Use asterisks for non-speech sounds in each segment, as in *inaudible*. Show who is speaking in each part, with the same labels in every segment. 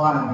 Speaker 1: line.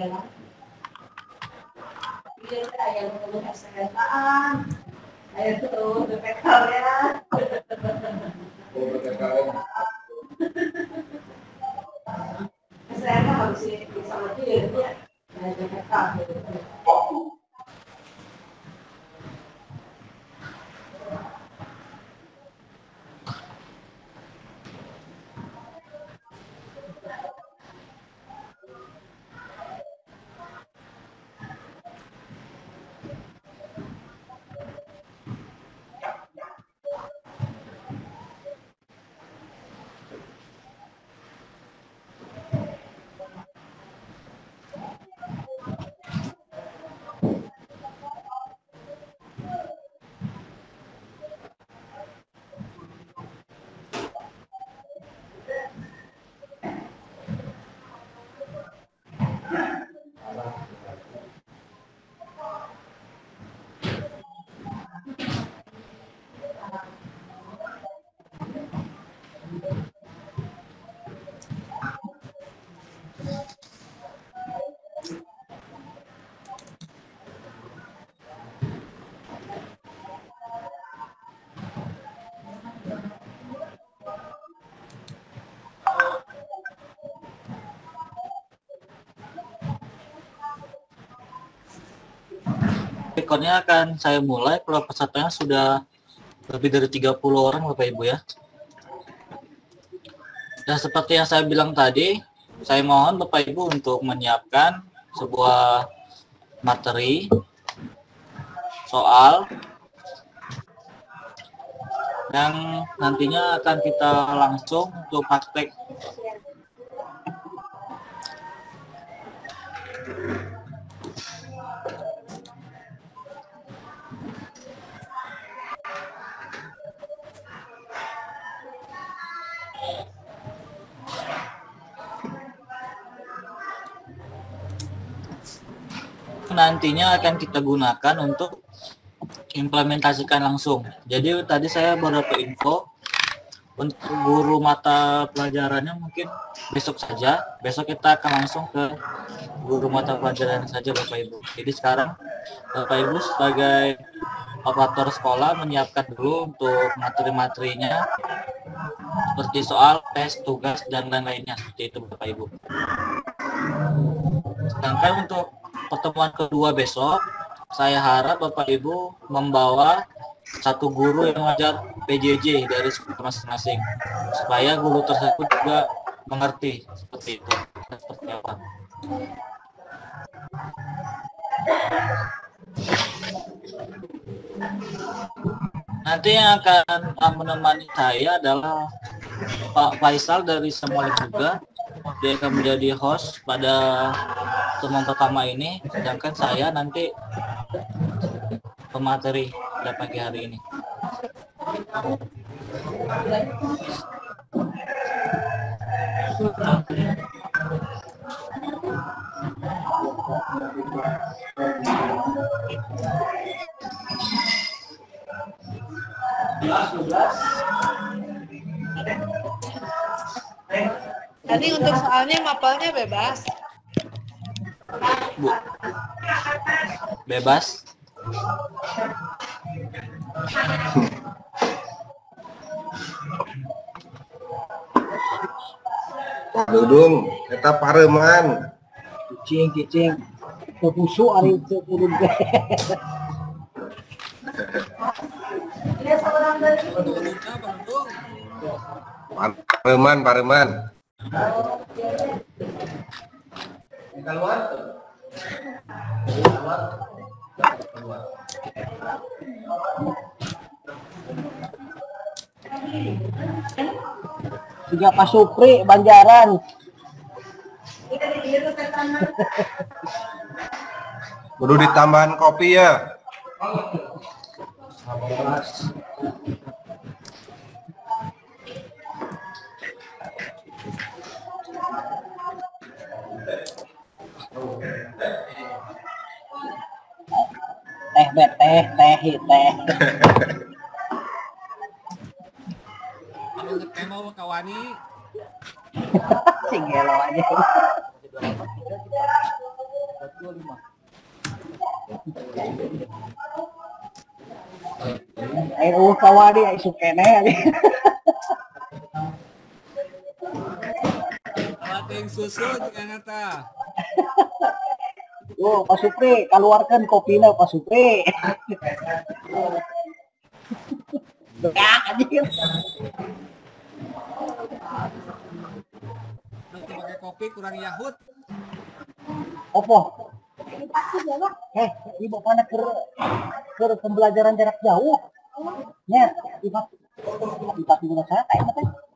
Speaker 1: Ayo tuh, BPKL ya. Saya kan harus bisa lebih ya. Nah, BPKL.
Speaker 2: Rekornya akan saya mulai kalau pesertanya sudah lebih dari 30 orang Bapak Ibu ya. Dan seperti yang saya bilang tadi, saya mohon Bapak Ibu untuk menyiapkan sebuah materi soal yang nantinya akan kita langsung untuk praktek nantinya akan kita gunakan untuk implementasikan langsung. Jadi tadi saya beberapa info untuk guru mata pelajarannya mungkin besok saja. Besok kita akan langsung ke guru mata pelajaran saja Bapak Ibu. Jadi sekarang Bapak Ibu sebagai operator sekolah menyiapkan dulu untuk materi-materinya seperti soal, tes, tugas, dan lain-lainnya. Seperti itu Bapak Ibu. Sedangkan untuk pertemuan kedua besok, saya harap Bapak Ibu membawa satu guru yang mengajar PJJ dari sekolah masing-masing supaya guru tersebut juga mengerti seperti itu seperti apa. Nanti yang akan menemani saya adalah Pak Faisal dari Semuanya juga dia akan menjadi host pada pertemuan pertama ini, sedangkan saya nanti pemateri pada pagi hari ini.
Speaker 3: Tadi untuk soalnya mapelnya bebas.
Speaker 2: Bu. Bebas.
Speaker 4: Dudung, kita pareman.
Speaker 1: Cicing, cicing. Kepusu ari itu kudu ge.
Speaker 5: Dia dari
Speaker 4: Pareman, pareman.
Speaker 1: Tiga Pak Supri Banjaran.
Speaker 4: Kudu ditambahan kopi ya.
Speaker 1: Teh bet teh teh teh.
Speaker 6: Ngeteh mau kawani, *laughs*
Speaker 1: Si gelo aja. Air uh kawadi ai sukene
Speaker 6: yang susu juga ngata.
Speaker 1: Oh, Pak Supri, keluarkan kopinya Pak Supri. Ya, anjir.
Speaker 6: Nanti pakai kopi kurang yahut.
Speaker 1: Opo? Eh, ibu mana ke ke pembelajaran jarak jauh? Ya, ibu ibu kayak apa? Si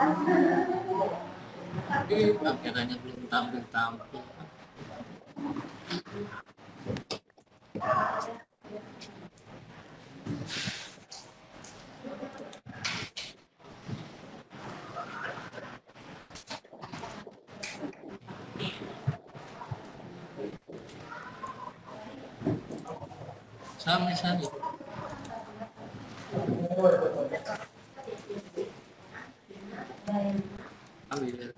Speaker 6: dong.
Speaker 2: Kameranya belum tampil-tampil. Sama sama. Ambil.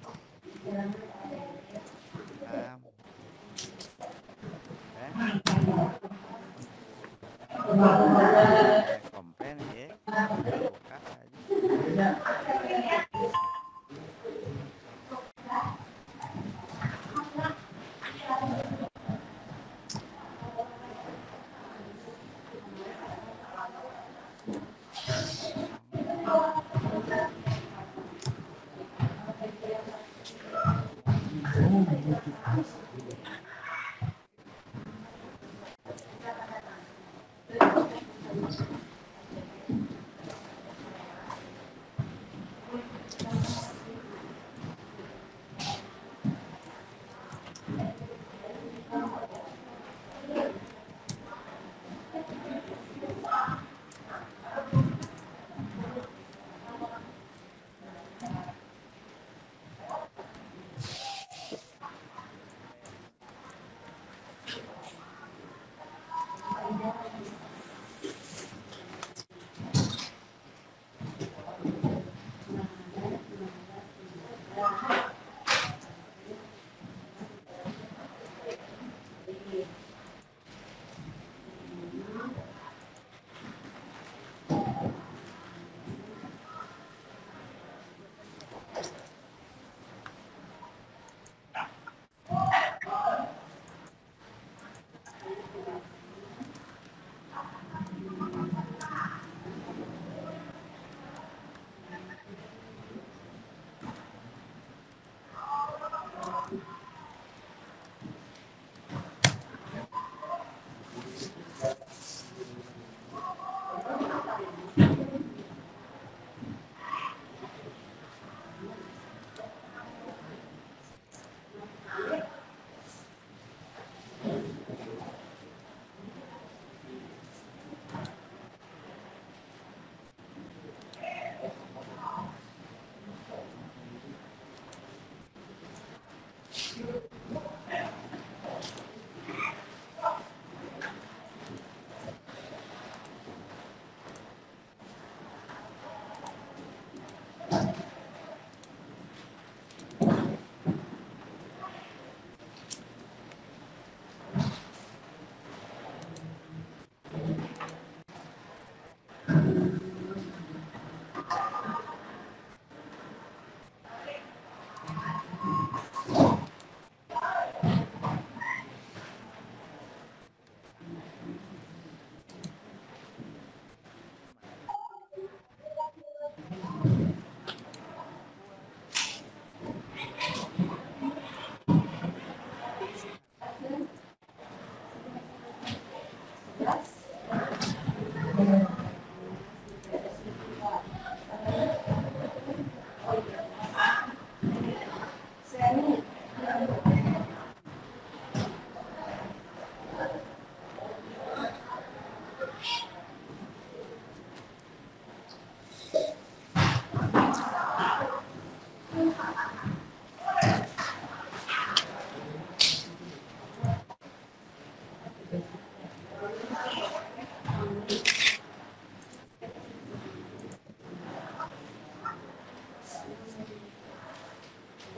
Speaker 7: Amém.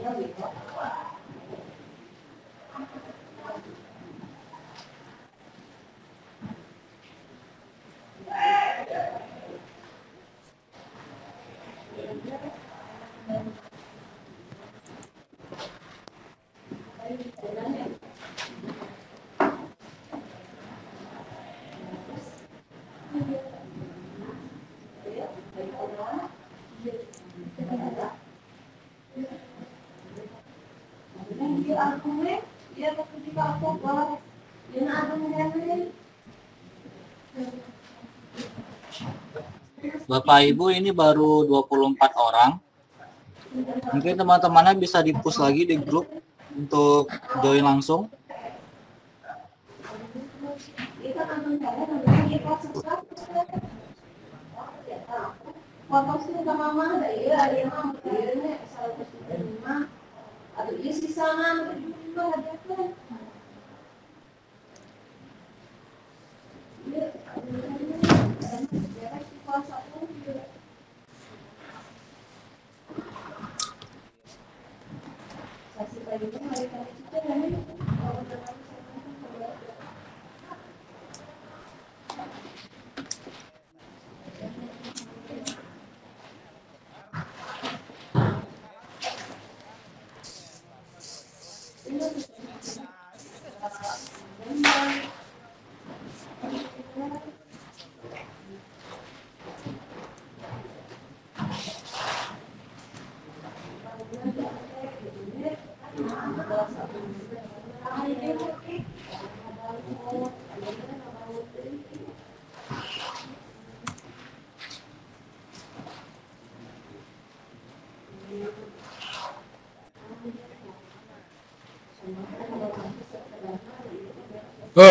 Speaker 7: Nói?
Speaker 2: Bapak Ibu ini baru 24 orang. Mungkin teman-temannya bisa di-push lagi di grup untuk join langsung.
Speaker 1: Foto sih sama mama ada iya ada yang mama kayaknya seratus lima atau iya sih sana juga ada kan Iya, ada si puasa pun juga. Kasih paginya hari kali itu kan kalau teman saya
Speaker 8: Halo,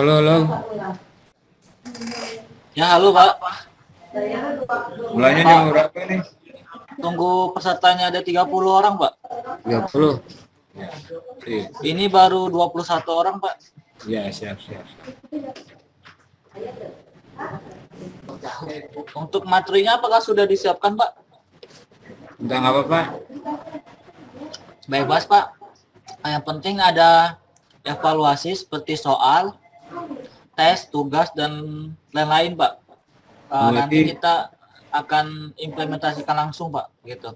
Speaker 8: halo, halo.
Speaker 2: Ya, halo Pak.
Speaker 8: Mulanya jam berapa nih?
Speaker 2: Tunggu pesertanya ada 30 orang, Pak.
Speaker 8: 30. Iya,
Speaker 2: Ini baru 21 orang, Pak.
Speaker 8: ya, siap, siap.
Speaker 2: Untuk materinya apakah sudah disiapkan, Pak?
Speaker 8: Tentang apa, Pak?
Speaker 2: Bebas, Pak. Yang penting ada evaluasi seperti soal, tes, tugas, dan lain-lain, Pak. Uh, nanti kita akan implementasikan langsung, Pak. Gitu.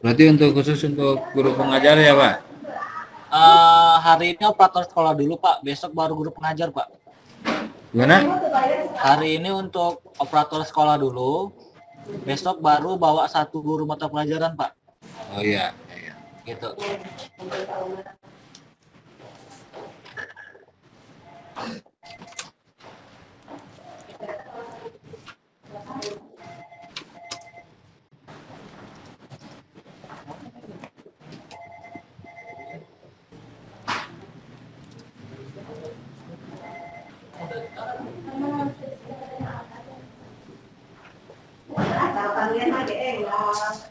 Speaker 8: Berarti untuk khusus untuk guru pengajar ya, Pak?
Speaker 2: Uh, hari ini operator sekolah dulu, Pak. Besok baru guru pengajar, Pak.
Speaker 8: Gimana?
Speaker 2: Hari ini untuk operator sekolah dulu. Besok baru bawa satu guru mata pelajaran, Pak.
Speaker 8: Oh iya, iya.
Speaker 2: Gitu. Sini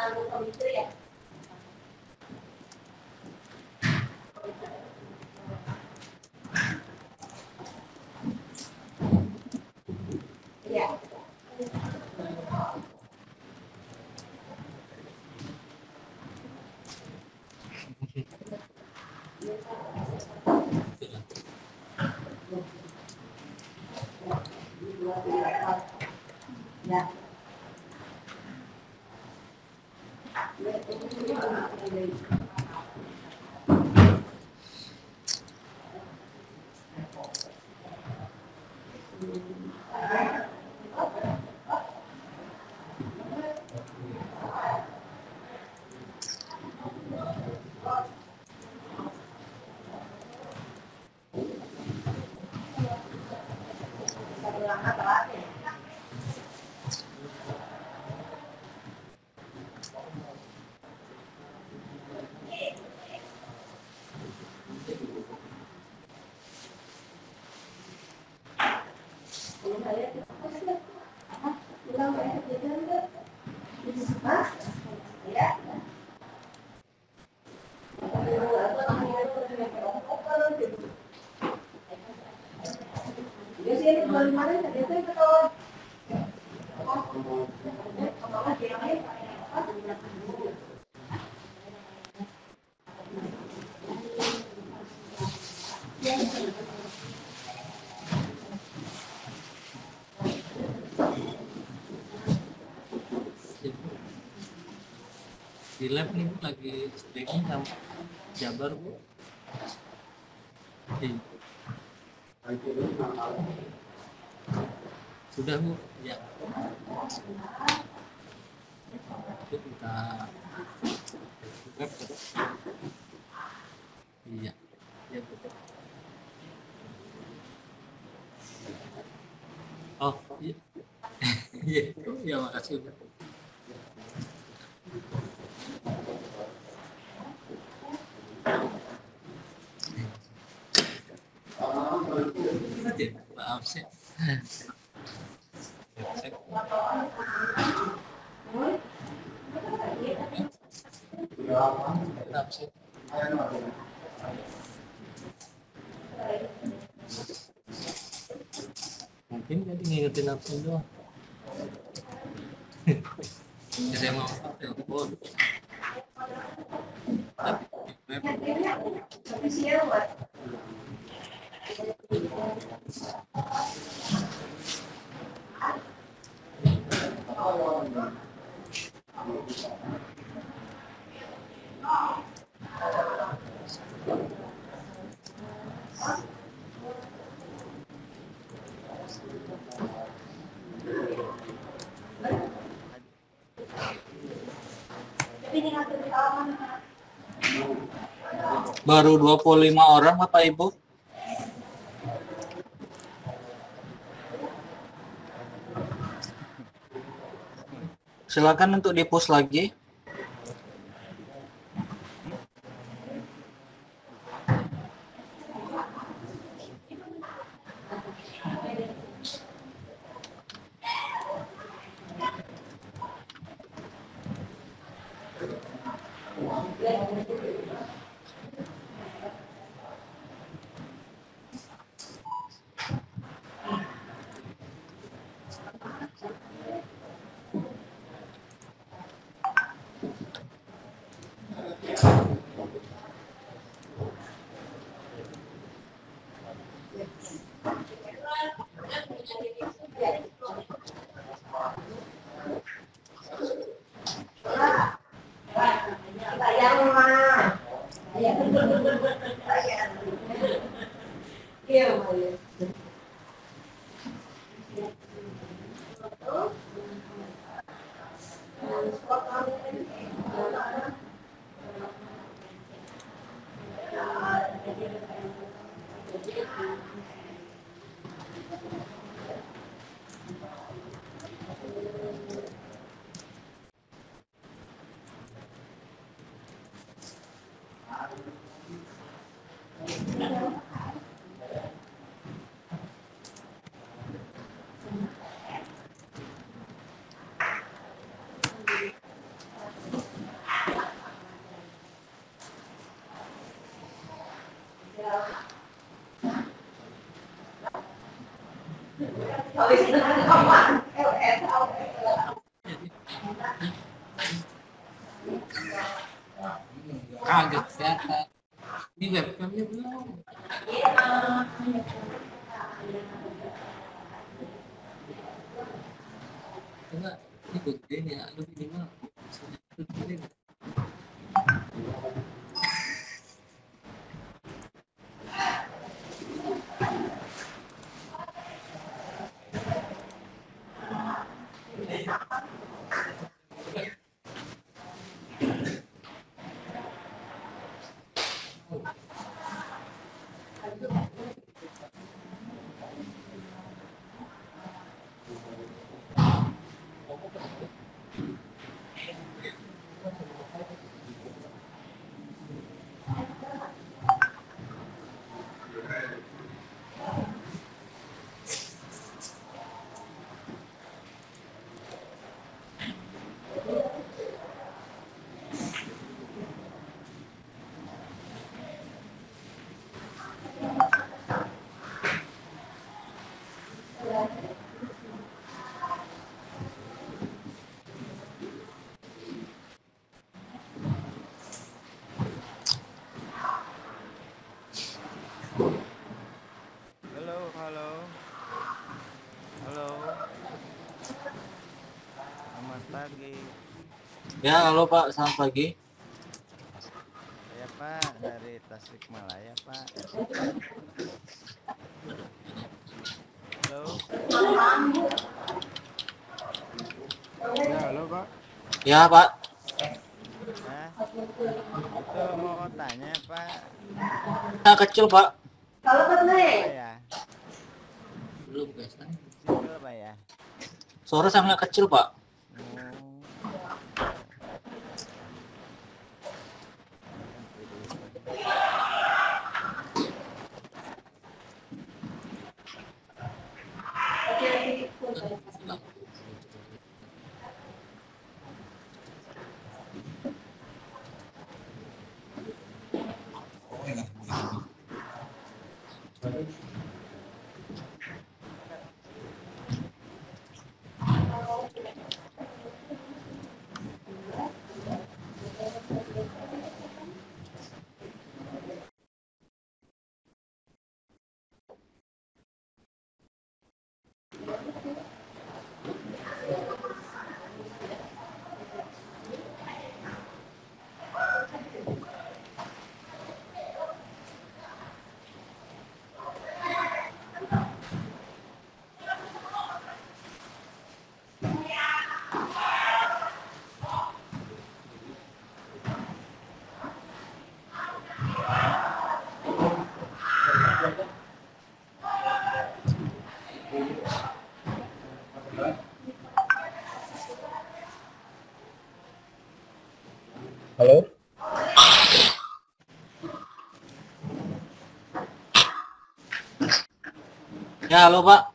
Speaker 9: நாங்கள்
Speaker 10: di lab nih lagi streaming sama Jabar bu Iya. Sudah bu. Ya. Kita 30. Saya mau telepon. Tapi, baru 25 orang Bapak Ibu? Silakan untuk di push lagi Ya,
Speaker 11: halo
Speaker 2: Pak, selamat pagi.
Speaker 11: Saya Pak dari Tasikmalaya Pak. Halo. Ya, halo Pak.
Speaker 2: Ya, Pak.
Speaker 11: Nah, itu mau tanya Pak.
Speaker 2: Nah, kecil, Pak.
Speaker 12: Kalau bener,
Speaker 11: ya?
Speaker 10: Belum guys.
Speaker 11: Single Pak ya.
Speaker 2: Suara sangat kecil, Pak.
Speaker 11: Hmm.
Speaker 13: Halo?
Speaker 2: Ya, halo, Pak.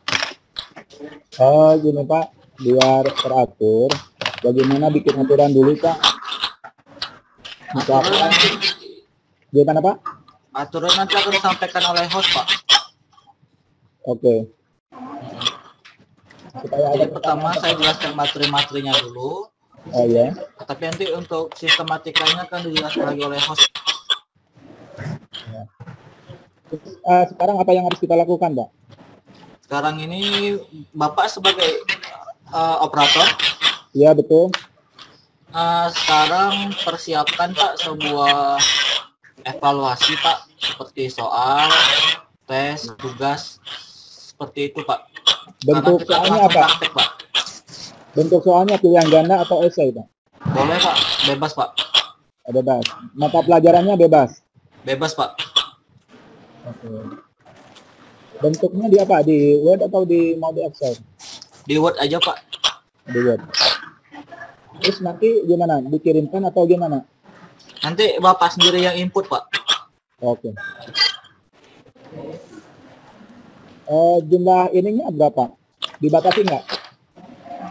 Speaker 13: Oh, gini Pak, biar teratur, bagaimana bikin aturan dulu Pak? Misalkan, gimana Pak?
Speaker 2: Aturan nanti akan disampaikan oleh host, Pak.
Speaker 13: Oke. Supaya ada
Speaker 2: Jadi pertama saya jelaskan materi-materinya dulu,
Speaker 13: Oh ya,
Speaker 2: tapi nanti untuk sistematikanya akan dijelaskan lagi oleh host.
Speaker 13: Eh, sekarang apa yang harus kita lakukan Pak?
Speaker 2: Sekarang ini Bapak sebagai eh, operator,
Speaker 13: Iya betul.
Speaker 2: eh, sekarang persiapkan Pak sebuah evaluasi Pak, seperti soal, tes, tugas, seperti itu Pak.
Speaker 13: Bentuk soalnya apa?
Speaker 2: praktek, Pak.
Speaker 13: Bentuk soalnya pilihan ganda atau esai Pak?
Speaker 2: Boleh Pak, bebas Pak,
Speaker 13: Bebas. Mata pelajarannya bebas.
Speaker 2: bebas Pak.
Speaker 13: Oke. Bentuknya di apa? Di Word atau di mau di Excel?
Speaker 2: Di Word aja Pak.
Speaker 13: Di Word. Terus nanti gimana? Dikirimkan atau gimana?
Speaker 2: Nanti Bapak sendiri yang input Pak.
Speaker 13: Oke. Eh, jumlah ininya berapa? Dibatasi nggak?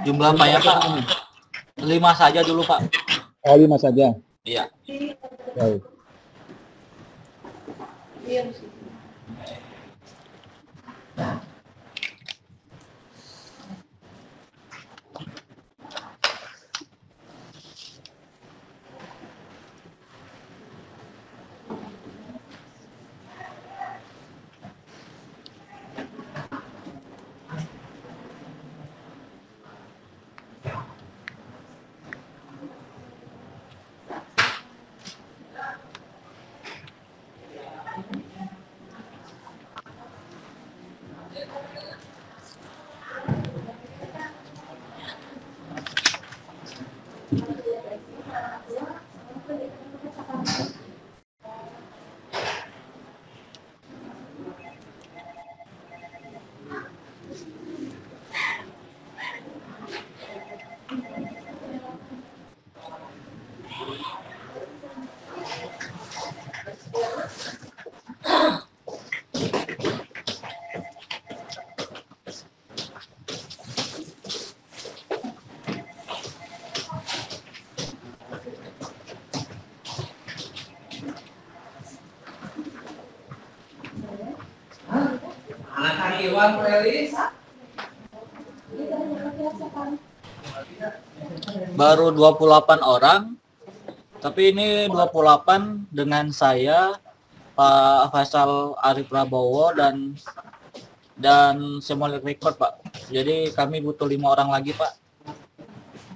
Speaker 2: Jumlah apa ya Pak? Lima saja dulu Pak.
Speaker 13: Oh, lima saja.
Speaker 2: Iya.
Speaker 13: Baik. back.
Speaker 2: Baru 28 orang. Tapi ini 28 dengan saya Pak Faisal Arif Prabowo dan dan Semolik Record Pak. Jadi kami butuh lima orang lagi Pak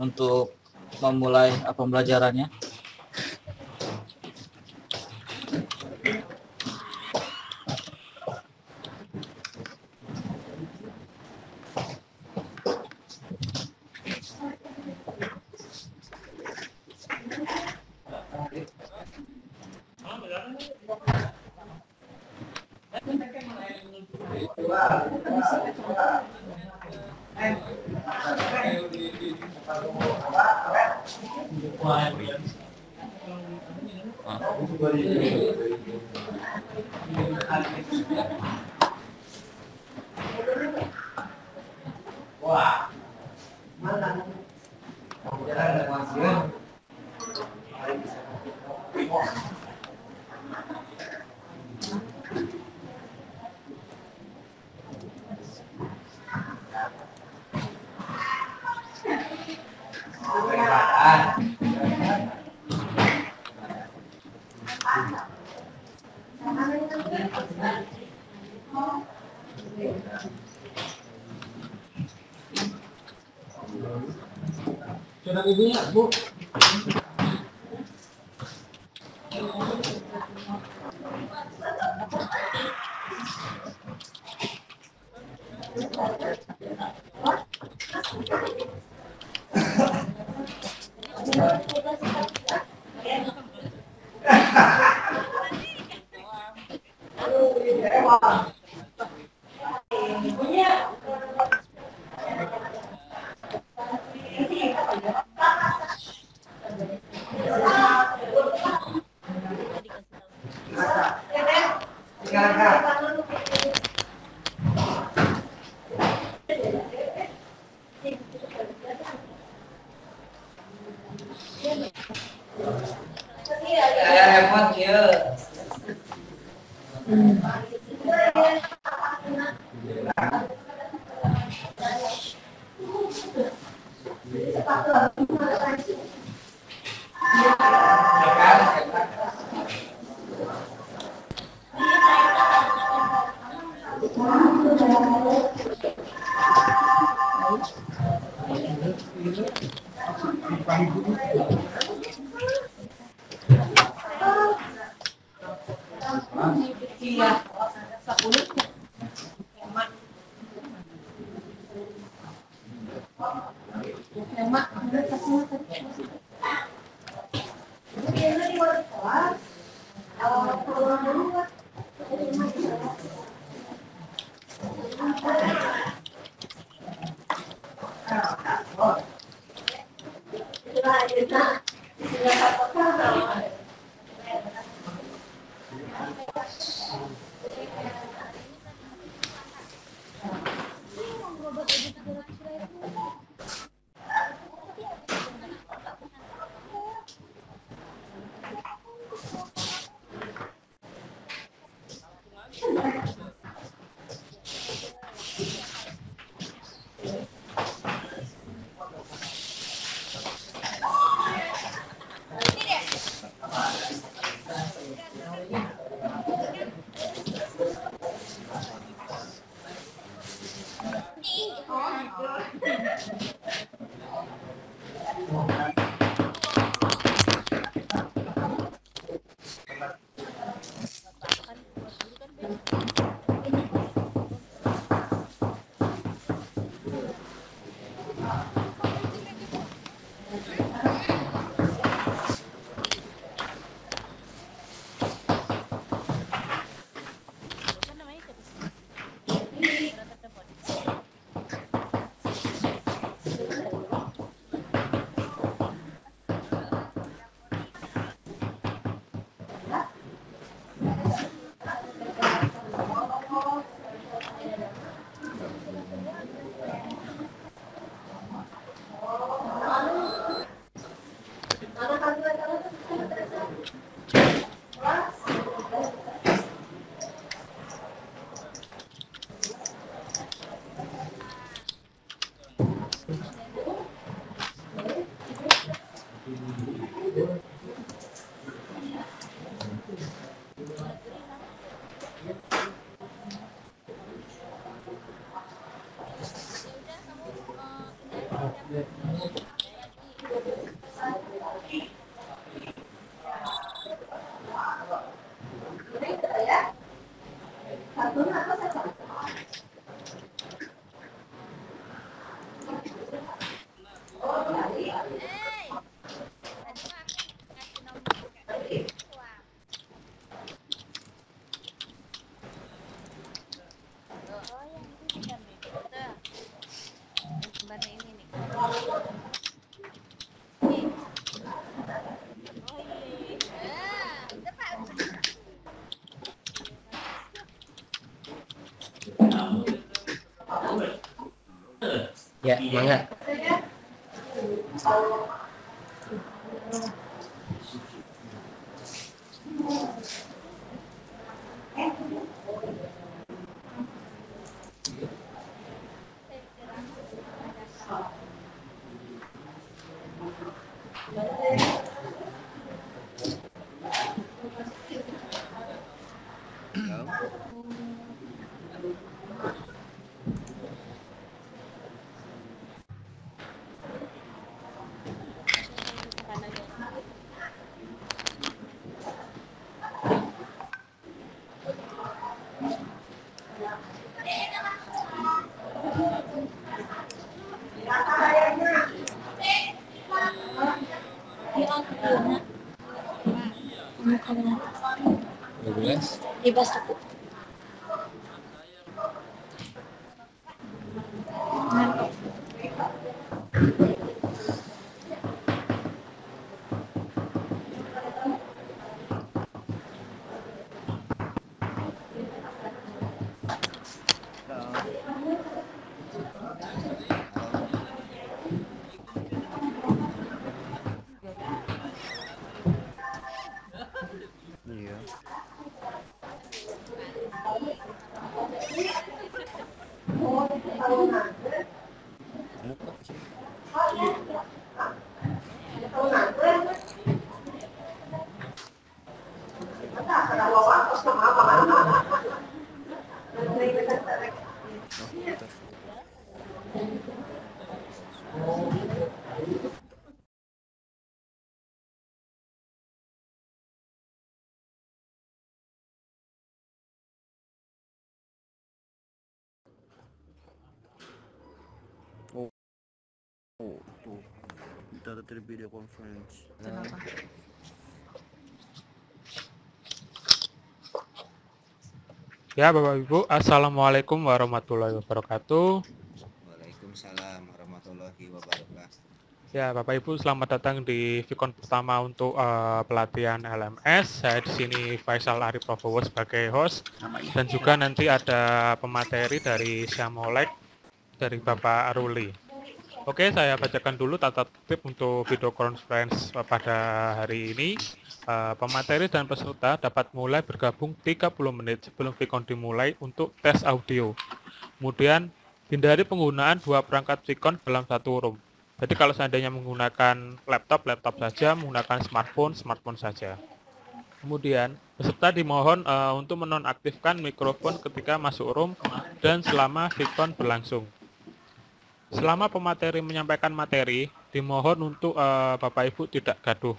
Speaker 2: untuk memulai uh, pembelajarannya. 嗯。
Speaker 14: Ya, mangga.
Speaker 8: Dua belas.
Speaker 1: Ibas aku.
Speaker 15: Iya. Muka sih. Oh, tuh. Kita video conference.
Speaker 16: Ya Bapak Ibu, Assalamualaikum warahmatullahi wabarakatuh.
Speaker 11: Waalaikumsalam warahmatullahi wabarakatuh.
Speaker 16: Ya Bapak Ibu, selamat datang di Vicon pertama untuk eh, pelatihan LMS. Saya di sini Faisal Arif Prabowo sebagai host dan juga nanti ada pemateri dari Syamolek dari Bapak Aruli. Oke, saya bacakan dulu tata tertib untuk video conference pada hari ini. Eh, pemateri dan peserta dapat mulai bergabung 30 menit sebelum Vicon dimulai untuk tes audio. Kemudian, hindari penggunaan dua perangkat Vicon dalam satu room. Jadi kalau seandainya menggunakan laptop, laptop saja, menggunakan smartphone, smartphone saja. Kemudian, peserta dimohon eh, untuk menonaktifkan mikrofon ketika masuk room dan selama Vicon berlangsung. Selama pemateri menyampaikan materi, dimohon untuk eh, Bapak Ibu tidak gaduh.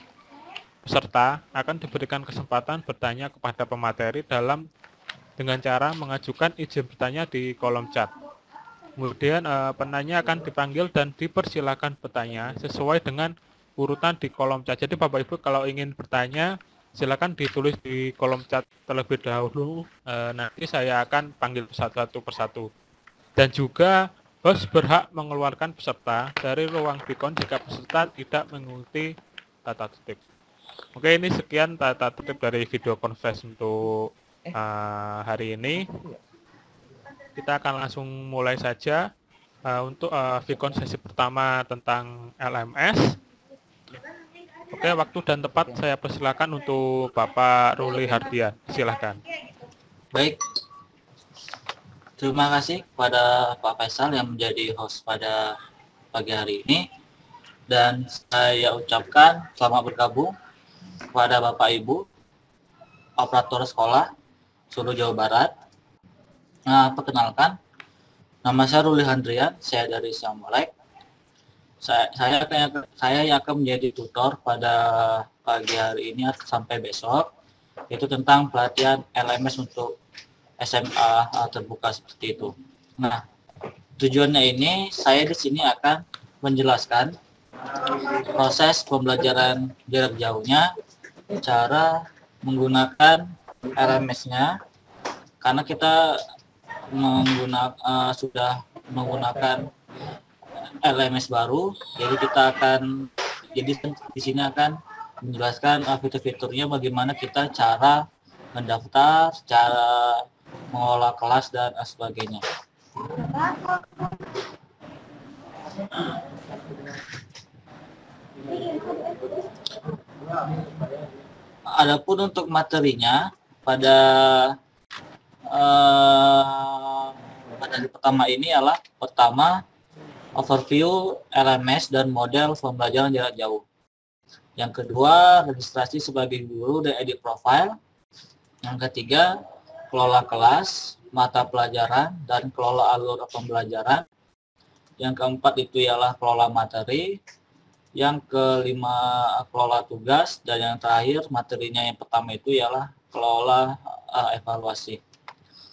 Speaker 16: Peserta akan diberikan kesempatan bertanya kepada pemateri dalam dengan cara mengajukan izin bertanya di kolom chat. Kemudian eh, penanya akan dipanggil dan dipersilakan bertanya sesuai dengan urutan di kolom chat. Jadi Bapak Ibu kalau ingin bertanya silakan ditulis di kolom chat terlebih dahulu. Eh, nanti saya akan panggil satu-satu persatu. Dan juga host berhak mengeluarkan peserta dari ruang Vicon jika peserta tidak mengikuti tata tertib. Oke, ini sekian tata tertib dari video conference untuk eh, hari ini. Kita akan langsung mulai saja eh, untuk eh, Vicon sesi pertama tentang LMS. Oke, waktu dan tempat saya persilakan untuk Bapak Ruli Hardian. Silahkan.
Speaker 2: Baik. Terima kasih kepada Pak Faisal yang menjadi host pada pagi hari ini. dan saya ucapkan selamat bergabung kepada Bapak Ibu operator sekolah seluruh Jawa Barat. Nah, perkenalkan, nama saya Ruli Handrian, saya dari Siamolek. Saya, saya, saya yang akan menjadi tutor pada pagi hari ini sampai besok, yaitu tentang pelatihan LMS untuk SMA uh, terbuka seperti itu. Nah, tujuannya ini saya di sini akan menjelaskan proses pembelajaran jarak jauhnya, cara menggunakan LMS-nya, karena kita menggunakan sudah menggunakan LMS baru, jadi kita akan jadi di sini akan menjelaskan uh, fitur-fiturnya bagaimana kita cara mendaftar, cara mengolah kelas dan sebagainya. Adapun untuk materinya pada eh, pada pertama ini adalah pertama overview LMS dan model pembelajaran jarak jauh. Yang kedua, registrasi sebagai guru dan edit profile. Yang ketiga, kelola kelas, mata pelajaran, dan kelola alur pembelajaran. Yang keempat itu ialah kelola materi. Yang kelima, kelola tugas. Dan yang terakhir, materinya yang pertama itu ialah kelola uh, evaluasi.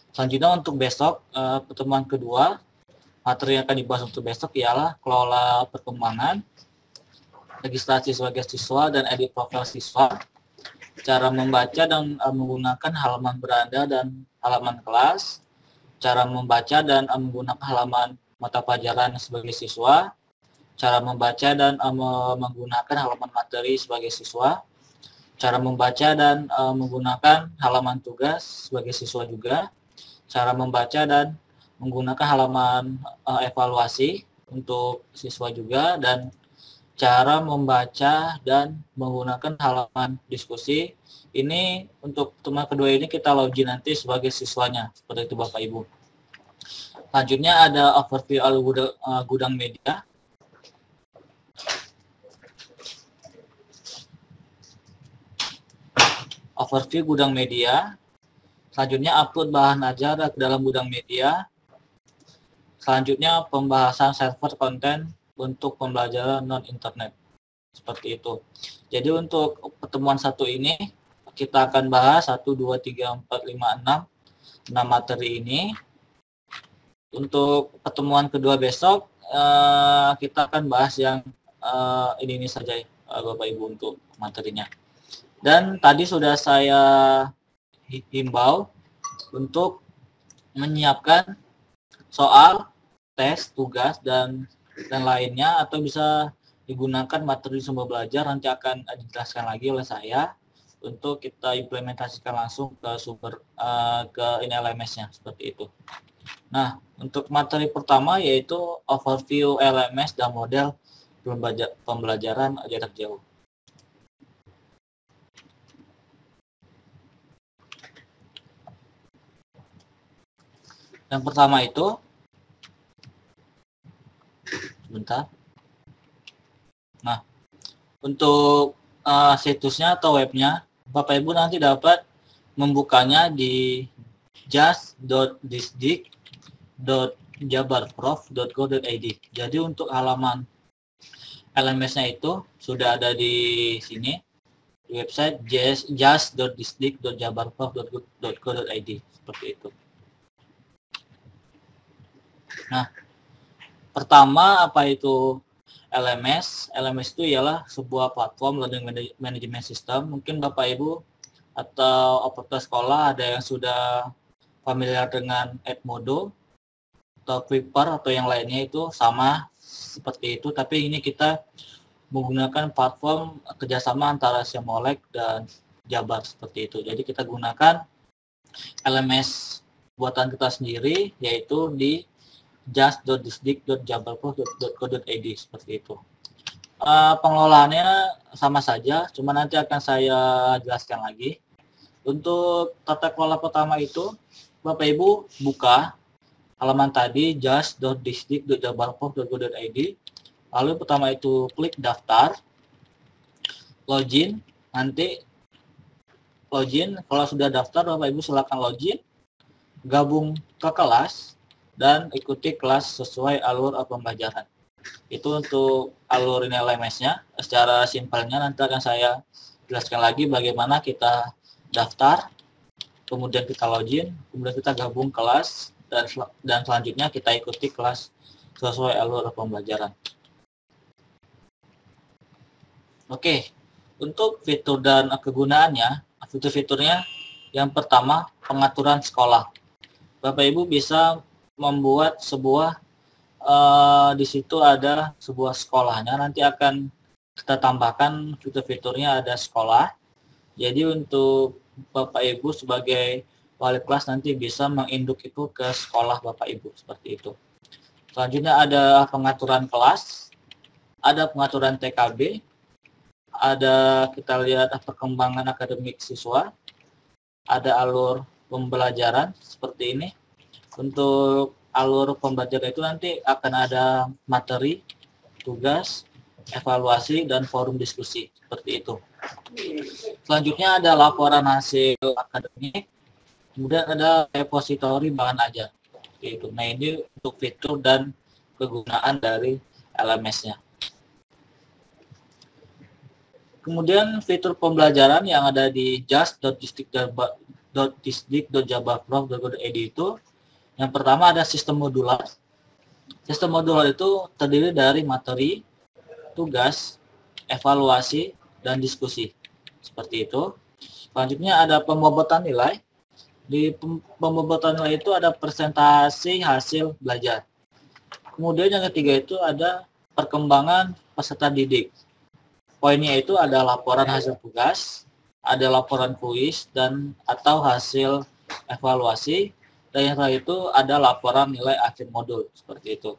Speaker 2: Selanjutnya untuk besok, uh, pertemuan kedua, materi yang akan dibahas untuk besok ialah kelola perkembangan, registrasi sebagai siswa dan edit profil siswa, cara membaca dan uh, menggunakan halaman beranda dan halaman kelas, cara membaca dan uh, menggunakan halaman mata pelajaran sebagai siswa, cara membaca dan uh, menggunakan halaman materi sebagai siswa, cara membaca dan uh, menggunakan halaman tugas sebagai siswa juga, cara membaca dan menggunakan halaman uh, evaluasi untuk siswa juga dan cara membaca dan menggunakan halaman diskusi ini untuk teman kedua ini kita login nanti sebagai siswanya seperti itu Bapak Ibu. Selanjutnya ada overview gudang, uh, gudang media. Overview gudang media. Selanjutnya upload bahan ajar ke dalam gudang media. Selanjutnya pembahasan server konten untuk pembelajaran non internet seperti itu. Jadi untuk pertemuan satu ini kita akan bahas 1 2 3 4 5 6 6 materi ini. Untuk pertemuan kedua besok eh, kita akan bahas yang eh, ini ini saja eh, Bapak Ibu untuk materinya. Dan tadi sudah saya himbau untuk menyiapkan soal, tes, tugas dan dan lainnya atau bisa digunakan materi sumber belajar nanti akan dijelaskan lagi oleh saya untuk kita implementasikan langsung ke sumber uh, ke ini LMS-nya seperti itu. Nah, untuk materi pertama yaitu overview LMS dan model pembelajaran jarak jauh. Yang pertama itu sebentar. Nah, untuk uh, situsnya atau webnya, Bapak Ibu nanti dapat membukanya di just.disdik.jabarprof.go.id. Jadi untuk halaman LMS-nya itu sudah ada di sini di website just.disdik.jabarprof.go.id seperti itu. Nah, pertama apa itu LMS? LMS itu ialah sebuah platform learning management system. Mungkin Bapak Ibu atau operator sekolah ada yang sudah familiar dengan Edmodo atau Clipper atau yang lainnya itu sama seperti itu. Tapi ini kita menggunakan platform kerjasama antara Semolek dan Jabar seperti itu. Jadi kita gunakan LMS buatan kita sendiri yaitu di just.disdik.jabarprof.co.id seperti itu. Uh, pengelolaannya sama saja, cuma nanti akan saya jelaskan lagi. Untuk tata kelola pertama itu, Bapak Ibu buka halaman tadi just.disdik.jabarprof.co.id. Lalu pertama itu klik daftar, login, nanti login. Kalau sudah daftar, Bapak Ibu silakan login, gabung ke kelas, dan ikuti kelas sesuai alur pembelajaran. Itu untuk alur ini LMS-nya. Secara simpelnya nanti akan saya jelaskan lagi bagaimana kita daftar, kemudian kita login, kemudian kita gabung kelas, dan sel- dan selanjutnya kita ikuti kelas sesuai alur pembelajaran. Oke, untuk fitur dan kegunaannya, fitur-fiturnya yang pertama pengaturan sekolah. Bapak Ibu bisa membuat sebuah eh, di situ ada sebuah sekolahnya nanti akan kita tambahkan fitur-fiturnya ada sekolah. Jadi untuk Bapak Ibu sebagai wali kelas nanti bisa menginduk itu ke sekolah Bapak Ibu seperti itu. Selanjutnya ada pengaturan kelas, ada pengaturan TKB, ada kita lihat perkembangan akademik siswa, ada alur pembelajaran seperti ini. Untuk alur pembelajaran itu nanti akan ada materi, tugas, evaluasi, dan forum diskusi seperti itu. Selanjutnya ada laporan hasil akademik, kemudian ada repositori bahan. Seperti itu. Nah ini untuk fitur dan kegunaan dari LMS-nya. Kemudian fitur pembelajaran yang ada di just.disdik.jabaprof.go.id itu yang pertama ada sistem modular. Sistem modular itu terdiri dari materi, tugas, evaluasi, dan diskusi. Seperti itu. Selanjutnya ada pembobotan nilai. Di pem- pembobotan nilai itu ada presentasi hasil belajar. Kemudian yang ketiga itu ada perkembangan peserta didik. Poinnya itu ada laporan hasil tugas, ada laporan kuis dan atau hasil evaluasi terakhir itu ada laporan nilai akhir modul seperti itu.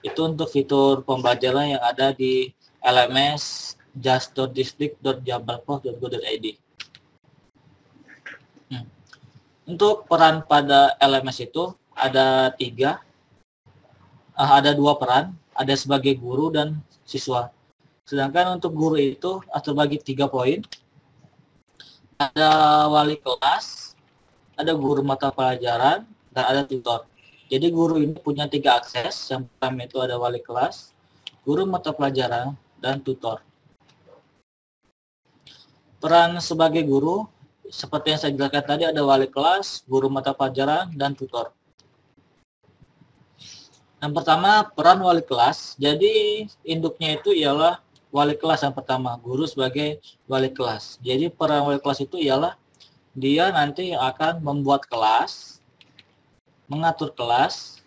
Speaker 2: Itu untuk fitur pembelajaran yang ada di LMS just.district.jabarprof.go.id. Hmm. Untuk peran pada LMS itu ada tiga, Ah, ada dua peran, ada sebagai guru dan siswa. Sedangkan untuk guru itu terbagi tiga poin. Ada wali kelas, ada guru mata pelajaran, dan ada tutor. Jadi guru ini punya tiga akses. Yang pertama itu ada wali kelas, guru mata pelajaran, dan tutor. Peran sebagai guru, seperti yang saya jelaskan tadi ada wali kelas, guru mata pelajaran, dan tutor. Yang pertama peran wali kelas. Jadi induknya itu ialah wali kelas yang pertama, guru sebagai wali kelas. Jadi peran wali kelas itu ialah dia nanti akan membuat kelas, mengatur kelas,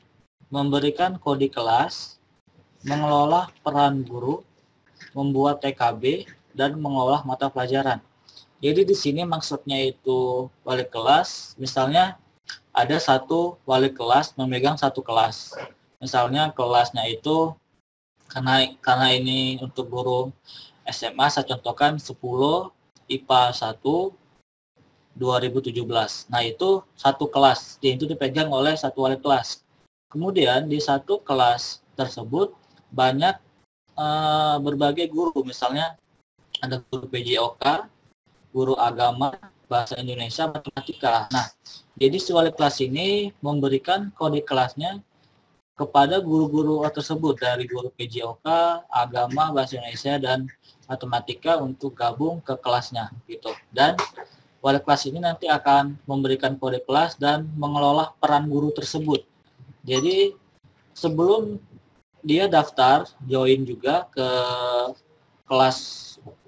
Speaker 2: memberikan kode kelas, mengelola peran guru, membuat TKB, dan mengolah mata pelajaran. Jadi di sini maksudnya itu wali kelas, misalnya ada satu wali kelas memegang satu kelas. Misalnya kelasnya itu karena karena ini untuk guru SMA saya contohkan 10 IPA 1 2017. Nah, itu satu kelas. Dan itu dipegang oleh satu wali kelas. Kemudian di satu kelas tersebut banyak eh, berbagai guru. Misalnya ada guru PJOK, guru agama, bahasa Indonesia, matematika. Nah, jadi si wali kelas ini memberikan kode kelasnya kepada guru-guru tersebut dari guru PJOK, agama, bahasa Indonesia dan matematika untuk gabung ke kelasnya gitu. Dan wali kelas ini nanti akan memberikan kode kelas dan mengelola peran guru tersebut. Jadi sebelum dia daftar join juga ke kelas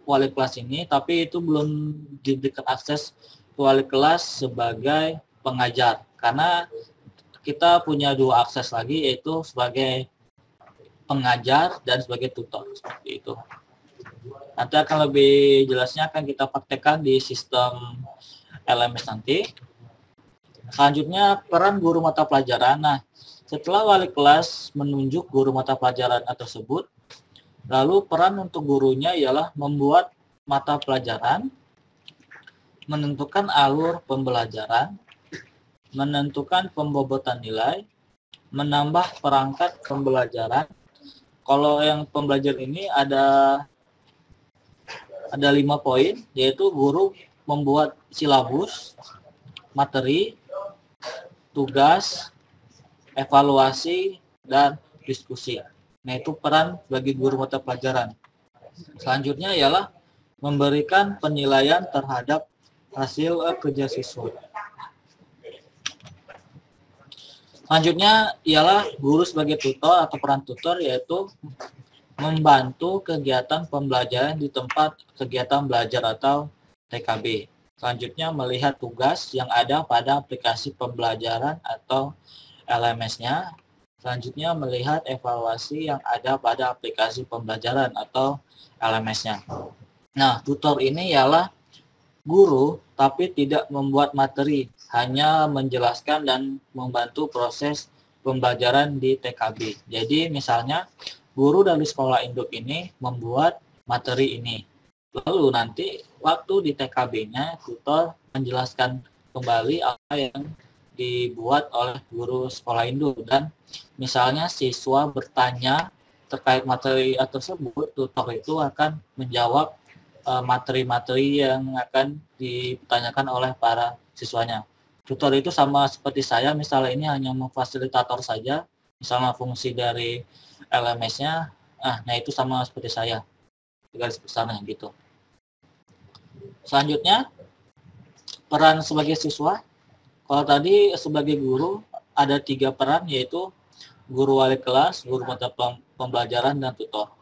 Speaker 2: wali kelas ini, tapi itu belum diberikan akses wali kelas sebagai pengajar karena kita punya dua akses lagi yaitu sebagai pengajar dan sebagai tutor seperti itu. Nanti akan lebih jelasnya akan kita praktekkan di sistem LMS nanti. Selanjutnya peran guru mata pelajaran. Nah, setelah wali kelas menunjuk guru mata pelajaran tersebut, lalu peran untuk gurunya ialah membuat mata pelajaran, menentukan alur pembelajaran, menentukan pembobotan nilai, menambah perangkat pembelajaran, kalau yang pembelajaran ini ada ada lima poin, yaitu guru membuat silabus, materi, tugas, evaluasi, dan diskusi. Nah, itu peran bagi guru mata pelajaran. Selanjutnya ialah memberikan penilaian terhadap hasil eh, kerja siswa. Selanjutnya ialah guru sebagai tutor atau peran tutor yaitu membantu kegiatan pembelajaran di tempat kegiatan belajar atau TKB. Selanjutnya melihat tugas yang ada pada aplikasi pembelajaran atau LMS-nya. Selanjutnya melihat evaluasi yang ada pada aplikasi pembelajaran atau LMS-nya. Nah, tutor ini ialah guru tapi tidak membuat materi, hanya menjelaskan dan membantu proses pembelajaran di TKB. Jadi misalnya guru dari sekolah induk ini membuat materi ini. Lalu nanti waktu di TKB-nya tutor menjelaskan kembali apa yang dibuat oleh guru sekolah induk dan misalnya siswa bertanya terkait materi tersebut, tutor itu akan menjawab eh, materi-materi yang akan ditanyakan oleh para siswanya. Tutor itu sama seperti saya, misalnya ini hanya memfasilitator saja, misalnya fungsi dari LMS-nya, ah, nah itu sama seperti saya, garis besarnya gitu. Selanjutnya, peran sebagai siswa. Kalau tadi sebagai guru, ada tiga peran, yaitu guru wali kelas, guru mata pembelajaran, dan tutor.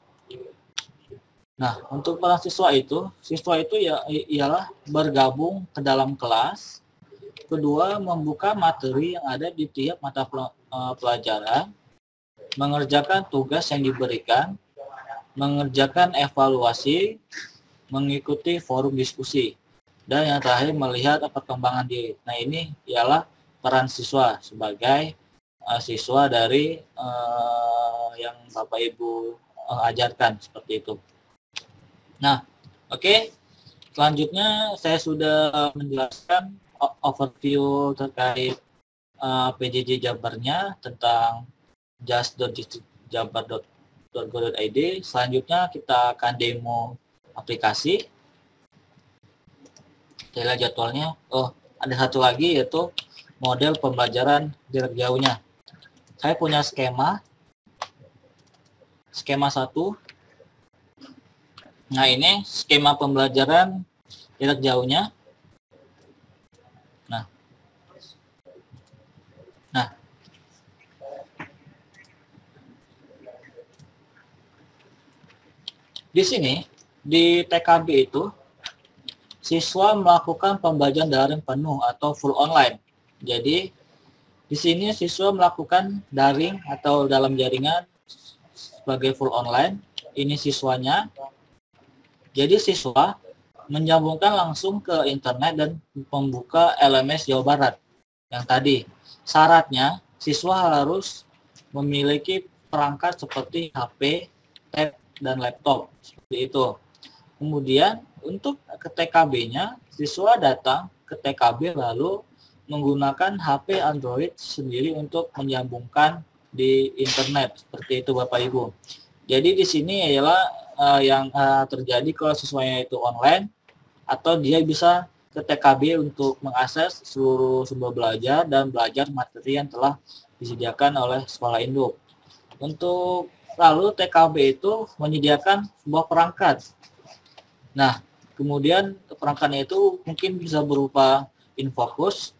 Speaker 2: Nah, untuk peran siswa itu, siswa itu ya ialah bergabung ke dalam kelas, Kedua, membuka materi yang ada di tiap mata eh, pelajaran, mengerjakan tugas yang diberikan, mengerjakan evaluasi, mengikuti forum diskusi, dan yang terakhir melihat perkembangan diri. Nah ini ialah peran siswa sebagai uh, siswa dari uh, yang Bapak Ibu uh, ajarkan seperti itu. Nah, oke. Okay. Selanjutnya saya sudah menjelaskan overview terkait uh, PJJ Jabarnya tentang just.jabar.go.id. Selanjutnya kita akan demo aplikasi. Kita jadwalnya. Oh, ada satu lagi yaitu model pembelajaran jarak jauhnya. Saya punya skema. Skema satu. Nah, ini skema pembelajaran jarak jauhnya. Di sini, di TKB itu, siswa melakukan pembelajaran daring penuh atau full online. Jadi, di sini siswa melakukan daring atau dalam jaringan sebagai full online. Ini siswanya. Jadi, siswa menyambungkan langsung ke internet dan membuka LMS Jawa Barat yang tadi. Syaratnya, siswa harus memiliki perangkat seperti HP, tab, dan laptop seperti itu. Kemudian untuk ke TKB-nya siswa datang ke TKB lalu menggunakan HP Android sendiri untuk menyambungkan di internet seperti itu Bapak Ibu. Jadi di sini adalah uh, yang uh, terjadi kalau siswanya itu online atau dia bisa ke TKB untuk mengakses seluruh sumber belajar dan belajar materi yang telah disediakan oleh sekolah induk. Untuk Lalu TKB itu menyediakan sebuah perangkat. Nah, kemudian perangkatnya itu mungkin bisa berupa infocus.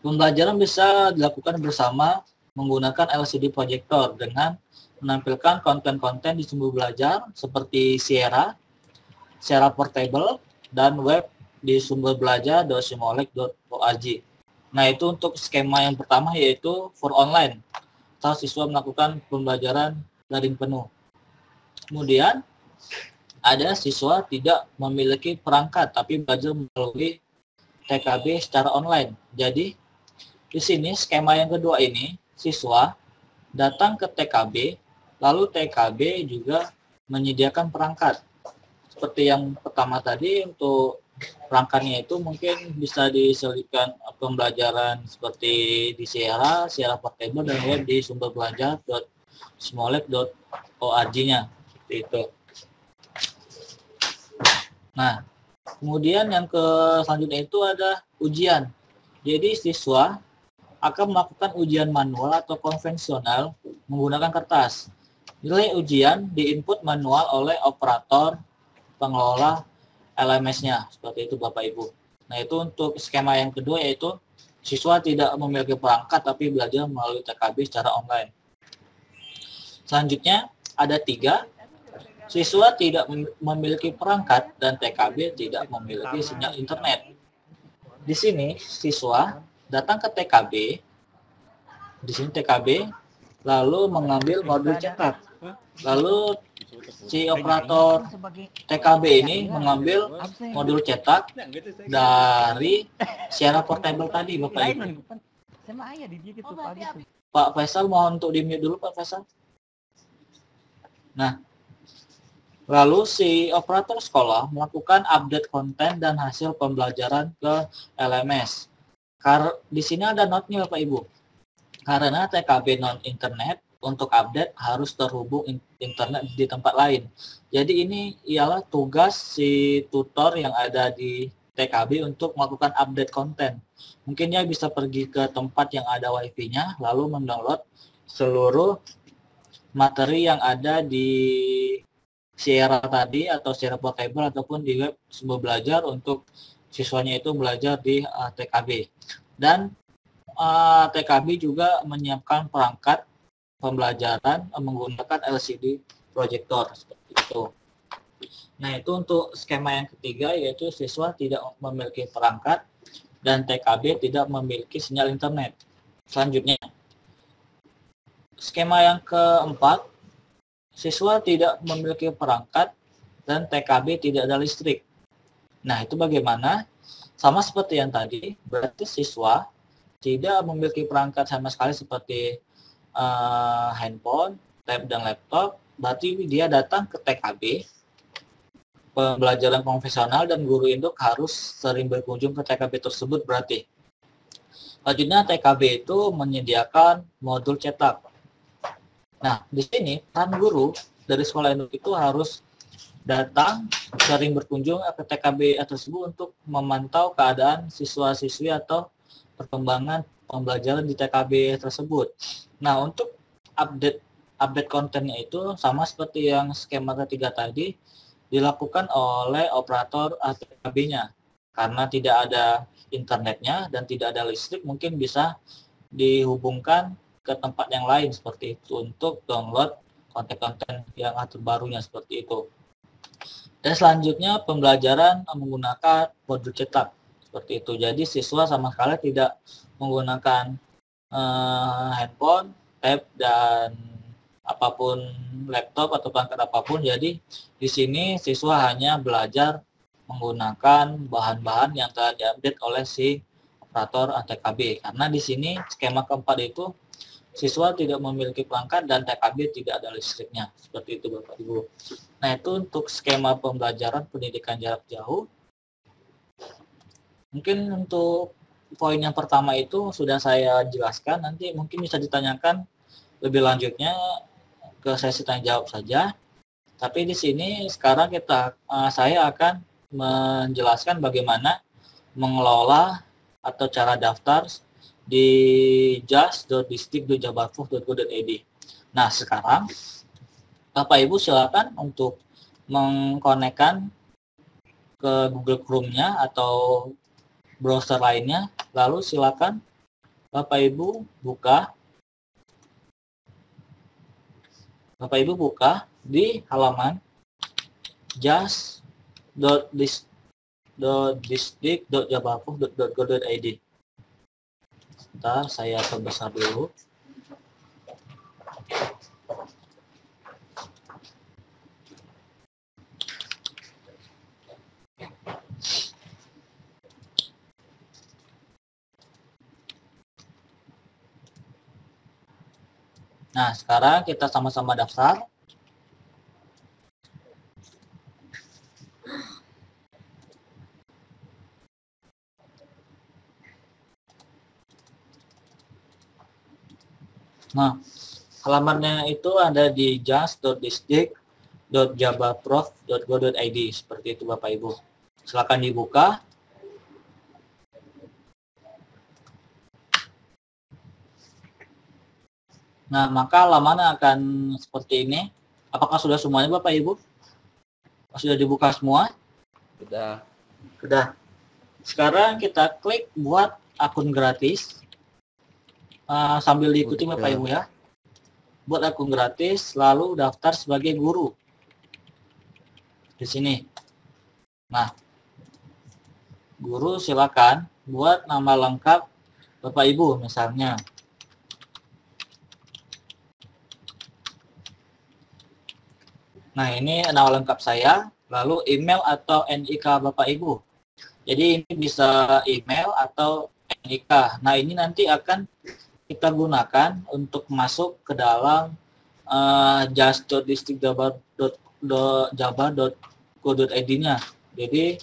Speaker 2: Pembelajaran bisa dilakukan bersama menggunakan LCD projector dengan menampilkan konten-konten di sumber belajar seperti Sierra, Sierra Portable, dan web di sumber belajar belajar.simolek.org. Nah, itu untuk skema yang pertama yaitu for online atau siswa melakukan pembelajaran daring penuh. Kemudian ada siswa tidak memiliki perangkat tapi belajar melalui TKB secara online. Jadi di sini skema yang kedua ini siswa datang ke TKB lalu TKB juga menyediakan perangkat. Seperti yang pertama tadi untuk perangkatnya itu mungkin bisa diselipkan pembelajaran seperti di Sierra, Sierra Portable dan web di sumber belajar org-nya seperti itu. Nah, kemudian yang ke selanjutnya itu ada ujian. Jadi siswa akan melakukan ujian manual atau konvensional menggunakan kertas. Nilai ujian diinput manual oleh operator pengelola LMS-nya. Seperti itu Bapak Ibu. Nah itu untuk skema yang kedua yaitu siswa tidak memiliki perangkat tapi belajar melalui TKB secara online. Selanjutnya ada tiga, siswa tidak mem- memiliki perangkat dan TKB tidak memiliki sinyal internet. Di sini siswa datang ke TKB, di sini TKB, lalu mengambil modul cetak. Lalu si operator TKB ini mengambil modul cetak dari Sierra Portable tadi Bapak Ibu.
Speaker 17: Sama ayah di dia gitu pagi tuh.
Speaker 2: Pak Faisal mohon untuk di mute dulu Pak Faisal. Nah, lalu si operator sekolah melakukan update konten dan hasil pembelajaran ke LMS. Kar di sini ada notnya Bapak Ibu. Karena TKB non internet untuk update harus terhubung in- internet di tempat lain. Jadi ini ialah tugas si tutor yang ada di TKB untuk melakukan update konten. Mungkin dia bisa pergi ke tempat yang ada wifi-nya, lalu mendownload seluruh materi yang ada di Sierra tadi atau Sierra Portable ataupun di web sebuah belajar untuk siswanya itu belajar di uh, TKB. Dan uh, TKB juga menyiapkan perangkat pembelajaran uh, menggunakan LCD proyektor seperti itu. Nah, itu untuk skema yang ketiga yaitu siswa tidak memiliki perangkat dan TKB tidak memiliki sinyal internet. Selanjutnya, skema yang keempat, siswa tidak memiliki perangkat dan TKB tidak ada listrik. Nah, itu bagaimana? Sama seperti yang tadi, berarti siswa tidak memiliki perangkat sama sekali seperti uh, handphone, tab, dan laptop, berarti dia datang ke TKB, pembelajaran konvensional dan guru induk harus sering berkunjung ke TKB tersebut berarti. Selanjutnya TKB itu menyediakan modul cetak. Nah, di sini peran guru dari sekolah induk itu harus datang sering berkunjung ke TKB tersebut untuk memantau keadaan siswa-siswi atau perkembangan pembelajaran di TKB tersebut. Nah, untuk update update kontennya itu sama seperti yang skema ketiga tadi dilakukan oleh operator TKB-nya. Karena tidak ada internetnya dan tidak ada listrik, mungkin bisa dihubungkan ke tempat yang lain seperti itu untuk download konten-konten yang terbarunya seperti itu. Dan selanjutnya pembelajaran menggunakan modul cetak seperti itu. Jadi siswa sama sekali tidak menggunakan eh, handphone, tab dan apa pun laptop atau perangkat apa pun. Jadi di sini siswa hanya belajar menggunakan bahan-bahan yang telah diupdate oleh si operator ATKB. Karena di sini skema keempat itu siswa tidak memiliki perangkat dan TKB tidak ada listriknya. Seperti itu Bapak Ibu. Nah itu untuk skema pembelajaran pendidikan jarak jauh. Mungkin untuk poin yang pertama itu sudah saya jelaskan. Nanti mungkin bisa ditanyakan lebih lanjutnya ke sesi tanya jawab saja. Tapi di sini sekarang kita uh, saya akan menjelaskan bagaimana mengelola atau cara daftar di just.distik.jabarfuf.go.id. Nah, sekarang Bapak Ibu silakan untuk mengkonekkan ke Google Chrome-nya atau browser lainnya, lalu silakan Bapak Ibu buka Bapak Ibu buka di halaman just.district.jabarfuf.go.id. Sebentar, saya perbesar dulu. Nah, sekarang kita sama-sama daftar. Nah, halamannya itu ada di just.district.jabarprof.go.id seperti itu Bapak Ibu. Silakan dibuka. Nah, maka halaman akan seperti ini. Apakah sudah semuanya Bapak Ibu? Sudah dibuka semua?
Speaker 15: Sudah.
Speaker 2: Sudah. Sekarang kita klik buat akun gratis. Uh, sambil diikuti
Speaker 15: Oke.
Speaker 2: Bapak Ibu ya. Buat akun gratis, lalu daftar sebagai guru. Di sini. Nah, guru silakan buat nama lengkap Bapak Ibu misalnya. Nah, ini nama lengkap saya, lalu email atau NIK Bapak Ibu. Jadi ini bisa email atau NIK. Nah, ini nanti akan kita gunakan untuk masuk ke dalam uh, just.districtjabar.jabar.go.id-nya. Jadi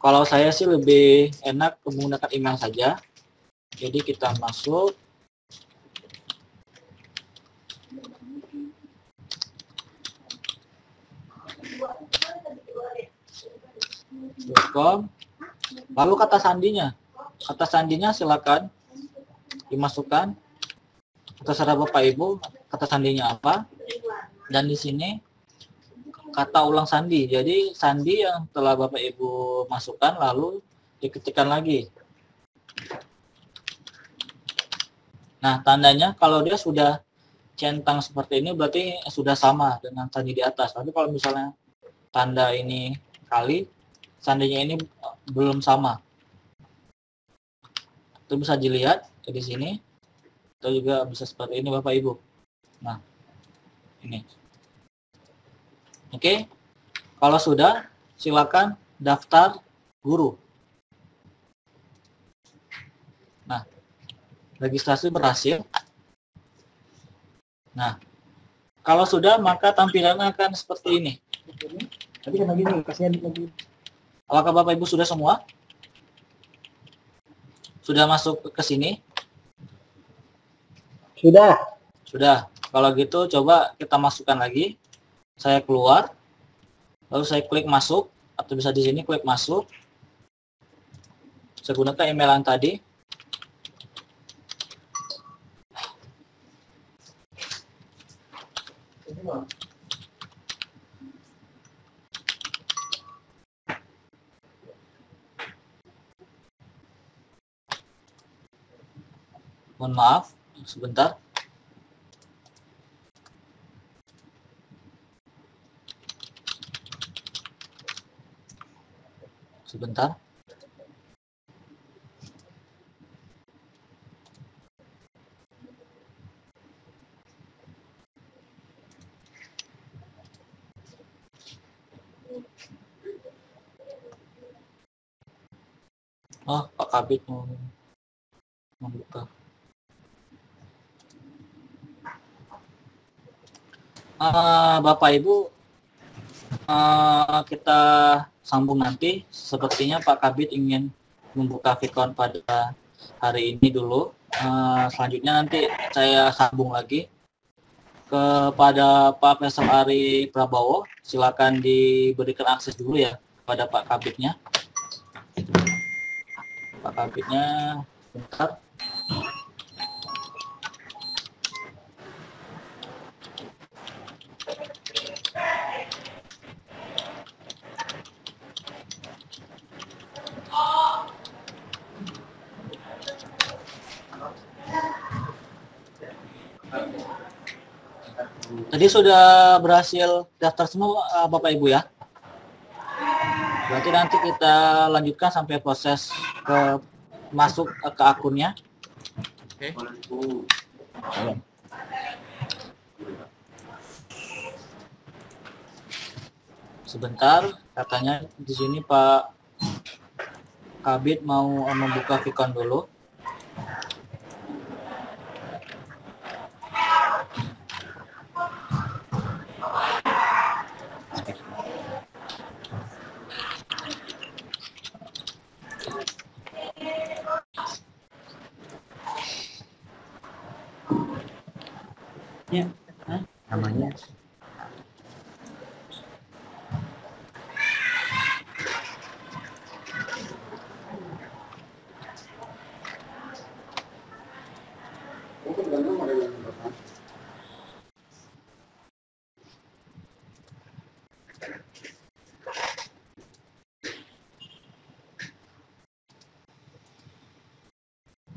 Speaker 2: kalau saya sih lebih enak menggunakan email saja. Jadi kita masuk com lalu kata sandinya. Kata sandinya silakan dimasukkan. Terserah bapak ibu kata sandinya apa? Dan di sini kata ulang sandi. Jadi sandi yang telah bapak ibu masukkan lalu diketikkan lagi. Nah tandanya kalau dia sudah centang seperti ini berarti sudah sama dengan sandi di atas. Tapi kalau misalnya tanda ini kali seandainya ini belum sama. Itu bisa dilihat di sini. Atau juga bisa seperti ini Bapak Ibu. Nah, ini. Oke. Kalau sudah, silakan daftar guru. Nah, registrasi berhasil. Nah, kalau sudah maka tampilannya akan seperti ini.
Speaker 17: Tapi kan lagi kasihan lagi.
Speaker 2: Apakah Bapak Ibu sudah semua? Sudah masuk ke sini?
Speaker 17: Sudah.
Speaker 2: Sudah. Kalau gitu coba kita masukkan lagi. Saya keluar. Lalu saya klik masuk atau bisa di sini klik masuk. Saya gunakan email yang tadi. Mohon maaf, sebentar. Sebentar. Oh, Pak Kabit mau membuka. Eh, Bapak Ibu, eh, kita sambung nanti. Sepertinya Pak Kabit ingin membuka Vicon pada hari ini dulu. Eh, selanjutnya nanti saya sambung lagi kepada Pak Faisal Ari Prabowo. Silakan diberikan akses dulu ya kepada Pak Kabitnya. Pak Kabitnya, bentar. Tadi sudah berhasil daftar semua eh, Bapak Ibu ya. Berarti nanti kita lanjutkan sampai proses ke masuk ke akunnya.
Speaker 6: Oke.
Speaker 2: Sebentar, katanya di sini Pak Kabit mau membuka Vicon dulu.
Speaker 17: namanya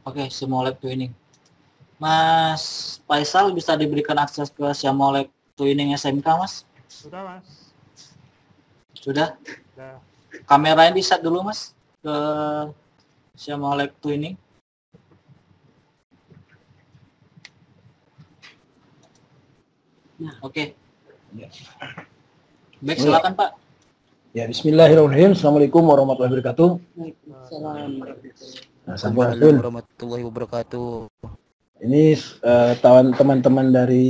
Speaker 2: Oke, Simolek Twinning. Mas Faisal bisa diberikan akses ke Simolek Twinning SMK, Mas?
Speaker 16: Sudah, Mas.
Speaker 2: Sudah?
Speaker 16: Sudah.
Speaker 2: Kameranya di set dulu, Mas, ke Simolek Twinning. Oke. Baik, silakan, Pak.
Speaker 18: Ya, Bismillahirrahmanirrahim. Assalamualaikum warahmatullahi wabarakatuh. Nah, Sampurasun.
Speaker 15: Waalaikumsalam warahmatullahi wabarakatuh.
Speaker 18: Ini tawan teman-teman dari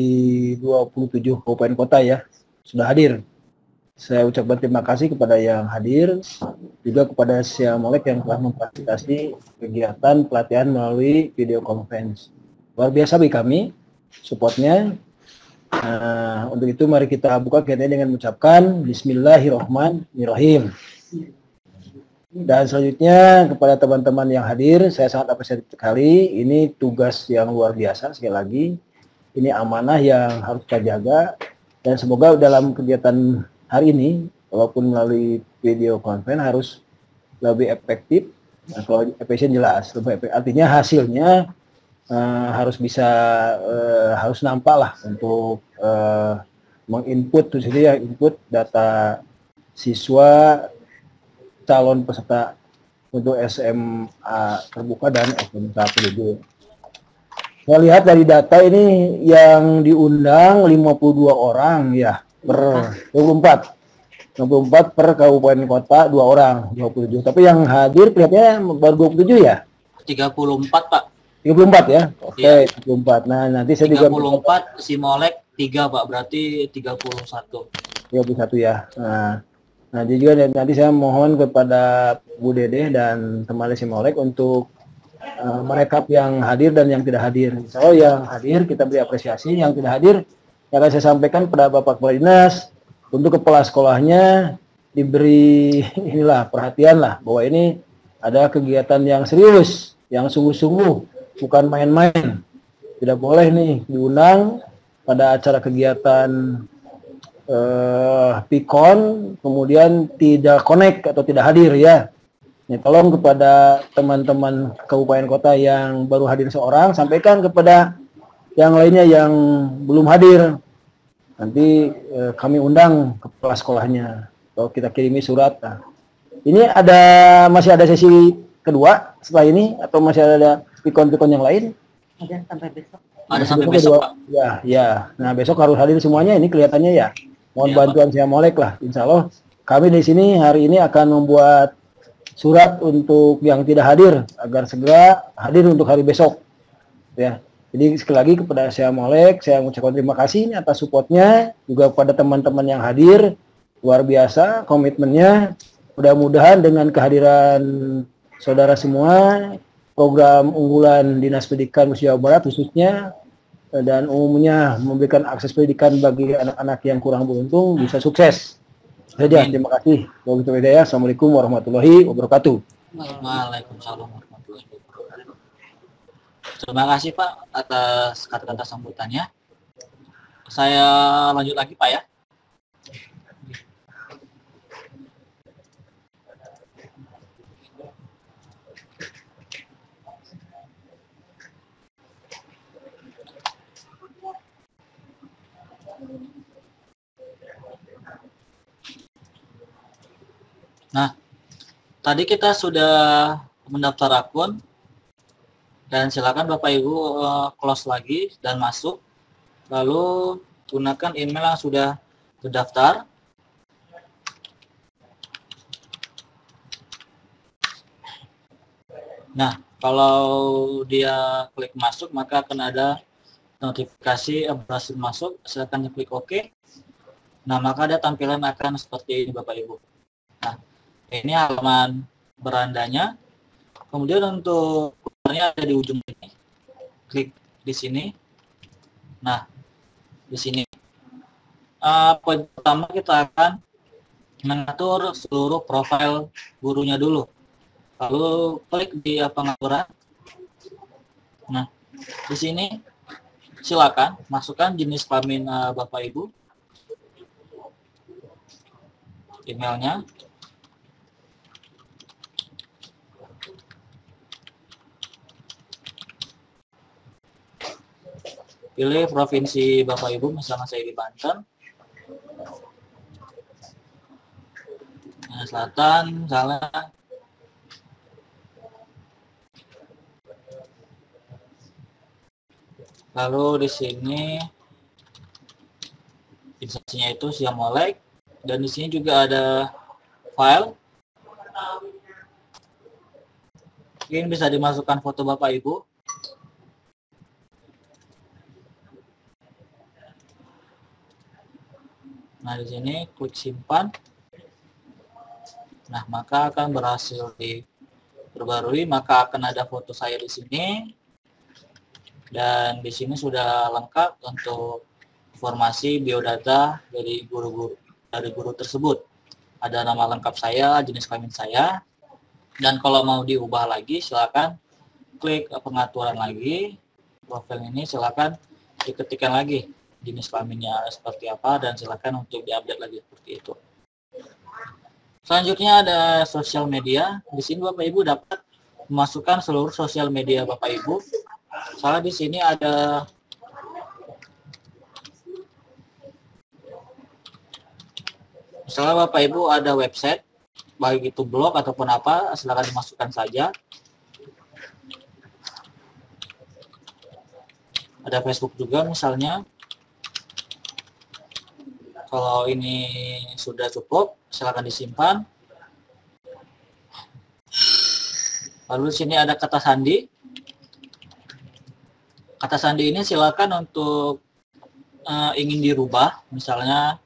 Speaker 18: 27 kabupaten kota ya sudah hadir. Saya ucapkan terima kasih kepada yang hadir, juga kepada Sia Molek yang telah memfasilitasi kegiatan pelatihan melalui video conference. Luar biasa bagi kami supportnya. Nah, untuk itu mari kita buka kegiatannya dengan mengucapkan Bismillahirrahmanirrahim. Dan selanjutnya kepada teman-teman yang hadir, saya sangat apresiatif sekali. Ini tugas yang luar biasa sekali lagi. Ini amanah yang harus kita jaga. Dan semoga dalam kegiatan hari ini, walaupun melalui video conference harus lebih efektif. Nah, kalau efisien jelas, lebih efektif. Artinya hasilnya eh, harus bisa eh, harus nampak lah untuk eh, menginput itu ya input data siswa calon peserta untuk SMA terbuka dan SMA juga. Saya lihat dari data ini yang diundang 52 orang ya per 24. 24 per kabupaten kota dua orang 27. Tapi yang hadir kelihatannya baru 27 ya?
Speaker 2: 34, Pak.
Speaker 18: 34 ya. Oke,
Speaker 2: Iya.
Speaker 18: 34. Nah, nanti saya juga
Speaker 2: 34, Simolek 3, Pak. Berarti 31.
Speaker 18: 31 ya. Nah, nah jadi juga nanti saya mohon kepada Bu Dede dan teman Simolek untuk uh, merekap yang hadir dan yang tidak hadir. Kalau yang hadir kita beri apresiasi, yang tidak hadir yang akan saya sampaikan kepada Bapak Kepala Dinas untuk kepala sekolahnya diberi inilah perhatian lah bahwa ini ada kegiatan yang serius, yang sungguh-sungguh, bukan main-main. Tidak boleh nih diundang pada acara kegiatan eh, pikon kemudian tidak connect atau tidak hadir ya. Nih, tolong kepada teman-teman kabupaten kota yang baru hadir seorang sampaikan kepada yang lainnya yang belum hadir. Nanti eh, kami undang kepala sekolahnya atau kita kirimi surat. Nah, ini ada masih ada sesi kedua setelah ini atau masih ada pikon-pikon yang lain?
Speaker 1: Ada sampai besok.
Speaker 2: Ada sampai
Speaker 18: Besok
Speaker 2: besok,
Speaker 18: kedua.
Speaker 2: Pak.
Speaker 18: Ya, ya. Nah, besok harus hadir semuanya. Ini kelihatannya ya. Mohon
Speaker 2: Iya,
Speaker 18: bantuan saya molek lah. Insya Allah kami di sini hari ini akan membuat surat untuk yang tidak hadir agar segera hadir untuk hari besok. Ya. Jadi sekali lagi kepada saya molek, saya mengucapkan terima kasih ini atas supportnya, juga kepada teman-teman yang hadir, luar biasa komitmennya. Mudah-mudahan dengan kehadiran saudara semua, program unggulan Dinas Pendidikan Jawa Barat khususnya eh, dan umumnya memberikan akses pendidikan bagi anak-anak yang kurang beruntung bisa sukses. Saja, terima kasih. Wabillahi hidayah. Assalamualaikum warahmatullahi wabarakatuh.
Speaker 2: Waalaikumsalam warahmatullahi wabarakatuh. Terima kasih Pak atas kata-kata sambutannya. Saya lanjut lagi Pak ya. Nah, tadi kita sudah mendaftar akun dan silakan Bapak Ibu eh, close lagi dan masuk. Lalu gunakan email yang sudah terdaftar. Nah, kalau dia klik masuk maka akan ada notifikasi berhasil masuk. Silakan klik OK. Nah, maka ada tampilan akan seperti ini Bapak Ibu. Nah, ini halaman berandanya. Kemudian untuk ada di ujung ini. Klik di sini. Nah, di sini. Uh, poin pertama kita akan mengatur seluruh profil gurunya dulu. Lalu klik di pengaturan. Nah, di sini silakan masukkan jenis kelamin uh, Bapak Ibu, emailnya, pilih provinsi Bapak Ibu, misalnya saya di Banten. Nah, selatan, misalnya Lalu di sini instansinya itu siang molek dan di sini juga ada file. Mungkin bisa dimasukkan foto Bapak Ibu. Nah, di sini klik simpan. Nah, maka akan berhasil diperbarui, maka akan ada foto saya di sini. Dan di sini sudah lengkap untuk informasi biodata dari guru-guru dari guru tersebut. Ada nama lengkap saya, jenis kelamin saya. Dan kalau mau diubah lagi, silakan klik pengaturan lagi. Profil ini silakan diketikkan lagi jenis kelaminnya seperti apa dan silakan untuk diupdate lagi seperti itu. Selanjutnya ada sosial media. Di sini Bapak Ibu dapat memasukkan seluruh sosial media Bapak Ibu. Soalnya di sini ada Misalnya Bapak Ibu ada website, baik itu blog ataupun apa, silakan dimasukkan saja. Ada Facebook juga misalnya kalau ini sudah cukup, silakan disimpan. Lalu sini ada kata sandi. Kata sandi ini silakan untuk uh, ingin dirubah, misalnya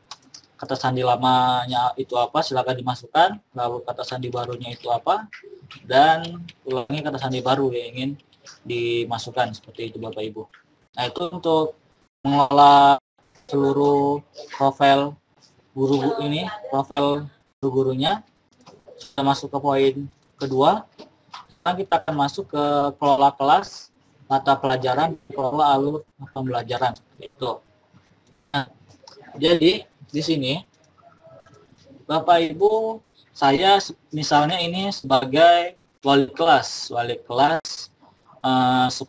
Speaker 2: kata sandi lamanya itu apa, silakan dimasukkan. Lalu kata sandi barunya itu apa, dan ulangi kata sandi baru yang ingin dimasukkan seperti itu Bapak Ibu. Nah itu untuk mengolah seluruh profil guru ini, profil guru-gurunya. Kita masuk ke poin kedua. Sekarang kita akan masuk ke kelola kelas, mata pelajaran, kelola alur pembelajaran. Itu. Nah, jadi di sini Bapak Ibu saya misalnya ini sebagai wali kelas, wali kelas uh, 10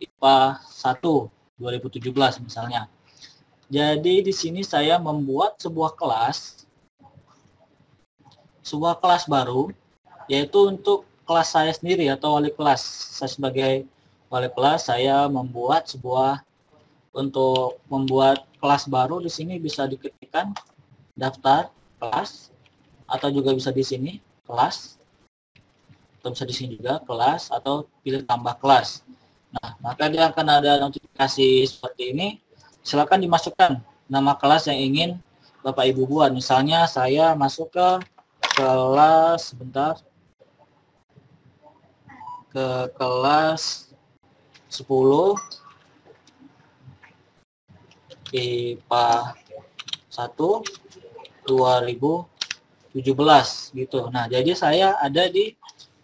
Speaker 2: IPA 1 2017 misalnya. Jadi di sini saya membuat sebuah kelas, sebuah kelas baru, yaitu untuk kelas saya sendiri atau wali kelas. Saya sebagai wali kelas, saya membuat sebuah untuk membuat kelas baru di sini bisa diketikkan daftar kelas atau juga bisa di sini kelas atau bisa di sini juga kelas atau pilih tambah kelas. Nah, maka dia akan ada notifikasi seperti ini silakan dimasukkan nama kelas yang ingin Bapak Ibu buat. Misalnya saya masuk ke kelas sebentar ke kelas 10 IPA 1 2017 gitu. Nah, jadi saya ada di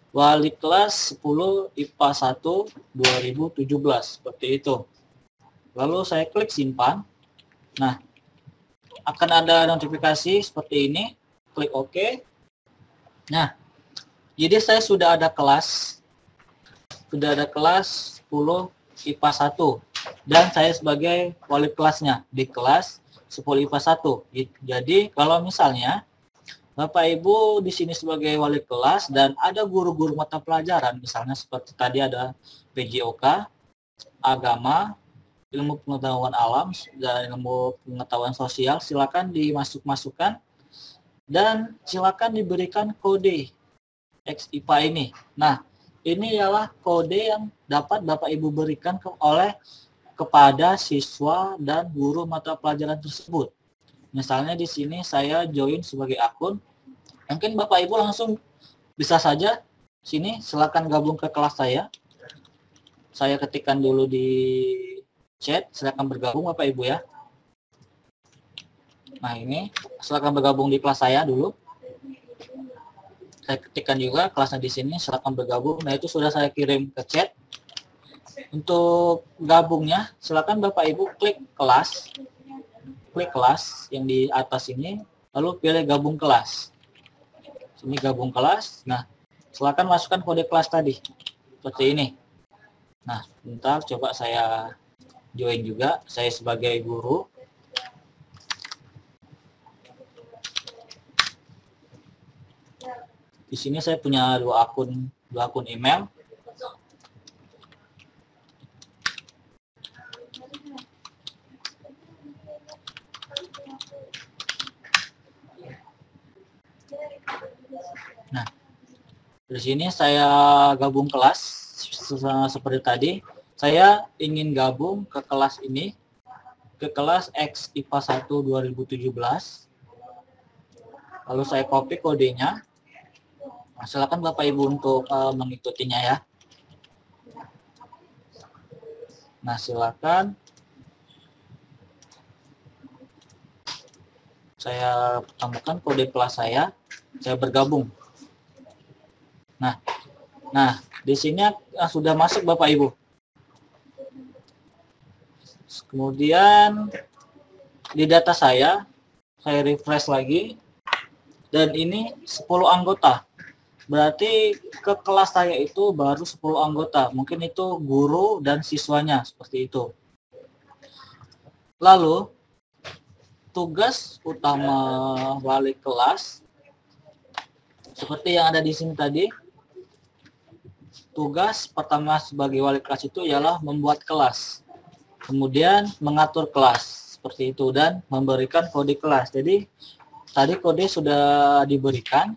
Speaker 2: wali kelas 10 IPA 1 2017 seperti itu. Lalu saya klik simpan. Nah, akan ada notifikasi seperti ini. Klik OK. Nah, jadi saya sudah ada kelas. Sudah ada kelas 10 IPA 1. Dan saya sebagai wali kelasnya di kelas 10 IPA 1. Jadi kalau misalnya Bapak Ibu di sini sebagai wali kelas dan ada guru-guru mata pelajaran, misalnya seperti tadi ada PJOK, agama, ilmu pengetahuan alam dan ilmu pengetahuan sosial silakan dimasuk-masukkan dan silakan diberikan kode XIPA ini. Nah, ini adalah kode yang dapat Bapak Ibu berikan ke, oleh kepada siswa dan guru mata pelajaran tersebut. Misalnya di sini saya join sebagai akun. Mungkin Bapak Ibu langsung bisa saja sini silakan gabung ke kelas saya. Saya ketikkan dulu di chat, silakan bergabung Bapak Ibu ya. Nah ini silakan bergabung di kelas saya dulu. Saya ketikkan juga kelasnya di sini. Silakan bergabung. Nah itu sudah saya kirim ke chat. Untuk gabungnya, silakan Bapak Ibu klik kelas, klik kelas yang di atas ini, lalu pilih gabung kelas. Sini gabung kelas. Nah, silakan masukkan kode kelas tadi seperti ini. Nah, bentar coba saya join juga. Saya sebagai guru. Di sini saya punya dua akun dua akun email. Nah, di sini saya gabung kelas seperti tadi. Saya ingin gabung ke kelas ini, ke kelas X IPA 1 2017. Lalu saya copy kodenya. Nah, silakan Bapak Ibu untuk uh, mengikutinya ya. Nah, silakan. Saya tambahkan kode kelas saya. Saya bergabung. Nah, nah di sini ah, sudah masuk Bapak Ibu. Kemudian di data saya, saya refresh lagi, dan ini 10 anggota. Berarti ke kelas saya itu baru 10 anggota. Mungkin itu guru dan siswanya, seperti itu. Lalu, tugas utama wali kelas, seperti yang ada di sini tadi, tugas pertama sebagai wali kelas itu ialah membuat kelas kemudian mengatur kelas seperti itu dan memberikan kode kelas. Jadi tadi kode sudah diberikan.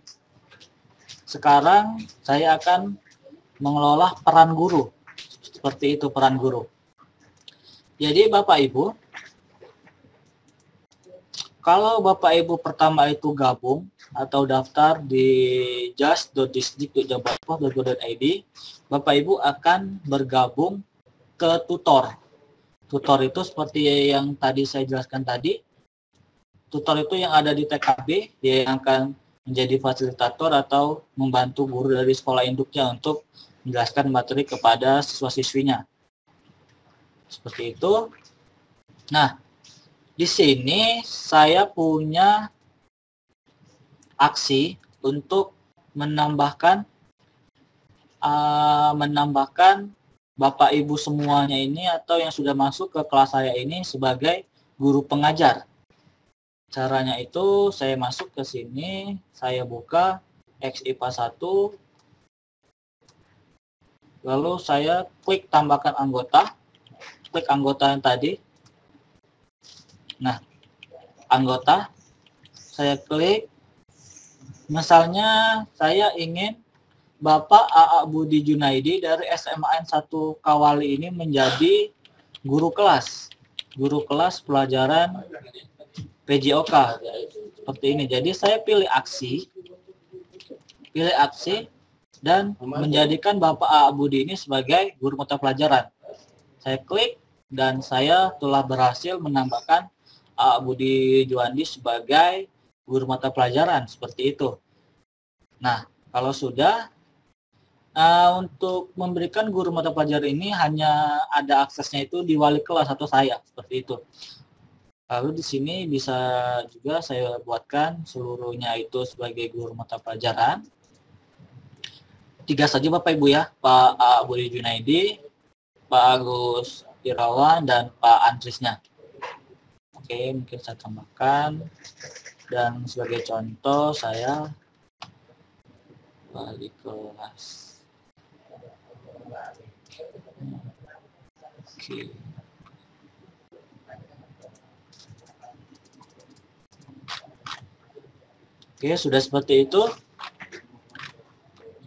Speaker 2: Sekarang saya akan mengelola peran guru. Seperti itu peran guru. Jadi Bapak Ibu, kalau Bapak Ibu pertama itu gabung atau daftar di just.disdik.jabarpo.go.id, Bapak Ibu akan bergabung ke tutor tutor itu seperti yang tadi saya jelaskan tadi tutor itu yang ada di TKB dia yang akan menjadi fasilitator atau membantu guru dari sekolah induknya untuk menjelaskan materi kepada siswa-siswinya. Seperti itu. Nah di sini saya punya aksi untuk menambahkan uh, menambahkan Bapak Ibu semuanya ini atau yang sudah masuk ke kelas saya ini sebagai guru pengajar. Caranya itu saya masuk ke sini, saya buka XIPA 1, lalu saya klik tambahkan anggota, klik anggota yang tadi. Nah, anggota, saya klik, misalnya saya ingin Bapak AA Budi Junaidi dari SMAN 1 Kawali ini menjadi guru kelas. Guru kelas pelajaran PJOK. Seperti ini. Jadi saya pilih aksi. Pilih aksi dan menjadikan Bapak AA Budi ini sebagai guru mata pelajaran. Saya klik dan saya telah berhasil menambahkan AA Budi Juandi sebagai guru mata pelajaran seperti itu. Nah, kalau sudah Uh, untuk memberikan guru mata pelajaran ini hanya ada aksesnya itu di wali kelas atau saya seperti itu. Lalu di sini bisa juga saya buatkan seluruhnya itu sebagai guru mata pelajaran. Tiga saja Bapak Ibu ya, Pak. Budi Junaidi, Pak Agus Irawan, dan Pak Andrisnya. Oke, mungkin saya tambahkan. Dan sebagai contoh saya wali kelas. Oke. Oke, sudah seperti itu.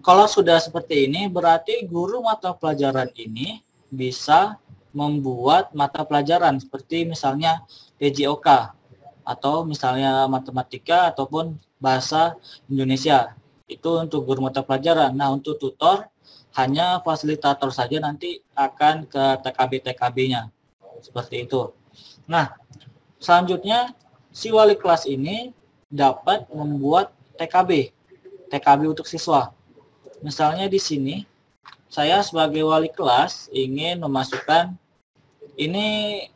Speaker 2: Kalau sudah seperti ini, berarti guru mata pelajaran ini bisa membuat mata pelajaran seperti misalnya PJOK atau misalnya matematika ataupun bahasa Indonesia. Itu untuk guru mata pelajaran. Nah, untuk tutor hanya fasilitator saja nanti akan ke TKB-TKB-nya. Seperti itu. Nah, selanjutnya si wali kelas ini dapat membuat TKB, TKB untuk siswa. Misalnya di sini, saya sebagai wali kelas ingin memasukkan ini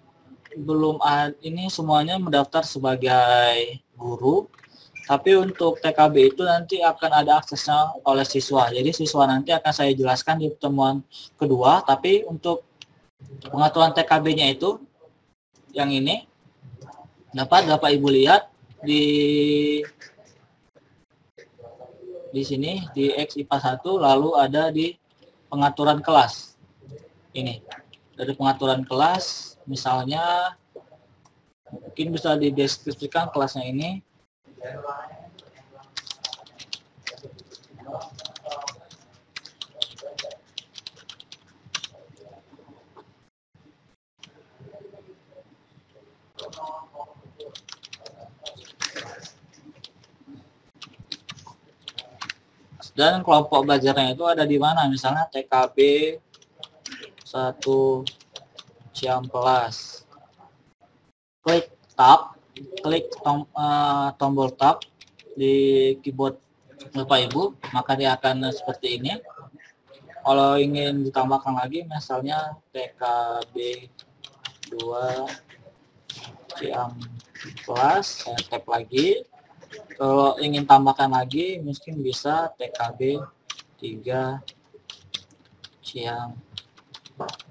Speaker 2: belum ini semuanya mendaftar sebagai guru, tapi untuk TKB itu nanti akan ada aksesnya oleh siswa. Jadi siswa nanti akan saya jelaskan di pertemuan kedua, tapi untuk pengaturan TKB-nya itu yang ini dapat Bapak Ibu lihat di di sini di X IPA 1 lalu ada di pengaturan kelas. Ini. Dari pengaturan kelas misalnya mungkin bisa dideskripsikan kelasnya ini dan kelompok belajarnya itu ada di mana? Misalnya TKB 1 Ciamplas klik tab klik tom, uh, tombol tab di keyboard Bapak Ibu maka dia akan seperti ini. Kalau ingin ditambahkan lagi misalnya TKB 2 Ciamplas saya tap lagi. Kalau ingin tambahkan lagi mungkin bisa TKB 3 siang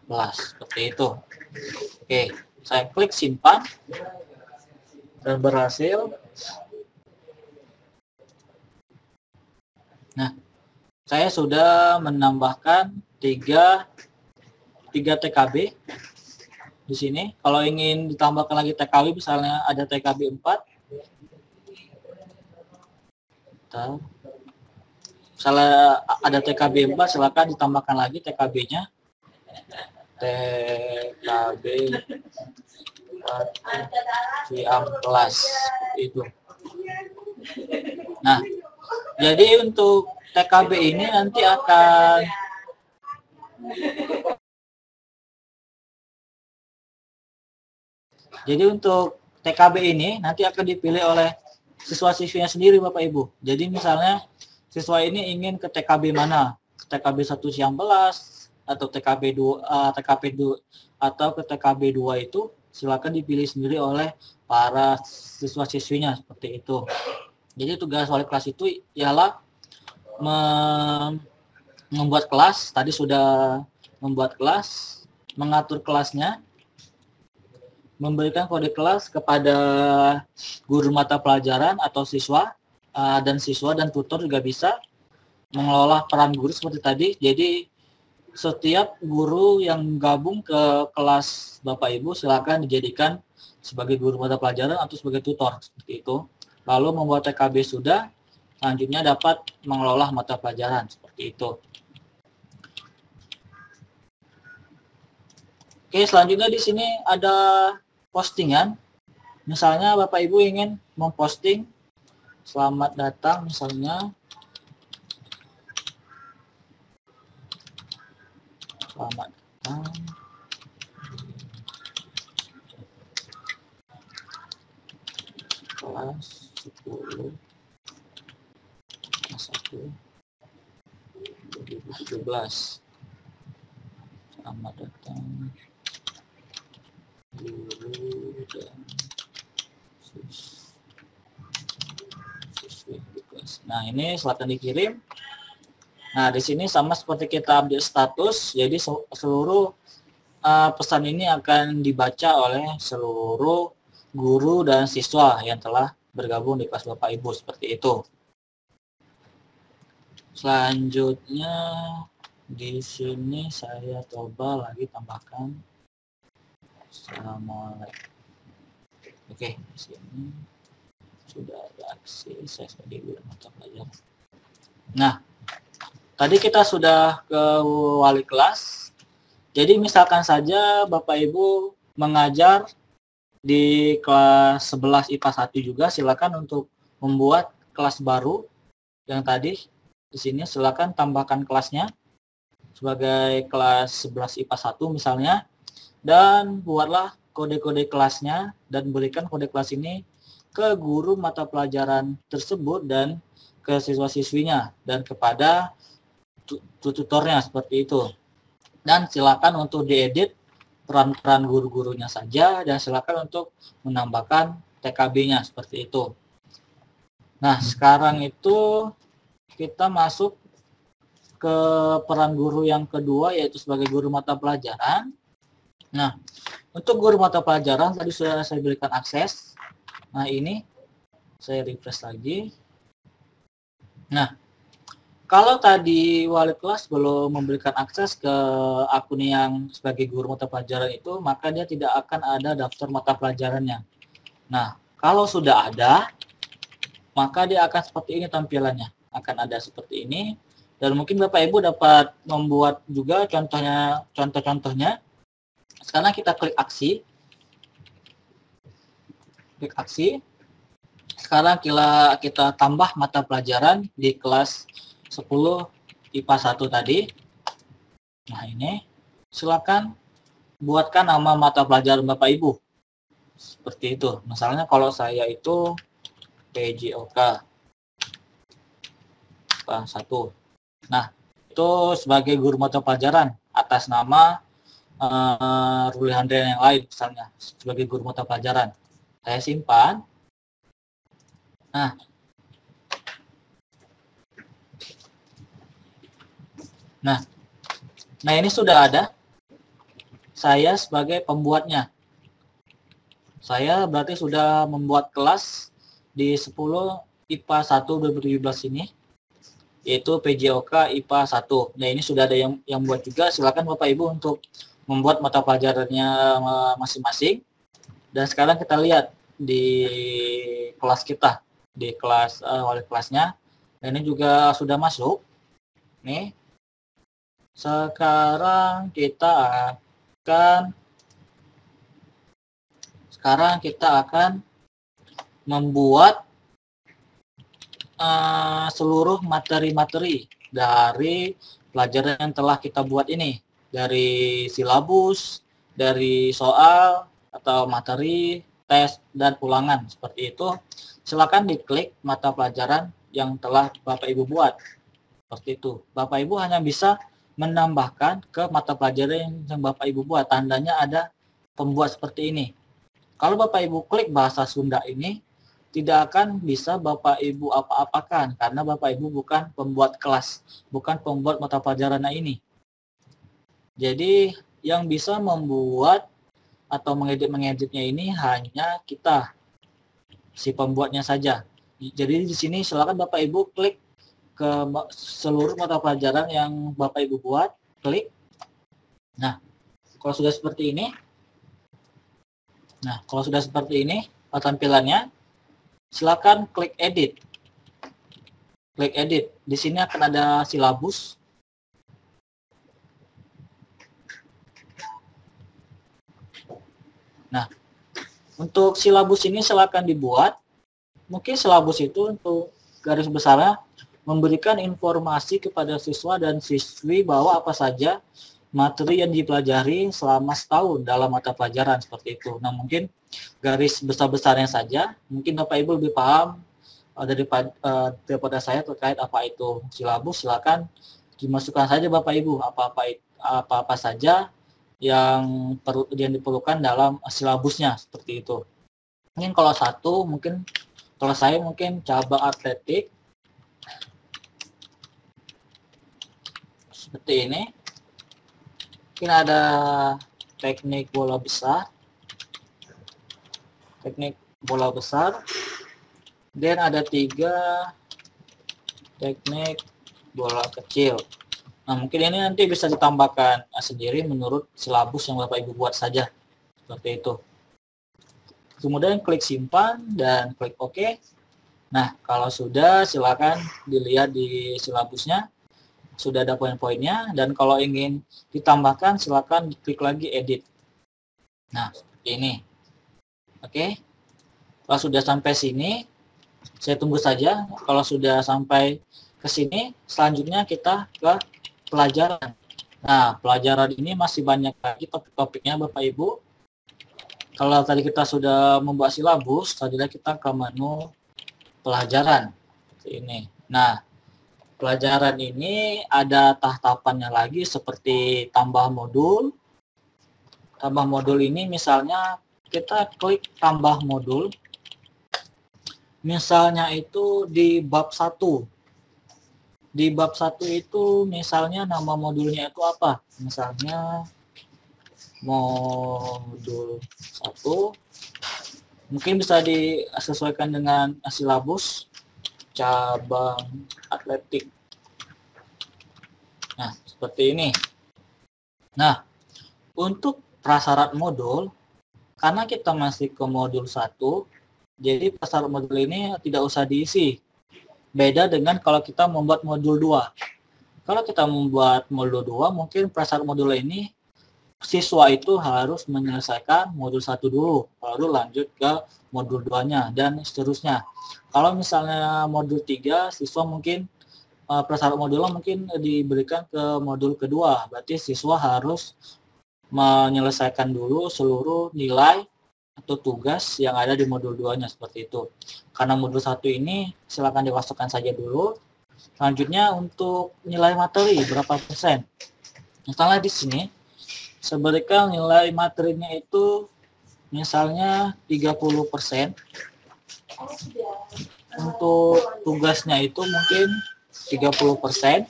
Speaker 2: belas seperti itu. Oke saya klik simpan dan berhasil. Nah saya sudah menambahkan tiga tiga TKB di sini. Kalau ingin ditambahkan lagi TKB misalnya ada TKB 4 kita misalnya ada TKB 4 silakan ditambahkan lagi TKB-nya TKB 4 siam kelas itu nah jadi untuk TKB ini nanti akan jadi untuk TKB ini nanti akan dipilih oleh siswa-siswinya sendiri Bapak Ibu. Jadi misalnya siswa ini ingin ke TKB mana? TKB 1 siang belas atau TKB 2 uh, TKB 2 atau ke TKB 2 itu silakan dipilih sendiri oleh para siswa-siswinya seperti itu. Jadi tugas wali kelas itu ialah membuat kelas, tadi sudah membuat kelas, mengatur kelasnya, memberikan kode kelas kepada guru mata pelajaran atau siswa uh, dan siswa dan tutor juga bisa mengelola peran guru seperti tadi. Jadi setiap guru yang gabung ke kelas Bapak Ibu silakan dijadikan sebagai guru mata pelajaran atau sebagai tutor seperti itu. Lalu membuat TKB sudah, selanjutnya dapat mengelola mata pelajaran seperti itu. Oke, selanjutnya di sini ada postingan. Misalnya Bapak Ibu ingin memposting selamat datang misalnya selamat datang kelas 10 kelas 1 2017 selamat datang. Guru dan siswi. Nah ini silakan dikirim. Nah di sini sama seperti kita update status, jadi seluruh uh, pesan ini akan dibaca oleh seluruh guru dan siswa yang telah bergabung di kelas Bapak Ibu seperti itu. Selanjutnya di sini saya coba lagi tambahkan Assalamualaikum. Oke, di sini sudah ada aksi saya sebagai guru. Nah, tadi kita sudah ke wali kelas. Jadi misalkan saja Bapak Ibu mengajar di kelas 11 IPA 1 juga silakan untuk membuat kelas baru yang tadi di sini silakan tambahkan kelasnya sebagai kelas 11 IPA 1 misalnya dan buatlah kode-kode kelasnya dan berikan kode kelas ini ke guru mata pelajaran tersebut dan ke siswa-siswinya dan kepada tutornya seperti itu. Dan silakan untuk diedit peran-peran guru-gurunya saja dan silakan untuk menambahkan TKB-nya seperti itu. Nah, sekarang itu kita masuk ke peran guru yang kedua yaitu sebagai guru mata pelajaran. Nah, untuk guru mata pelajaran tadi sudah saya berikan akses. Nah, ini saya refresh lagi. Nah, kalau tadi wali kelas belum memberikan akses ke akun yang sebagai guru mata pelajaran itu, maka dia tidak akan ada daftar mata pelajarannya. Nah, kalau sudah ada, maka dia akan seperti ini tampilannya. Akan ada seperti ini. Dan mungkin Bapak Ibu dapat membuat juga contohnya contoh-contohnya. Sekarang kita klik aksi. Klik aksi. Sekarang kita kita tambah mata pelajaran di kelas 10 IPA 1 tadi. Nah, ini silakan buatkan nama mata pelajaran Bapak Ibu. Seperti itu. Misalnya kalau saya itu PJOK IPA 1. Nah, itu sebagai guru mata pelajaran atas nama uh, Ruli Handrian yang lain misalnya sebagai guru mata pelajaran. Saya simpan. Nah, Nah, nah ini sudah ada. Saya sebagai pembuatnya. Saya berarti sudah membuat kelas di 10 IPA 1 2017 ini yaitu PJOK IPA 1. Nah, ini sudah ada yang yang buat juga. Silakan Bapak Ibu untuk membuat mata pelajarannya masing-masing. Dan sekarang kita lihat di kelas kita, di kelas uh, wali kelasnya. Dan ini juga sudah masuk. Nih, sekarang kita akan sekarang kita akan membuat uh, seluruh materi-materi dari pelajaran yang telah kita buat ini dari silabus, dari soal atau materi, tes dan ulangan seperti itu. Silakan diklik mata pelajaran yang telah Bapak Ibu buat. Seperti itu. Bapak Ibu hanya bisa menambahkan ke mata pelajaran yang Bapak Ibu buat. Tandanya ada pembuat seperti ini. Kalau Bapak Ibu klik bahasa Sunda ini, tidak akan bisa Bapak Ibu apa-apakan karena Bapak Ibu bukan pembuat kelas, bukan pembuat mata pelajaran ini. Jadi yang bisa membuat atau mengedit-mengeditnya ini hanya kita, si pembuatnya saja. Jadi di sini silakan Bapak Ibu klik ke seluruh mata pelajaran yang Bapak Ibu buat, klik. Nah, kalau sudah seperti ini, nah kalau sudah seperti ini tampilannya, silakan klik edit. Klik edit. Di sini akan ada silabus. Nah, untuk silabus ini silakan dibuat. Mungkin silabus itu untuk garis besarnya memberikan informasi kepada siswa dan siswi bahwa apa saja materi yang dipelajari selama setahun dalam mata pelajaran seperti itu. Nah mungkin garis besar-besarnya saja, mungkin Bapak Ibu lebih paham uh, daripada, uh, daripada saya terkait apa itu silabus, silakan dimasukkan saja Bapak Ibu apa-apa apa-apa saja yang perlu yang diperlukan dalam silabusnya seperti itu. Mungkin kalau satu, mungkin kalau saya mungkin cabang atletik seperti ini. Mungkin ada teknik bola besar. Teknik bola besar. Dan ada tiga teknik bola kecil. Nah mungkin ini nanti bisa ditambahkan sendiri menurut silabus yang Bapak Ibu buat saja. Seperti itu. Kemudian klik simpan dan klik OK. Nah kalau sudah silakan dilihat di silabusnya sudah ada poin-poinnya dan kalau ingin ditambahkan silakan klik lagi edit. Nah, ini. Oke. Kalau sudah sampai sini, saya tunggu saja. Kalau sudah sampai ke sini, selanjutnya kita ke pelajaran. Nah, pelajaran ini masih banyak lagi topik-topiknya Bapak Ibu. kalau tadi kita sudah membuat silabus, tadinya kita ke menu pelajaran. Seperti Ini. Nah, pelajaran ini ada tahapannya lagi seperti tambah modul. Tambah modul ini misalnya kita klik tambah modul. Misalnya itu di bab 1. Di bab 1 itu misalnya nama modulnya itu apa? Misalnya modul 1 mungkin bisa disesuaikan dengan silabus cabang atletik. Nah seperti ini. Nah untuk prasyarat modul karena kita masih ke modul 1 jadi prasyarat modul ini tidak usah diisi. Beda dengan kalau kita membuat modul 2 kalau kita membuat modul 2 mungkin prasyarat modul ini siswa itu harus menyelesaikan modul satu dulu, baru lanjut ke modul 2-nya dan seterusnya. Kalau misalnya modul 3, siswa mungkin uh, prasyarat modulnya mungkin diberikan ke modul kedua, berarti siswa harus menyelesaikan dulu seluruh nilai atau tugas yang ada di modul 2-nya seperti itu. Karena modul satu ini silakan dimasukkan saja dulu. Selanjutnya untuk nilai materi berapa persen? Misalnya di sini sebenarnya nilai materinya itu misalnya 30% untuk tugasnya itu mungkin 30%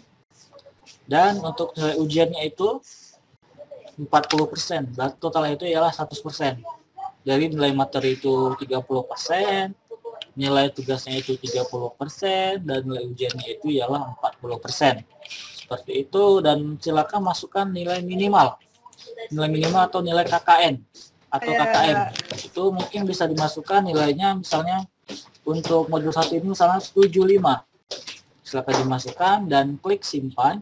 Speaker 2: dan untuk nilai ujiannya itu 40%. Berarti total itu ialah 100%. Jadi nilai materi itu 30%, nilai tugasnya itu 30%, dan nilai ujiannya itu ialah 40%. Seperti itu, dan silakan masukkan nilai minimal nilai minimal atau nilai KKN atau. KKM itu mungkin bisa dimasukkan nilainya misalnya untuk modul satu ini misalnya 75 silakan dimasukkan dan klik simpan.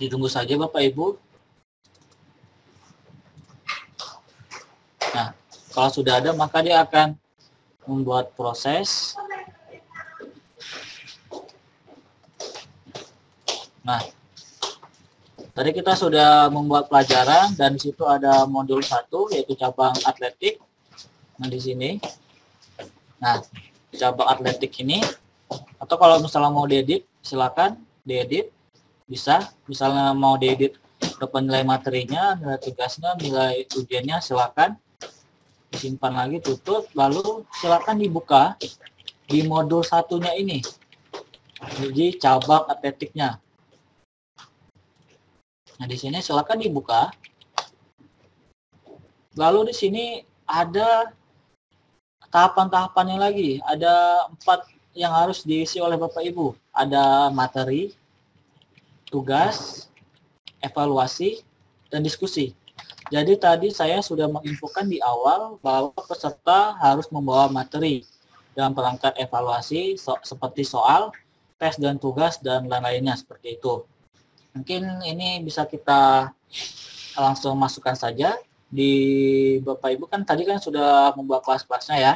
Speaker 2: Ditunggu saja Bapak Ibu. Nah, kalau sudah ada maka dia akan membuat proses. Nah, tadi kita sudah membuat pelajaran dan situ ada modul satu yaitu cabang atletik. Nah, di sini. Nah, cabang atletik ini atau kalau misalnya mau diedit silakan diedit bisa misalnya mau diedit berapa nilai materinya, nilai tugasnya, nilai ujiannya silakan simpan lagi tutup lalu silakan dibuka di modul satunya ini jadi cabang atletiknya nah di sini silakan dibuka. Lalu di sini ada tahapan-tahapannya lagi. Ada empat yang harus diisi oleh bapak ibu. Ada materi tugas evaluasi dan diskusi. Jadi tadi saya sudah menginfokan di awal bahwa peserta harus membawa materi dalam perangkat evaluasi so, seperti soal, tes dan tugas dan lain-lainnya seperti itu. Mungkin ini bisa kita langsung masukkan saja di Bapak Ibu kan tadi kan sudah membuat kelas-kelasnya ya.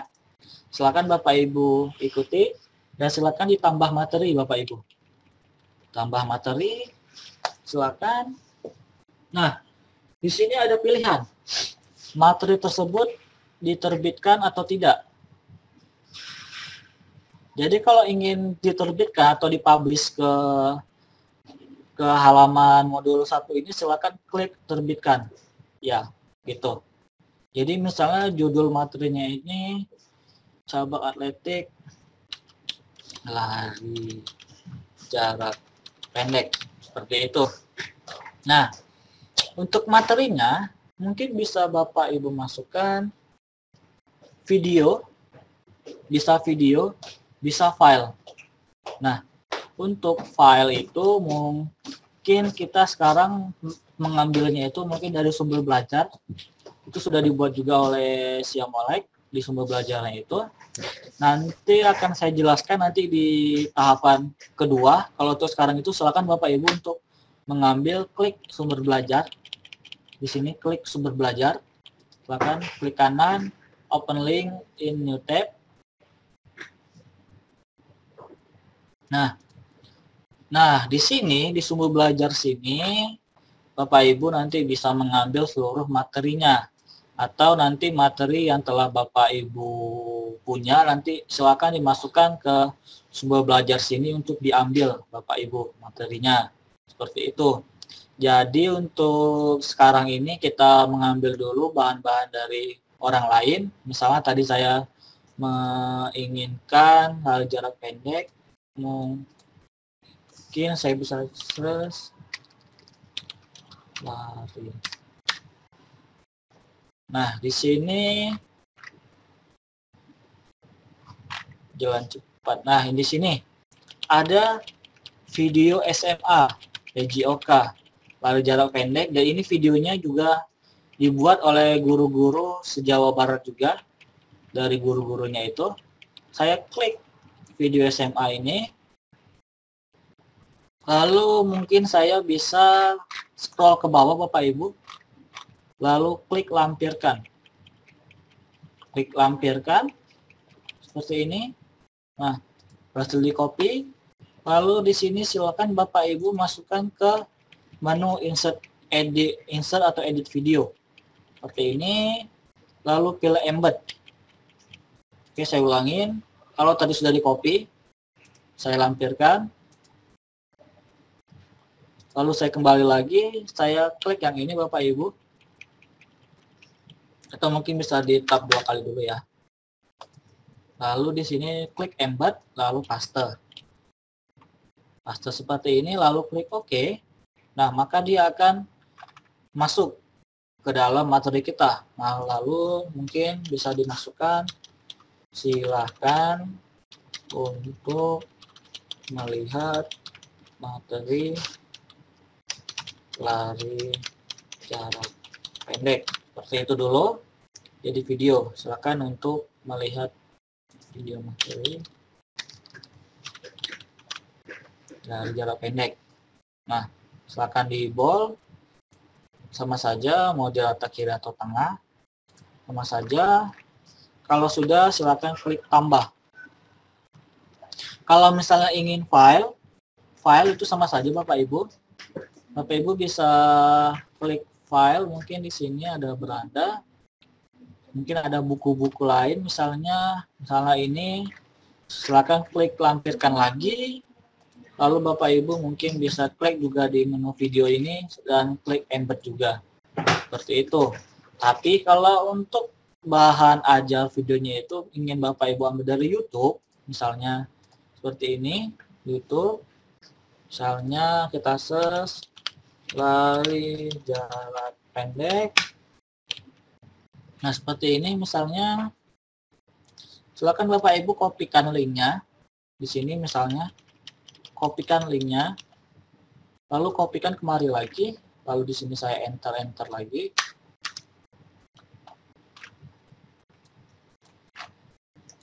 Speaker 2: Silakan Bapak Ibu ikuti dan silakan ditambah materi Bapak Ibu. Tambah materi, silakan. Nah, di sini ada pilihan. Materi tersebut diterbitkan atau tidak. Jadi kalau ingin diterbitkan atau dipublish ke ke halaman modul satu ini silakan klik terbitkan. Ya, gitu. Jadi misalnya judul materinya ini cabang atletik lari jarak pendek seperti itu. Nah, untuk materinya, mungkin bisa Bapak Ibu masukkan video, bisa video, bisa file. Nah, untuk file itu mungkin kita sekarang mengambilnya itu mungkin dari sumber belajar. Itu sudah dibuat juga oleh Siamolek di sumber belajarnya itu. Nanti akan saya jelaskan nanti di tahapan kedua. Kalau untuk sekarang itu silakan Bapak Ibu untuk mengambil klik sumber belajar di sini klik sumber belajar silakan klik kanan open link in new tab Nah, nah di sini di sumber belajar sini Bapak Ibu nanti bisa mengambil seluruh materinya atau nanti materi yang telah Bapak Ibu punya nanti silakan dimasukkan ke sumber belajar sini untuk diambil Bapak Ibu materinya seperti itu. Jadi untuk sekarang ini kita mengambil dulu bahan-bahan dari orang lain. Misalnya tadi saya menginginkan hal jarak pendek, saya bisa search lari. Nah, di sini jalan cepat. Nah, di sini ada video SMA PJOK lari jarak pendek dan ini videonya juga dibuat oleh guru-guru sejawa barat juga dari guru-gurunya itu. Saya klik video SMA ini Lalu mungkin saya bisa scroll ke bawah Bapak Ibu. Lalu klik lampirkan. Klik lampirkan. Seperti ini. Nah, berhasil di copy. Lalu di sini silakan Bapak Ibu masukkan ke menu insert edit insert atau edit video. Seperti ini. Lalu pilih embed. Oke, saya ulangin. Kalau tadi sudah di copy, saya lampirkan Lalu saya kembali lagi, saya klik yang ini Bapak Ibu. Atau mungkin bisa di tab dua kali dulu ya. Lalu di sini klik embed, lalu paste. Paste seperti ini, lalu klik OK. Nah, maka dia akan masuk ke dalam materi kita. Nah, lalu mungkin bisa dimasukkan silahkan untuk melihat materi lari jarak pendek. Seperti itu dulu jadi video. Silakan untuk melihat video materi. Lari jarak pendek. Nah silakan di bold sama saja mau rata kiri atau tengah. Sama saja. Kalau sudah silakan klik tambah. Kalau misalnya ingin file file itu sama saja Bapak Ibu Bapak Ibu bisa klik file, mungkin di sini ada beranda. Mungkin ada buku-buku lain misalnya, misalnya ini silakan klik lampirkan lagi. Lalu Bapak Ibu mungkin bisa klik juga di menu video ini dan klik embed juga. Seperti itu. Tapi kalau untuk bahan aja videonya itu ingin Bapak Ibu ambil dari YouTube, misalnya seperti ini, YouTube. Misalnya kita search lari jarak pendek. Nah, seperti ini misalnya. Silakan Bapak Ibu kopikan linknya. Di sini misalnya kopikan linknya. Lalu kopikan kemari lagi. Lalu di sini saya enter enter lagi.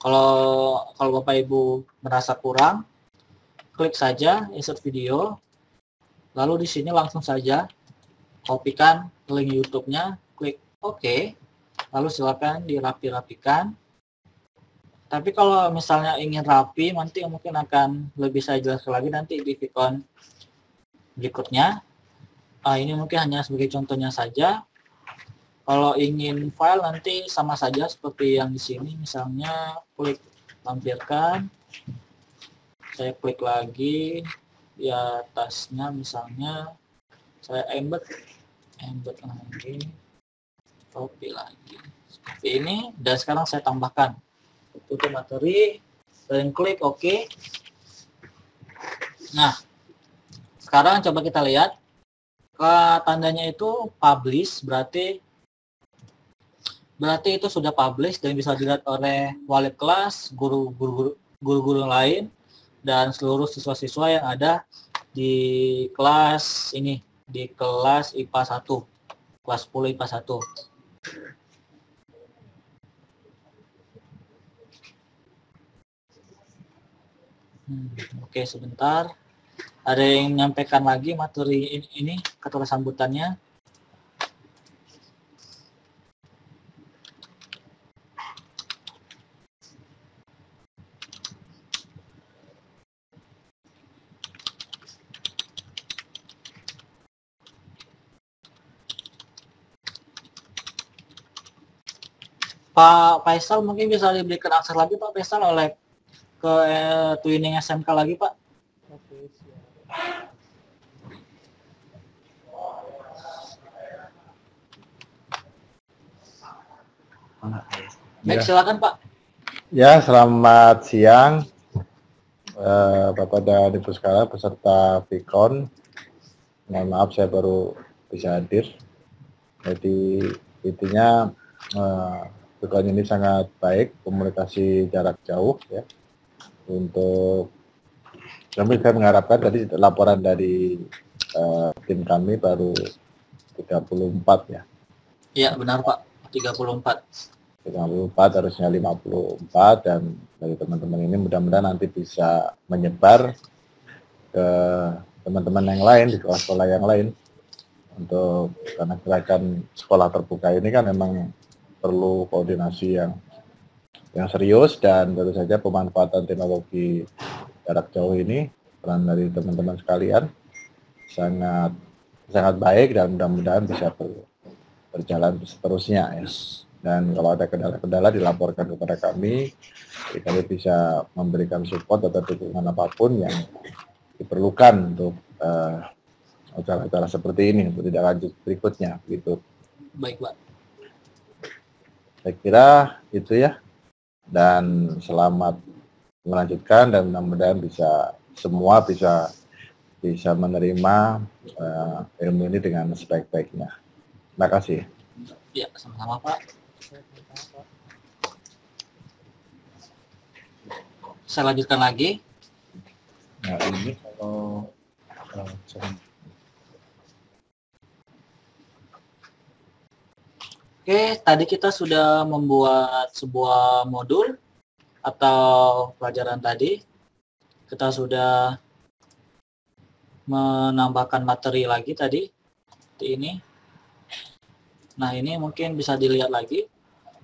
Speaker 2: Kalau kalau Bapak Ibu merasa kurang klik saja insert video Lalu di sini langsung saja kopikan link YouTube-nya, klik OK. Lalu silakan dirapi-rapikan. Tapi kalau misalnya ingin rapi, nanti mungkin akan lebih saya jelaskan lagi nanti di Vicon berikutnya. Uh, ini mungkin hanya sebagai contohnya saja. Kalau ingin file nanti sama saja seperti yang di sini, misalnya klik lampirkan, saya klik lagi, di atasnya misalnya saya embed embed lagi copy lagi. Seperti ini dan sekarang saya tambahkan. Tutup materi dan klik OK nah sekarang coba kita lihat. Ke tandanya itu publish berarti berarti itu sudah publish dan bisa dilihat oleh wali kelas guru-guru guru-guru lain dan seluruh siswa-siswa yang ada di kelas ini di kelas IPA 1 kelas 10 IPA 1 hmm, oke sebentar. Ada yang menyampaikan lagi materi ini, ini kata sambutannya Pak Faisal mungkin bisa diberikan akses lagi Pak Faisal oleh ke eh, Twinning SMK lagi Pak. Baik,
Speaker 19: Ya.
Speaker 2: silakan Pak.
Speaker 19: Ya, selamat siang eh, Bapak dan Ibu sekalian peserta Vicon. Mohon maaf saya baru bisa hadir. Jadi intinya eh, Vicon ini sangat baik komunikasi jarak jauh ya untuk kami saya mengharapkan tadi laporan dari eh, tim kami baru 34 ya.
Speaker 2: Iya, benar Pak. 34.
Speaker 19: 54 harusnya 54 dan dari teman-teman ini mudah-mudahan nanti bisa menyebar ke teman-teman yang lain di sekolah-sekolah yang lain untuk karena gerakan sekolah terbuka ini kan memang perlu koordinasi yang yang serius dan tentu saja pemanfaatan teknologi jarak jauh ini peran dari teman-teman sekalian sangat sangat baik dan mudah-mudahan bisa ber- berjalan seterusnya ya dan kalau ada kendala-kendala dilaporkan kepada kami kami bisa memberikan support atau dukungan apa pun yang diperlukan untuk eh, acara-acara seperti ini untuk tidak lanjut berikutnya gitu
Speaker 2: Baik Pak.
Speaker 19: Saya kira itu ya dan selamat melanjutkan dan mudah-mudahan bisa semua bisa bisa menerima eh, ilmu ini dengan sebaik-baiknya terima kasih
Speaker 2: Ya, sama-sama Pak. Saya lanjutkan lagi.
Speaker 19: nah ini kalau eh,
Speaker 2: Oke, tadi kita sudah membuat sebuah modul atau pelajaran tadi. Kita sudah menambahkan materi lagi tadi. Seperti ini. Nah, ini mungkin bisa dilihat lagi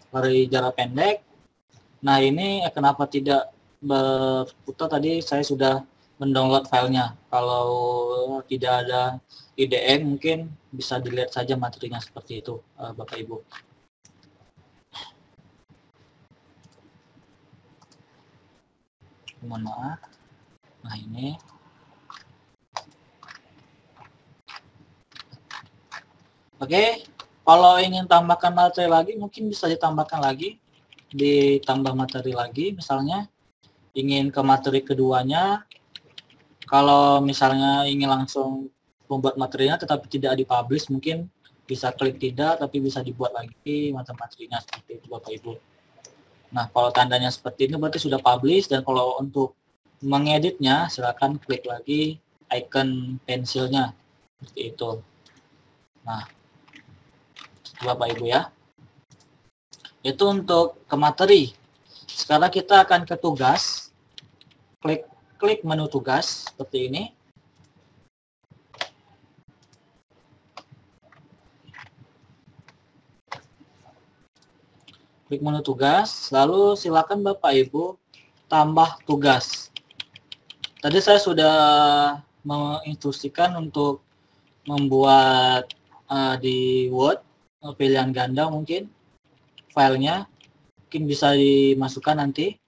Speaker 2: dari jarak pendek. Nah, ini kenapa tidak berputar tadi saya sudah mendownload filenya. Kalau tidak ada IDE mungkin bisa dilihat saja materinya seperti itu, eh, Bapak Ibu. Mohon maaf. Nah, ini. Oke, kalau ingin tambahkan materi lagi mungkin bisa ditambahkan lagi ditambah materi lagi misalnya ingin ke materi keduanya kalau misalnya ingin langsung membuat materinya tetapi tidak dipublish mungkin bisa klik tidak tapi bisa dibuat lagi materi-materinya seperti itu Bapak Ibu. Nah, kalau tandanya seperti ini berarti sudah publish dan kalau untuk mengeditnya silakan klik lagi icon pensilnya seperti itu. Nah, Bapak Ibu ya. Itu untuk ke materi. Sekarang kita akan ke tugas. Klik klik menu tugas seperti ini. Klik menu tugas, lalu silakan Bapak Ibu tambah tugas. Tadi saya sudah menginstruksikan untuk membuat eh, di Word eh, pilihan ganda mungkin filenya mungkin bisa dimasukkan nanti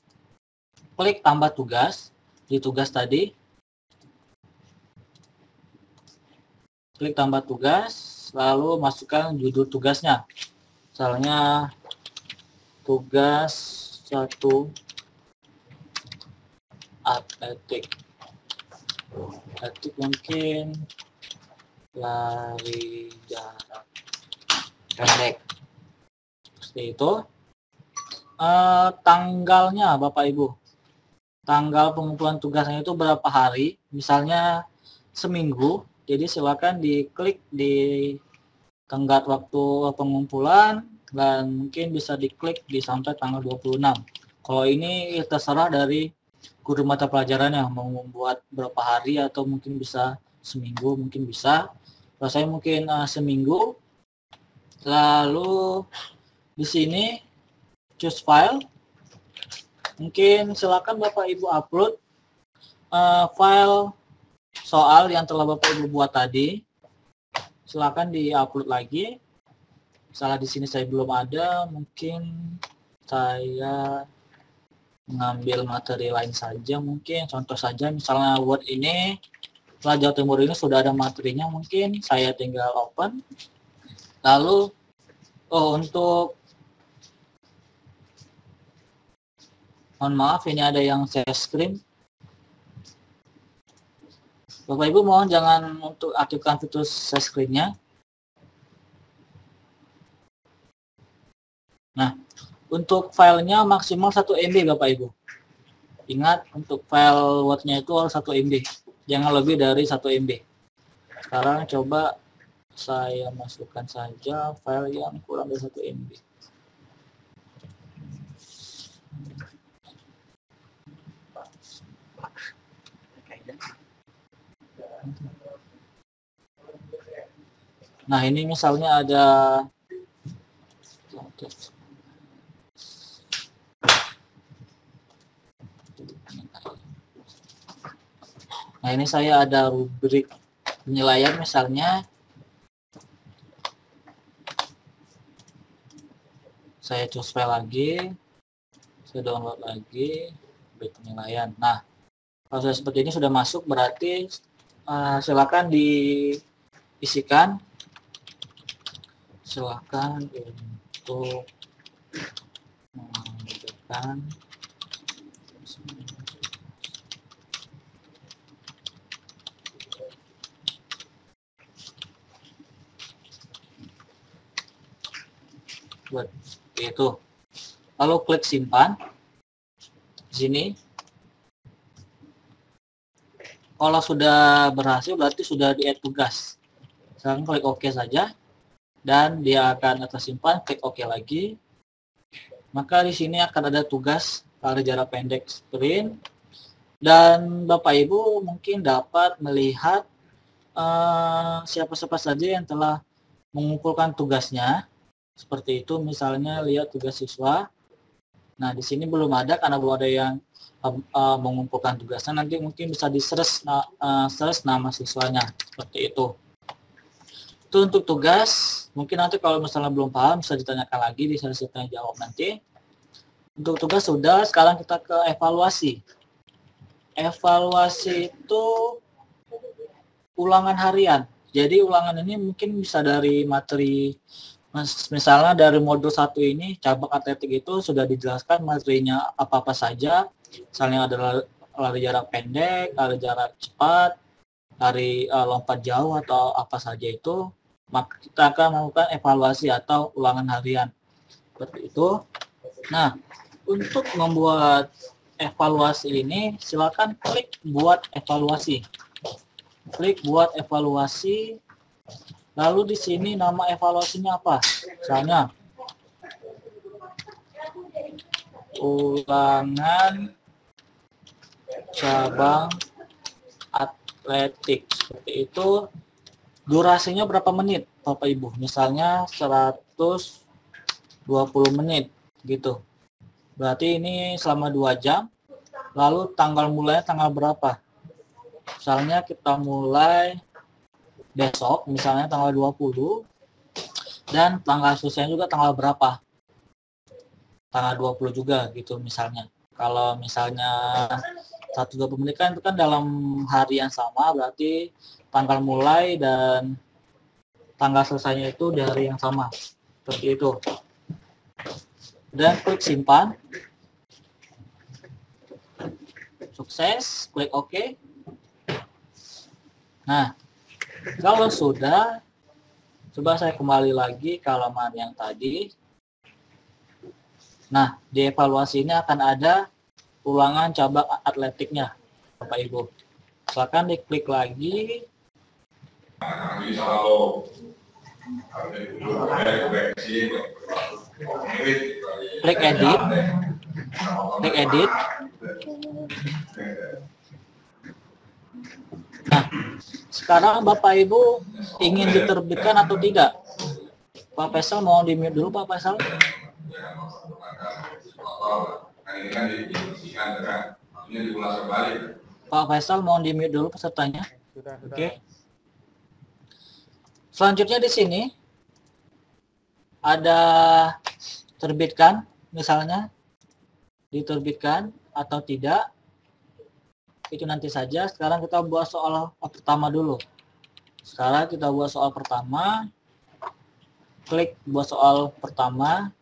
Speaker 2: klik tambah tugas di tugas tadi klik tambah tugas lalu masukkan judul tugasnya. Misalnya tugas satu atletik. Atletik mungkin lari jarak pendek. Seperti itu. Eh, tanggalnya Bapak Ibu. Tanggal pengumpulan tugasnya itu berapa hari? Misalnya seminggu jadi silakan diklik di tenggat waktu pengumpulan dan mungkin bisa diklik di sampai tanggal 26 kalau ini terserah dari guru mata pelajaran yang mau membuat berapa hari atau mungkin bisa seminggu mungkin bisa. Kalau saya mungkin eh, seminggu. Lalu di sini choose file. Mungkin silakan Bapak Ibu upload eh, file soal yang telah Bapak Ibu buat tadi silakan di-upload lagi. Salah di sini saya belum ada, mungkin saya mengambil materi lain saja mungkin. Contoh saja misalnya Word ini Jawa Timur ini sudah ada materinya mungkin saya tinggal open. Lalu oh untuk mohon maaf ini ada yang share screen Bapak Ibu mohon jangan untuk aktifkan fitur share screen-nya Nah, untuk filenya maksimal 1 MB Bapak Ibu. Ingat untuk file Word-nya itu harus 1 MB. Jangan lebih dari 1 MB. Sekarang coba saya masukkan saja file yang kurang dari 1 MB. Nah, ini misalnya ada Nah ini saya ada rubrik penilaian misalnya. Saya file lagi saya download lagi rubrik penilaian. Nah kalau sudah seperti ini sudah masuk berarti uh, silakan diisikan. Silakan untuk menunjukkan buat itu. Lalu klik simpan. Di sini kalau sudah berhasil berarti sudah di add tugas. Sekarang klik OK saja dan dia akan tersimpan klik OK lagi. Maka di sini akan ada tugas lari jarak pendek sprint. Dan Bapak Ibu mungkin dapat melihat siapa-siapa uh, saja yang telah mengumpulkan tugasnya. Seperti itu misalnya lihat tugas siswa. Nah di sini belum ada karena belum ada yang uh, mengumpulkan tugasnya nanti mungkin bisa di search, uh, nama siswanya seperti itu. Itu untuk tugas. Mungkin nanti kalau misalnya belum paham bisa ditanyakan lagi di sesi tanya jawab nanti. Untuk tugas sudah sekarang kita ke evaluasi. Evaluasi itu ulangan harian. Jadi ulangan ini mungkin bisa dari materi misalnya dari modul satu ini cabang atletik itu sudah dijelaskan materinya apa-apa saja misalnya ada lari jarak pendek, lari jarak cepat, lari uh, lompat jauh atau apa saja itu maka kita akan melakukan evaluasi atau ulangan harian. Seperti itu. Nah untuk membuat evaluasi ini silakan klik buat evaluasi. Klik buat evaluasi. Lalu di sini nama evaluasinya apa? Misalnya ulangan cabang atletik. Seperti itu durasinya berapa menit Bapak Ibu? Misalnya 120 menit gitu. Berarti ini selama dua jam. Lalu tanggal mulainya tanggal berapa? Misalnya kita mulai besok misalnya tanggal 20 dan tanggal selesai juga tanggal berapa? Tanggal 20 juga gitu misalnya. Kalau misalnya 120 menit kan itu kan dalam hari yang sama berarti tanggal mulai dan tanggal selesainya itu di hari yang sama. Seperti itu. Dan klik simpan. Sukses klik OK. Nah kalau sudah, coba saya kembali lagi ke halaman yang tadi. Nah, di evaluasi ini akan ada ulangan cabang atletiknya, Bapak Ibu. Silakan diklik lagi. Klik edit. Klik edit. Nah, sekarang Bapak Ibu ingin diterbitkan atau tidak? Pak Faisal mau di dulu Pak Faisal. Pak Faisal mau di mute dulu pesertanya. Oke. Okay. Selanjutnya di sini ada terbitkan misalnya diterbitkan atau tidak itu nanti saja sekarang kita buat soal pertama dulu sekarang kita buat soal pertama klik buat soal pertama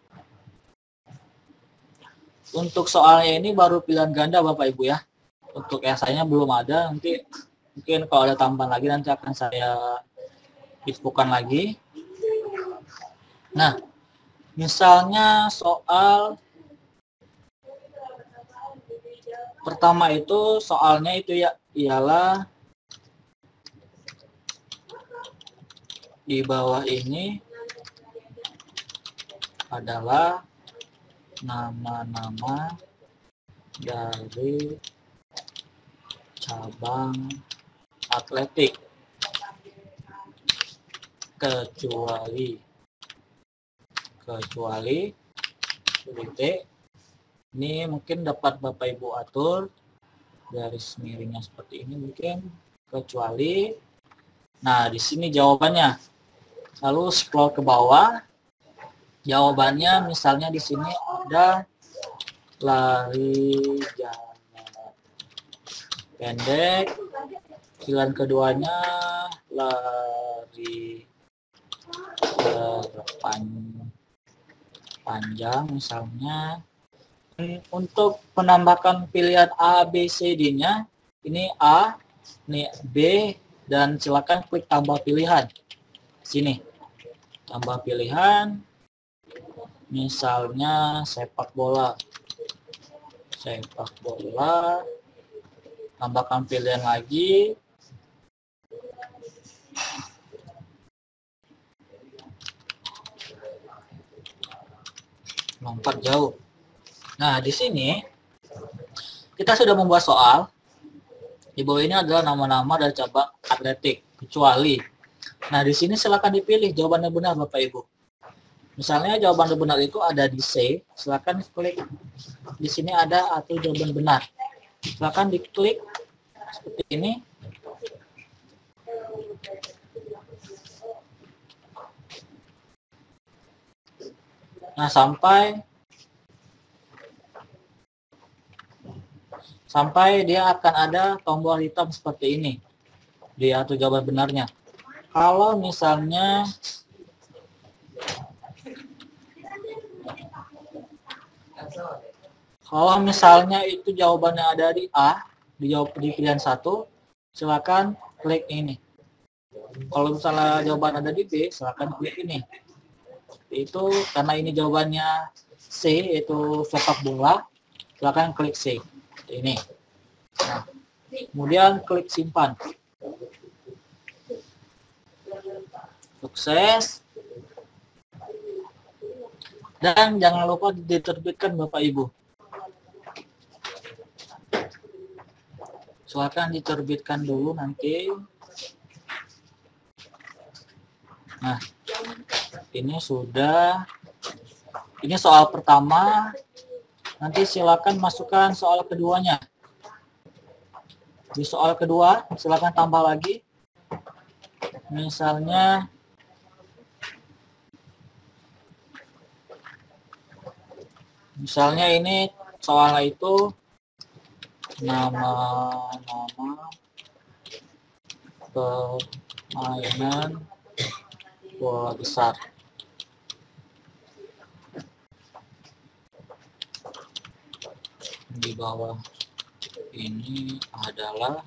Speaker 2: untuk soalnya ini baru pilihan ganda Bapak Ibu ya. Untuk esainya belum ada nanti mungkin kalau ada tambahan lagi nanti akan saya infokan lagi. Nah misalnya soal pertama itu soalnya itu ya ialah di bawah ini adalah nama-nama dari cabang atletik. Kecuali kecuali titik ini mungkin dapat Bapak Ibu atur garis miringnya seperti ini mungkin. Kecuali nah di sini jawabannya. Lalu scroll ke bawah jawabannya misalnya di sini ada lari jalan pendek. Pilihan keduanya lari depan panjang misalnya. Untuk penambahkan pilihan A, B, C, D-nya, ini A, ini B, dan silakan klik tambah pilihan. Sini, tambah pilihan, misalnya sepak bola. Sepak bola, tambahkan pilihan lagi. Lompat jauh. Nah, di sini kita sudah membuat soal. Di bawah ini adalah nama-nama dari cabang atletik, kecuali. Nah, di sini silakan dipilih jawabannya benar, Bapak Ibu. Misalnya jawaban benar itu ada di C, silakan klik. Di sini ada atau jawaban benar. Silakan diklik seperti ini. Nah, sampai sampai dia akan ada tombol hitam seperti ini dia atau jawaban benarnya kalau misalnya kalau misalnya itu jawabannya ada di A dijawab di pilihan satu silakan klik ini kalau misalnya jawaban ada di B silakan klik ini itu karena ini jawabannya C yaitu sepak bola silakan klik C ini. Nah, kemudian klik simpan. Sukses. Dan jangan lupa diterbitkan Bapak Ibu. Silakan diterbitkan dulu nanti. Nah, ini sudah. Ini soal pertama Nanti silakan masukkan soal keduanya. Di soal kedua, silakan tambah lagi. Misalnya, misalnya ini soal itu nama-nama permainan bola besar. di bawah ini adalah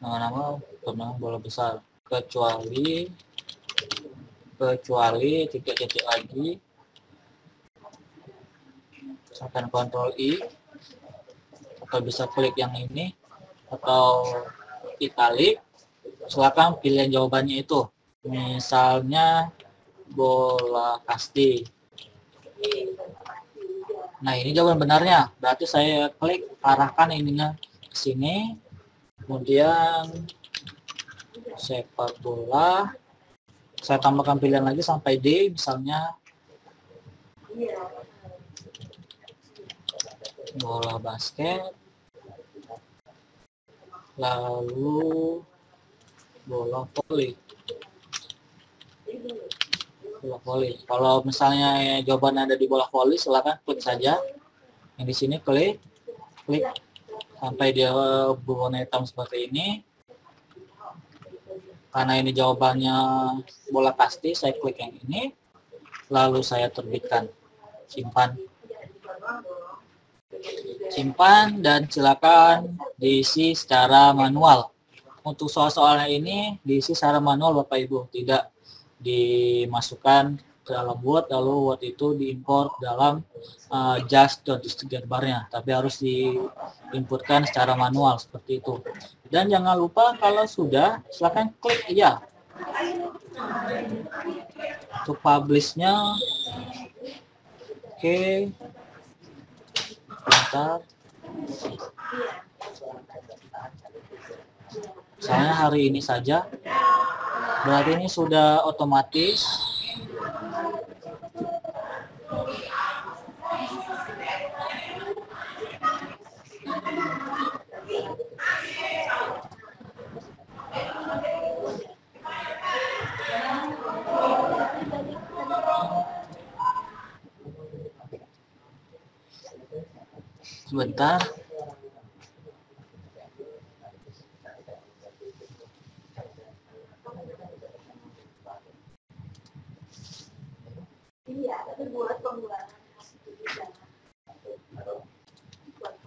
Speaker 2: nama-nama pemain bola besar kecuali kecuali titik-titik lagi akan kontrol I atau bisa klik yang ini atau italik silakan pilihan jawabannya itu misalnya bola kasti Nah, ini jawaban benarnya. Berarti saya klik arahkan ininya ke sini. Kemudian sepak bola. Saya tambahkan pilihan lagi sampai D, misalnya bola basket. Lalu bola voli. bola voli. Kalau misalnya jawabannya ada di bola voli, silakan klik saja. Yang di sini klik, klik sampai dia berwarna hitam seperti ini. Karena ini jawabannya bola kasti, saya klik yang ini, lalu saya terbitkan, simpan, simpan dan silakan diisi secara manual. Untuk soal-soalnya ini diisi secara manual Bapak Ibu, tidak dimasukkan ke dalam Word lalu Word itu diimport dalam uh, just.distger barnya tapi harus diinputkan secara manual seperti itu dan jangan lupa kalau sudah silahkan klik ya untuk publishnya oke. Bentar. Saya hari ini saja. Berarti ini sudah otomatis sebentar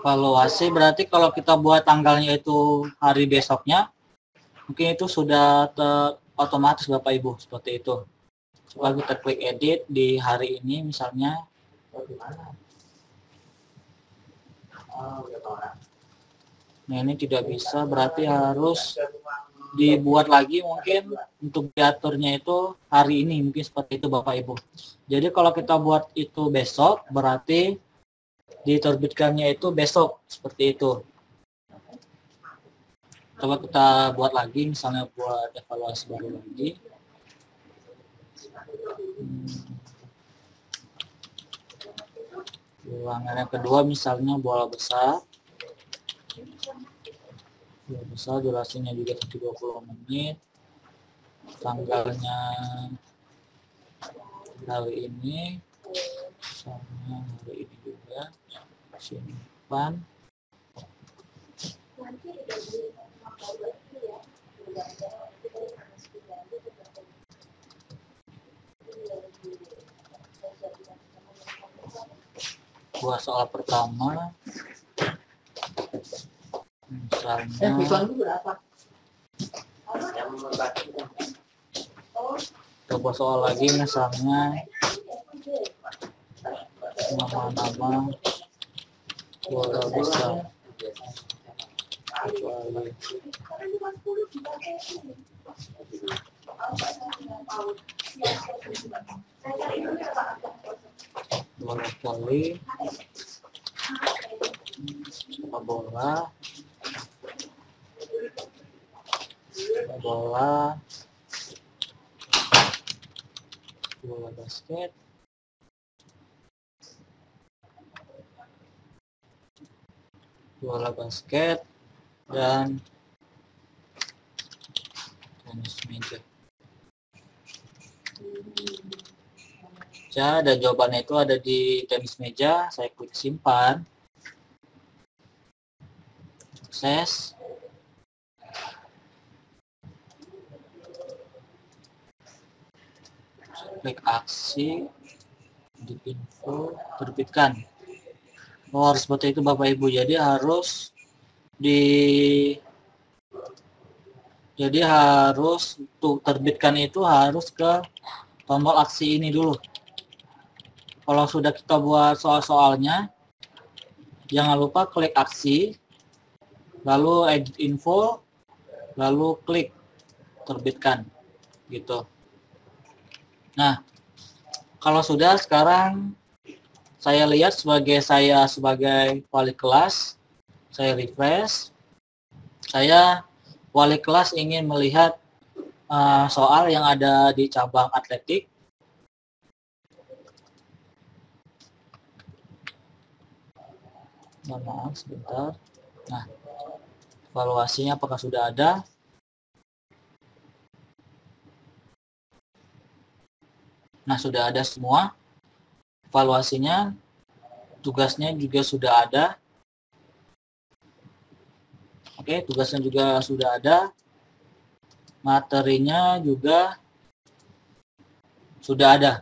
Speaker 2: Valuasi berarti kalau kita buat tanggalnya itu hari besoknya, mungkin itu sudah otomatis Bapak Ibu seperti itu. Coba kita klik edit di hari ini misalnya. Nah ini tidak bisa, berarti harus dibuat lagi mungkin untuk diaturnya itu hari ini mungkin seperti itu Bapak Ibu. Jadi kalau kita buat itu besok berarti diterbitkannya itu besok seperti itu. Coba kita buat lagi, misalnya buat evaluasi baru lagi. Hmm. Ulangan yang kedua misalnya bola besar. Bola besar durasinya juga 20 menit. Tanggalnya hari ini misalnya hari ini juga simpan buat soal pertama. Misalnya coba soal lagi misalnya nama-nama bola besar kecuali bola bola bola bola basket bola basket dan tenis meja. Ya, dan jawabannya itu ada di tenis meja. Saya klik simpan. Sukses. Klik aksi, di info, terbitkan. Oh, harus seperti itu Bapak Ibu. Jadi harus di jadi harus untuk terbitkan itu harus ke tombol aksi ini dulu. Kalau sudah kita buat soal-soalnya, jangan lupa klik aksi, lalu edit info, lalu klik terbitkan, gitu. Nah, kalau sudah sekarang saya lihat sebagai saya sebagai wali kelas, saya refresh, saya wali kelas ingin melihat uh, soal yang ada di cabang atletik. Mohon maaf sebentar. Nah, evaluasinya apakah sudah ada? Nah, sudah ada semua. Evaluasinya, tugasnya juga sudah ada. Oke, tugasnya juga sudah ada. Materinya juga sudah ada.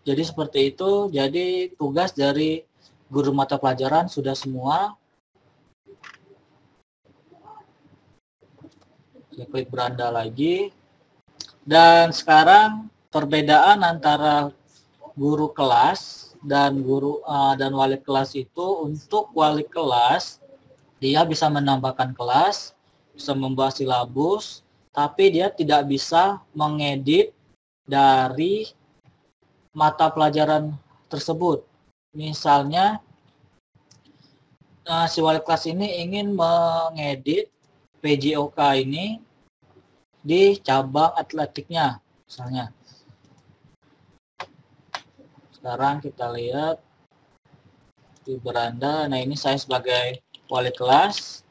Speaker 2: Jadi seperti itu. Jadi tugas dari guru mata pelajaran sudah semua. Saya klik beranda lagi. Dan sekarang perbedaan antara guru kelas dan guru uh, dan wali kelas itu untuk wali kelas dia bisa menambahkan kelas, bisa membahas silabus, tapi dia tidak bisa mengedit dari mata pelajaran tersebut. Misalnya uh, si wali kelas ini ingin mengedit PJOK ini di cabang atletiknya misalnya. Sekarang kita lihat di beranda. Nah, ini saya sebagai wali kelas.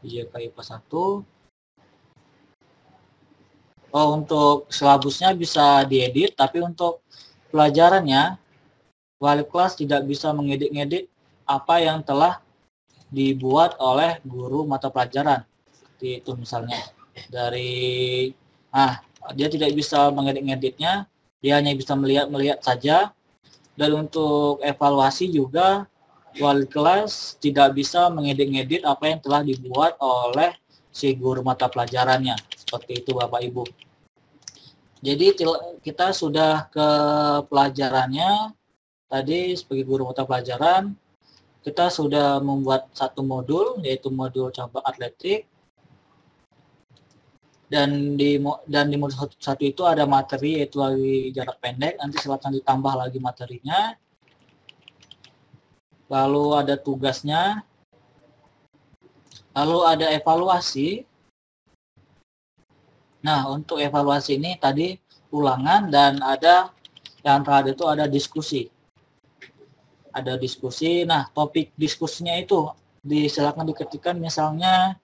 Speaker 2: IJK IPA 1. Oh, untuk silabusnya bisa diedit, tapi untuk pelajarannya, wali kelas tidak bisa mengedit-ngedit apa yang telah dibuat oleh guru mata pelajaran. Itu misalnya. Dari, ah, dia tidak bisa mengedit-ngeditnya, dia hanya bisa melihat-melihat saja. Dan untuk evaluasi juga, wali kelas tidak bisa mengedit-ngedit apa yang telah dibuat oleh si guru mata pelajarannya. Seperti itu Bapak Ibu. Jadi kita sudah ke pelajarannya. Tadi sebagai guru mata pelajaran, kita sudah membuat satu modul, yaitu modul cabang atletik. Dan di dan di modul satu, satu itu ada materi yaitu lagi jarak pendek. Nanti silakan ditambah lagi materinya. Lalu ada tugasnya. Lalu ada evaluasi. Nah, untuk evaluasi ini tadi ulangan dan ada yang terakhir itu ada diskusi. Ada diskusi. Nah, topik diskusinya itu disilakan diketikkan misalnya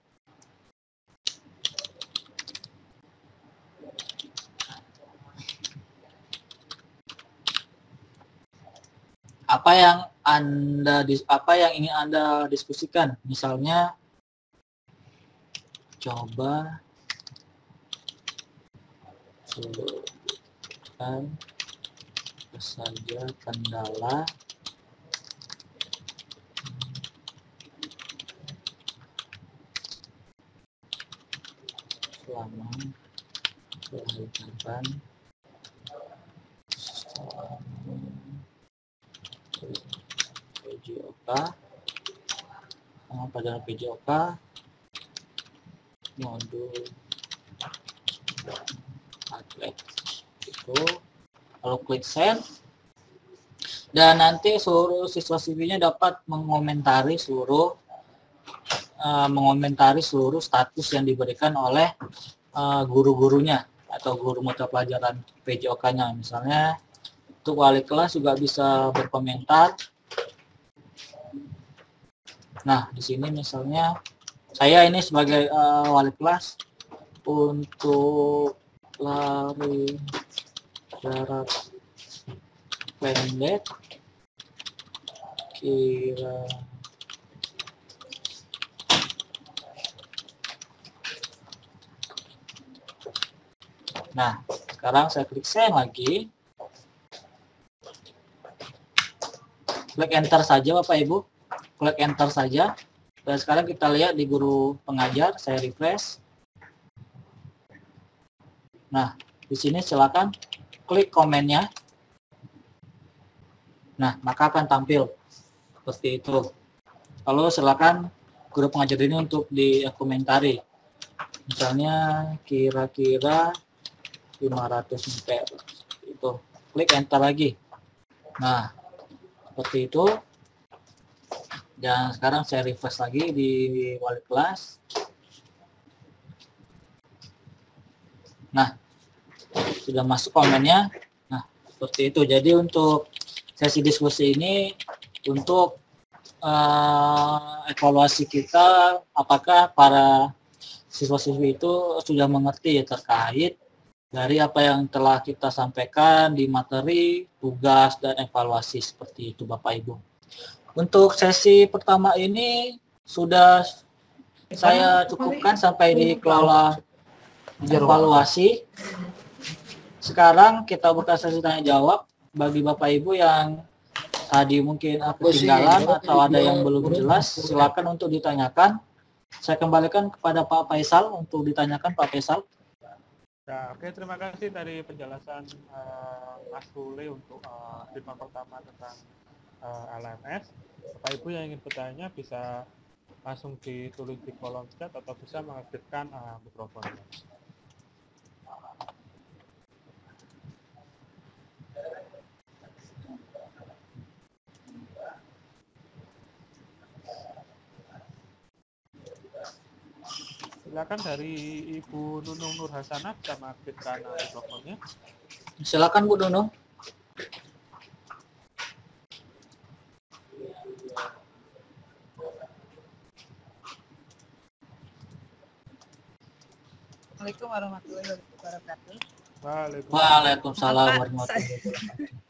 Speaker 2: apa yang anda apa yang ingin anda diskusikan misalnya coba sebutkan saja kendala. Selama kehidupan PJOK pada PJOK modul atlet itu kalau klik send dan nanti seluruh siswa CV-nya dapat mengomentari seluruh uh, mengomentari seluruh status yang diberikan oleh uh, guru-gurunya atau guru mata pelajaran PJOK-nya misalnya untuk wali kelas juga bisa berkomentar. Nah, di sini misalnya saya ini sebagai uh, wali kelas untuk lari jarak pendek kira Nah, sekarang saya klik send lagi. Klik enter saja Bapak Ibu klik enter saja. Dan sekarang kita lihat di guru pengajar, saya refresh. Nah, di sini silakan klik komennya. Nah, maka akan tampil seperti itu. Lalu silakan guru pengajar ini untuk dikomentari. Misalnya kira-kira 500 meter. Itu. Klik enter lagi. Nah, seperti itu dan sekarang saya refresh lagi di wali kelas nah sudah masuk komennya. Nah seperti itu. Jadi untuk sesi diskusi ini untuk eh, evaluasi kita apakah para siswa-siswi itu sudah mengerti ya terkait dari apa yang telah kita sampaikan di materi, tugas, dan evaluasi seperti itu Bapak Ibu. Untuk sesi pertama ini sudah saya cukupkan sampai di kelola evaluasi. Sekarang kita buka sesi tanya jawab bagi Bapak Ibu yang tadi mungkin ketinggalan atau ada yang belum jelas, silakan untuk ditanyakan. Saya kembalikan kepada Pak Faisal untuk ditanyakan Pak Faisal.
Speaker 16: Ya, oke terima kasih dari penjelasan eh, Mas Rule untuk tema pertama tentang eh, LMS. Bapak Ibu yang ingin bertanya bisa langsung ditulis di kolom chat atau bisa mengaktifkan eh, mikrofonnya. Silakan dari Ibu Nunung Nur Hasanah bisa mengaktifkan mikrofonnya.
Speaker 2: Silakan Bu Nunung.
Speaker 3: Assalamualaikum warahmatullahi wabarakatuh.
Speaker 2: Waalaikumsalam warahmatullahi wabarakatuh.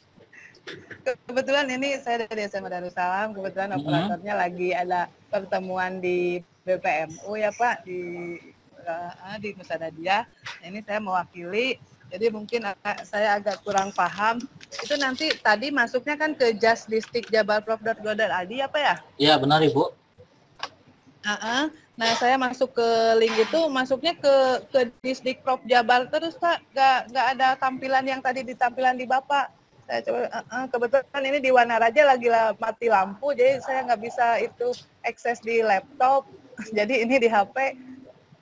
Speaker 2: *laughs*
Speaker 3: Kebetulan ini saya dari SMA Darussalam, kebetulan
Speaker 2: Mhm.
Speaker 3: operatornya lagi ada pertemuan di BPMU ya Pak di eh, di Nusa Nadia. Ini saya mewakili, jadi mungkin agak- saya agak kurang paham. Itu nanti tadi masuknya kan ke jasdistikjabarprof.go.id ya Pak ya?
Speaker 2: Ya benar Ibu.
Speaker 3: Ah, Nah, saya masuk ke link itu, masuknya ke ke Disdik Prof Jabar terus Pak, nggak nggak ada tampilan yang tadi ditampilan di Bapak. Saya coba, ah, ah, kebetulan ini di Wanaraja lagi lah mati lampu, jadi saya nggak bisa itu akses di laptop. Jadi ini di HP.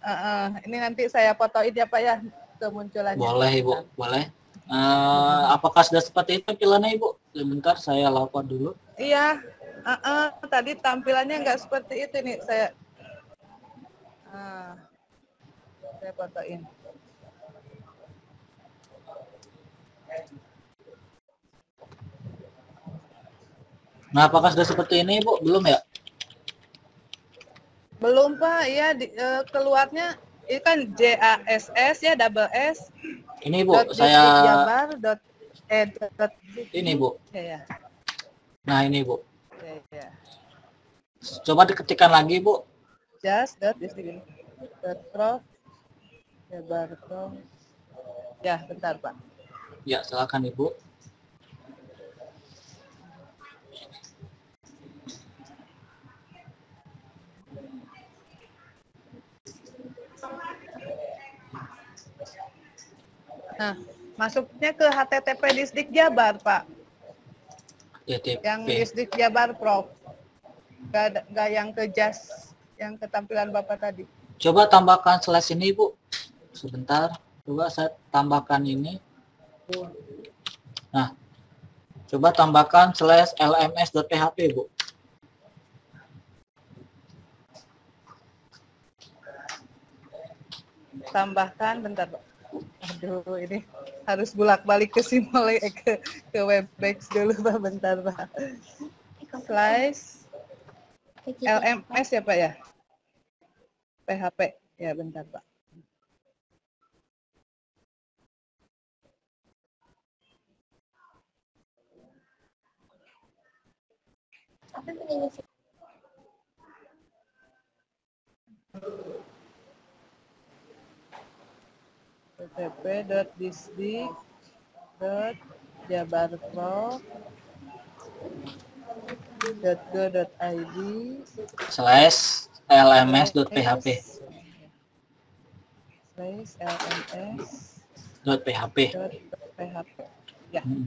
Speaker 3: Ah, ah, ini nanti saya fotoin ya Pak ya kemunculannya.
Speaker 2: Boleh Ibu, boleh. Eh, apakah sudah seperti itu pilihannya Ibu? Sebentar saya lakukan dulu.
Speaker 3: Iya, ah, ah, tadi tampilannya nggak seperti itu nih saya. Ah, saya fotoin.
Speaker 2: Nah, apakah sudah seperti ini Ibu? Belum ya?
Speaker 3: Belum Pak, ya di, eh, keluarnya ini kan JASS ya double S.
Speaker 2: Ini Bu,
Speaker 3: dot
Speaker 2: saya
Speaker 3: Jabar dot eh dot
Speaker 2: ini Bu.
Speaker 3: ya ya
Speaker 2: Nah, ini Bu.
Speaker 3: ya, ya.
Speaker 2: Coba diketikkan lagi Bu.
Speaker 3: Just dot dot prof Jabar prof. Ya bentar Pak.
Speaker 2: Ya, silakan Ibu.
Speaker 3: Nah masuknya ke HTTP Disdik Jabar Pak.
Speaker 2: YTP.
Speaker 3: Yang Disdik Jabar prof. Gak, gak yang ke JAS yang ketampilan Bapak tadi.
Speaker 2: Coba tambahkan slash ini Bu. Sebentar. Coba saya tambahkan ini. Nah, coba tambahkan slash lms.php Bu.
Speaker 3: tambahkan bentar Pak. Aduh ini harus bolak-balik ke Simole eh, ke ke Webex dulu Pak bentar Pak. Slice LMS ya Pak ya? PHP ya bentar Pak. pp.disdik.jabarpro.go.id
Speaker 2: Slash lms.php.
Speaker 3: slash lms
Speaker 2: .php.
Speaker 3: ya
Speaker 2: Hmm.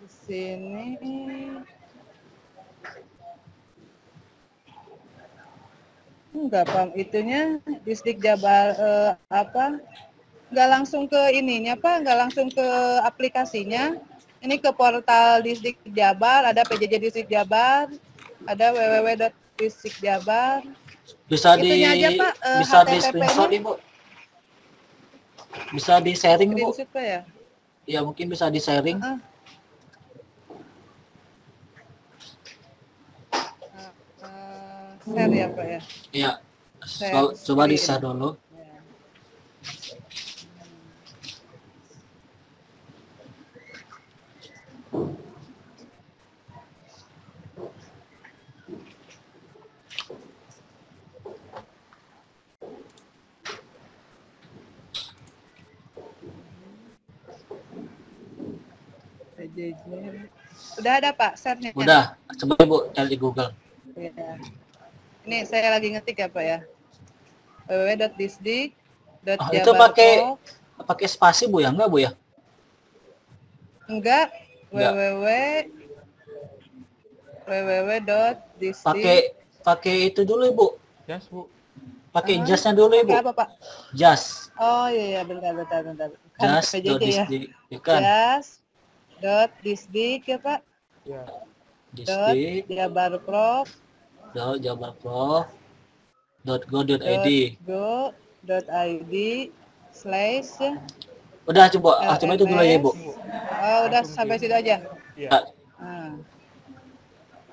Speaker 3: di sini enggak paham itunya distrik Jabar eh, apa enggak langsung ke ininya pak enggak langsung ke aplikasinya ini ke portal distrik Jabar ada PJJ distrik Jabar ada www.distrikjabar
Speaker 2: Bisa di
Speaker 3: Itunya aja, Pak, eh,
Speaker 2: bisa di
Speaker 3: HTTP-nya.
Speaker 2: screenshot Ibu. Bisa di sharing, Bu.
Speaker 3: Screenshot Pak ya?
Speaker 2: Ya, mungkin bisa di sharing.
Speaker 3: Ah. Eh, share ya Pak ya?
Speaker 2: Iya.
Speaker 3: Share
Speaker 2: So- coba di share dulu.
Speaker 3: Udah ada Pak share-nya?
Speaker 2: Udah, coba Ibu cari di Google.
Speaker 3: Iya. Ini saya lagi ngetik ya Pak ya. www.disdik.jabarpro
Speaker 2: Ah, itu pakai pakai spasi Bu ya? Enggak Bu ya?
Speaker 3: enggak
Speaker 2: Enggak.
Speaker 3: www www.disdik
Speaker 2: Pakai pakai itu dulu Ibu.
Speaker 16: Jas, Bu.
Speaker 2: Pakai
Speaker 3: Ah,
Speaker 2: jasnya dulu Ibu.
Speaker 3: Apa Pak?
Speaker 2: Jas.
Speaker 3: Oh iya iya bentar bentar bentar. Kan
Speaker 2: Jas
Speaker 3: ya.
Speaker 2: disdik. Ya kan?
Speaker 3: Jas dot disdik ya Pak.
Speaker 16: Ya.
Speaker 2: Disdik.
Speaker 3: jabarprov
Speaker 2: dot dot go dot
Speaker 3: dot
Speaker 2: id.
Speaker 3: go dot id slash.
Speaker 2: Udah coba, ah, coba itu dulu ya Ibu.
Speaker 3: oh udah sampai situ aja?
Speaker 2: Ya,
Speaker 3: nah,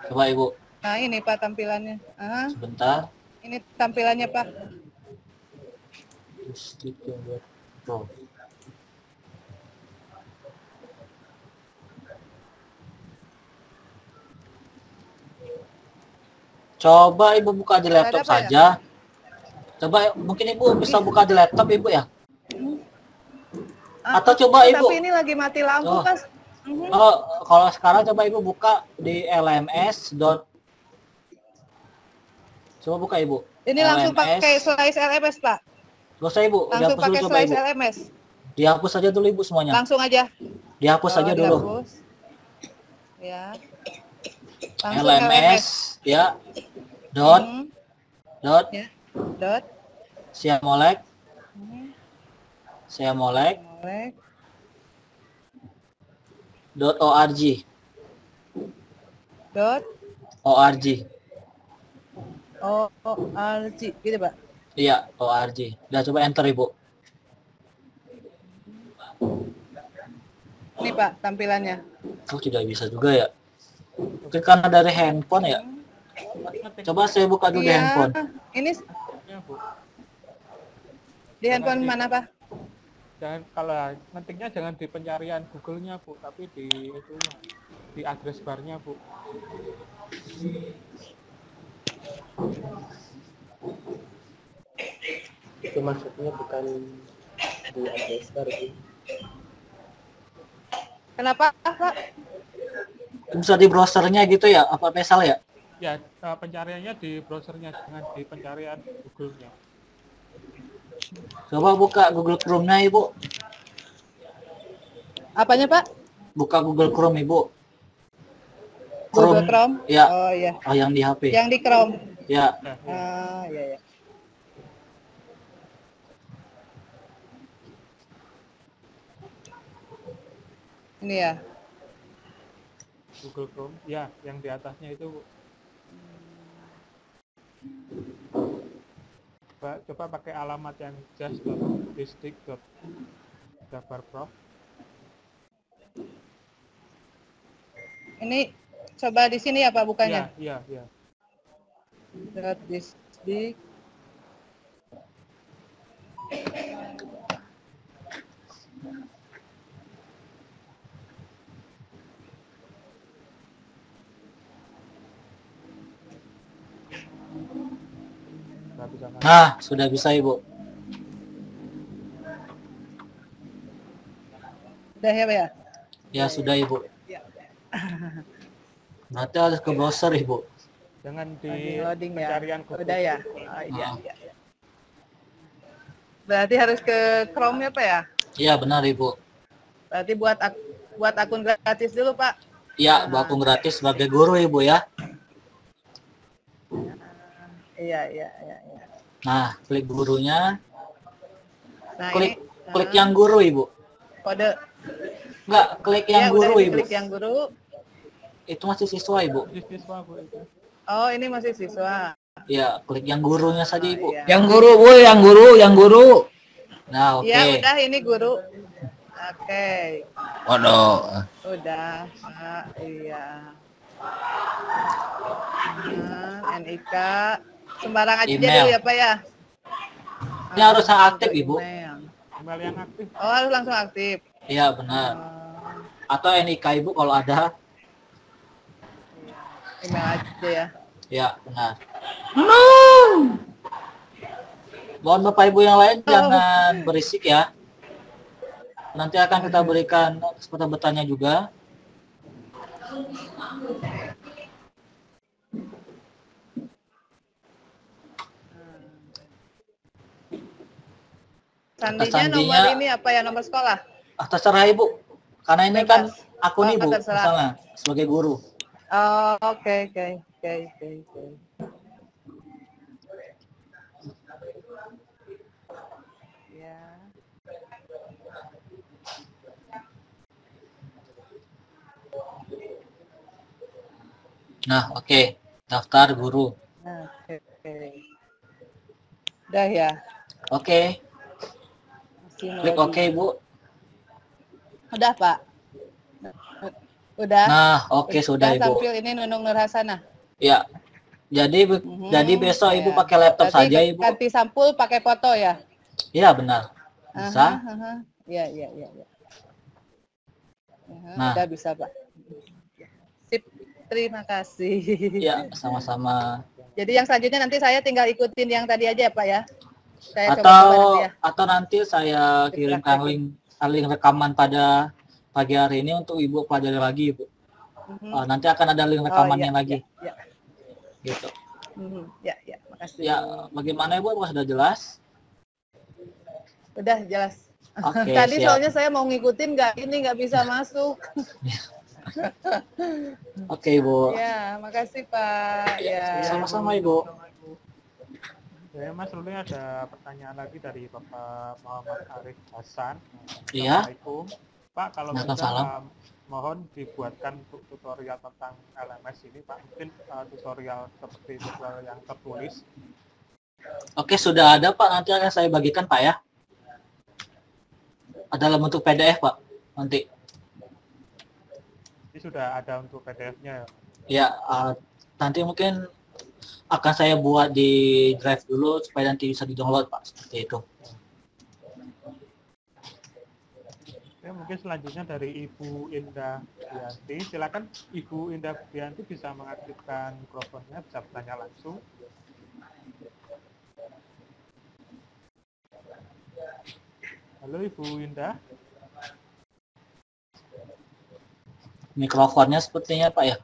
Speaker 2: coba Ibu.
Speaker 3: nah ini pak tampilannya. Ah
Speaker 2: Sebentar.
Speaker 3: ini tampilannya pak
Speaker 2: Coba Ibu buka di laptop
Speaker 3: Ada ya?
Speaker 2: saja. Coba mungkin Ibu bisa buka di laptop Ibu ya.
Speaker 3: Ah,
Speaker 2: Atau coba Ibu.
Speaker 3: tapi ini lagi mati lampu
Speaker 2: Oh.
Speaker 3: Mhm.
Speaker 2: Oh, kalau sekarang coba Ibu buka di LMS. dot- Coba buka Ibu.
Speaker 3: ini langsung
Speaker 2: LMS.
Speaker 3: pakai slice LMS pak
Speaker 2: Gak usah Ibu,
Speaker 3: langsung
Speaker 2: dihapus dulu
Speaker 3: pakai
Speaker 2: coba
Speaker 3: slice
Speaker 2: Ibu.
Speaker 3: LMS
Speaker 2: Dihapus saja dulu Ibu semuanya.
Speaker 3: langsung aja
Speaker 2: Dihapus
Speaker 3: Oh,
Speaker 2: saja dulu.
Speaker 3: dihapus. ya langsung
Speaker 2: LMS ya. Dot.
Speaker 3: Hmm,
Speaker 2: dot.
Speaker 3: Ya. Dot.
Speaker 2: Siamolek
Speaker 3: Hmm,
Speaker 2: siamolek
Speaker 3: mulai
Speaker 2: dot org
Speaker 3: dot.
Speaker 2: Org
Speaker 3: o r g. Gitu pak?
Speaker 2: Iya org udah coba enter ibu.
Speaker 3: Ini pak tampilannya.
Speaker 2: Oh tidak bisa juga ya. Mungkin karena dari handphone ya coba saya buka dulu di
Speaker 3: Iya,
Speaker 2: handphone.
Speaker 3: Ini
Speaker 16: Ya, Bu.
Speaker 3: di handphone mana pak?
Speaker 16: Jangan kalau ngetiknya jangan di pencarian Google-nya, Bu, tapi di itu di address barnya, Bu.
Speaker 14: Itu maksudnya bukan di address bar sih.
Speaker 3: kenapa pak?
Speaker 2: Bisa di browsernya gitu ya? Apa pesal ya
Speaker 16: Ya, eh, pencariannya di browsernya, jangan di pencarian Google-nya.
Speaker 2: coba buka Google Chrome-nya ibu.
Speaker 3: Apanya pak?
Speaker 2: Buka Google Chrome ibu.
Speaker 3: Google Chrome.
Speaker 2: Ya.
Speaker 3: Oh iya.
Speaker 2: Oh yang di HP
Speaker 3: yang di Chrome?
Speaker 2: Ya.
Speaker 3: Ah iya ya ini ya.
Speaker 16: Google Chrome, ya, yang di atasnya itu. Coba, coba pakai alamat yang just.district.jabarprof.
Speaker 3: ini coba di sini ya pak bukannya
Speaker 16: Iya, iya, iya.
Speaker 3: dot
Speaker 2: Nah sudah bisa ibu.
Speaker 3: Udah ya pak ya?
Speaker 2: Ya sudah ibu.
Speaker 3: Ya.
Speaker 2: berarti harus ke browser ibu.
Speaker 16: Jangan di
Speaker 3: loading ya.
Speaker 16: pencarian Google.
Speaker 3: udah ya? Oh, iya,
Speaker 2: Ah.
Speaker 3: iya, iya. berarti harus ke Chrome ya pak ya?
Speaker 2: Iya benar ibu.
Speaker 3: Berarti buat ak- buat akun gratis dulu pak.
Speaker 2: Ya bakung gratis sebagai guru ibu ya.
Speaker 3: Iya iya iya, iya.
Speaker 2: Nah klik gurunya
Speaker 3: nah
Speaker 2: klik
Speaker 3: ini
Speaker 2: klik
Speaker 3: ah,
Speaker 2: yang guru ibu
Speaker 3: kode
Speaker 2: enggak klik
Speaker 3: ya,
Speaker 2: yang
Speaker 3: udah
Speaker 2: guru
Speaker 3: ini
Speaker 2: ibu
Speaker 3: klik yang guru
Speaker 2: itu masih siswa ibu
Speaker 16: siswa, Bu,
Speaker 3: oh ini masih siswa
Speaker 2: ya klik yang gurunya saja ibu
Speaker 3: Iya.
Speaker 18: Yang guru, bu, yang guru, yang guru.
Speaker 2: Nah, oke.
Speaker 3: Ya udah ini guru. Oke.
Speaker 8: Waduh.
Speaker 3: Udah, Pak. Iya. Nah, NIK. Sembarang aja
Speaker 2: Email.
Speaker 3: dulu ya, Pak ya.
Speaker 2: Ini harus yang aktif, Ibu.
Speaker 3: Email.
Speaker 16: Email yang aktif.
Speaker 3: Oh, harus langsung aktif.
Speaker 2: Iya, benar. Atau NIK Ibu kalau ada.
Speaker 3: Email aja ya.
Speaker 2: Ya, benar. Mohon Bapak Ibu yang lain jangan berisik ya. Nanti akan kita berikan kesempatan bertanya juga.
Speaker 3: Sandinya,
Speaker 2: sandinya-
Speaker 3: nomor ini apa ya? Nomor sekolah?
Speaker 2: Ah, terserah Ibu. Karena ini kan akun
Speaker 3: Oh,
Speaker 2: Ibu
Speaker 3: terserah.
Speaker 2: misalnya sebagai guru.
Speaker 3: Oh, oke, oke, oke, oke. Ya.
Speaker 2: Nah, oke. Daftar guru.
Speaker 3: Nah, oke, oke. Udah ya.
Speaker 2: Oke.
Speaker 3: Masih
Speaker 2: Klik
Speaker 3: mau
Speaker 2: oke,
Speaker 3: di-
Speaker 2: Ibu.
Speaker 3: Udah, Pak. Udah.
Speaker 2: Nah, oke sudah, Ibu.
Speaker 3: tampil ini Nunung Nur Hasanah.
Speaker 2: Ya. Jadi be- jadi besok Ibu pakai laptop
Speaker 3: Berarti
Speaker 2: saja, Ibu.
Speaker 3: Ganti sampul pakai foto ya?
Speaker 2: Iya, benar. Bisa.
Speaker 3: Iya, iya, iya, iya. Aha,
Speaker 2: Nah.
Speaker 3: Udah bisa, Pak. Sip. Terima kasih.
Speaker 2: Ya, sama-sama.
Speaker 3: Jadi yang selanjutnya nanti saya tinggal ikutin yang tadi aja ya, Pak ya. Saya
Speaker 2: atau
Speaker 3: ya.
Speaker 2: atau nanti saya kirimkan link link rekaman pada pagi hari ini untuk ibu pelajari lagi ibu
Speaker 3: Mhm.
Speaker 2: Uh, nanti akan ada link
Speaker 3: Oh,
Speaker 2: rekamannya
Speaker 3: iya,
Speaker 2: lagi
Speaker 3: iya,
Speaker 2: gitu
Speaker 3: Mhm. Ya, ya, makasih.
Speaker 2: ya bagaimana ibu Apakah sudah jelas
Speaker 3: Udah jelas.
Speaker 2: Oke, *laughs*
Speaker 3: Tadi
Speaker 2: siap.
Speaker 3: soalnya saya mau ngikutin nggak ini nggak bisa *laughs* masuk.
Speaker 2: oke ibu *laughs*
Speaker 3: Ya, makasih Pak. Ya.
Speaker 2: sama-sama ibu
Speaker 16: Ya, Mas Ruli ada pertanyaan lagi dari Bapak Muhammad Arif Hasan.
Speaker 2: Iya.
Speaker 16: Assalamualaikum. Pak, kalau bisa um, mohon dibuatkan tu- tutorial tentang LMS ini, Pak. Mungkin uh, tutorial seperti tutorial yang tertulis.
Speaker 2: oke sudah ada pak nanti akan saya bagikan pak ya dalam bentuk PDF pak nanti
Speaker 16: Ini sudah ada untuk PDF-nya ya.
Speaker 2: ya uh, nanti mungkin akan saya buat di drive dulu supaya nanti bisa di download pak seperti itu
Speaker 16: Oke, mungkin selanjutnya dari Ibu Indah Bianti. Silakan Ibu Indah Bianti bisa mengaktifkan mikrofonnya, bisa bertanya langsung. Halo Ibu Indah.
Speaker 2: mikrofonnya sepertinya pak ya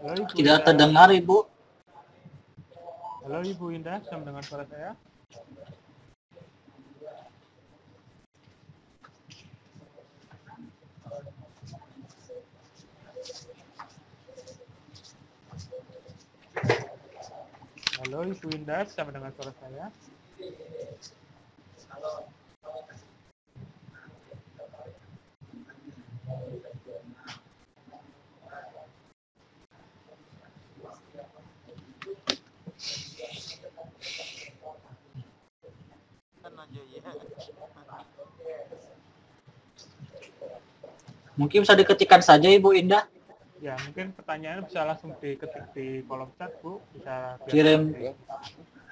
Speaker 16: Halo Ibu
Speaker 2: tidak
Speaker 16: Indah.
Speaker 2: terdengar ibu
Speaker 16: Halo Ibu Indah, bisa mendengar suara saya? Halo Ibu Indah, bisa mendengar suara saya?
Speaker 2: Mungkin bisa diketikkan saja ibu Indah
Speaker 16: Ya, mungkin pertanyaannya bisa langsung diketik di kolom chat, Bu. Bisa
Speaker 2: kirim
Speaker 16: nanti-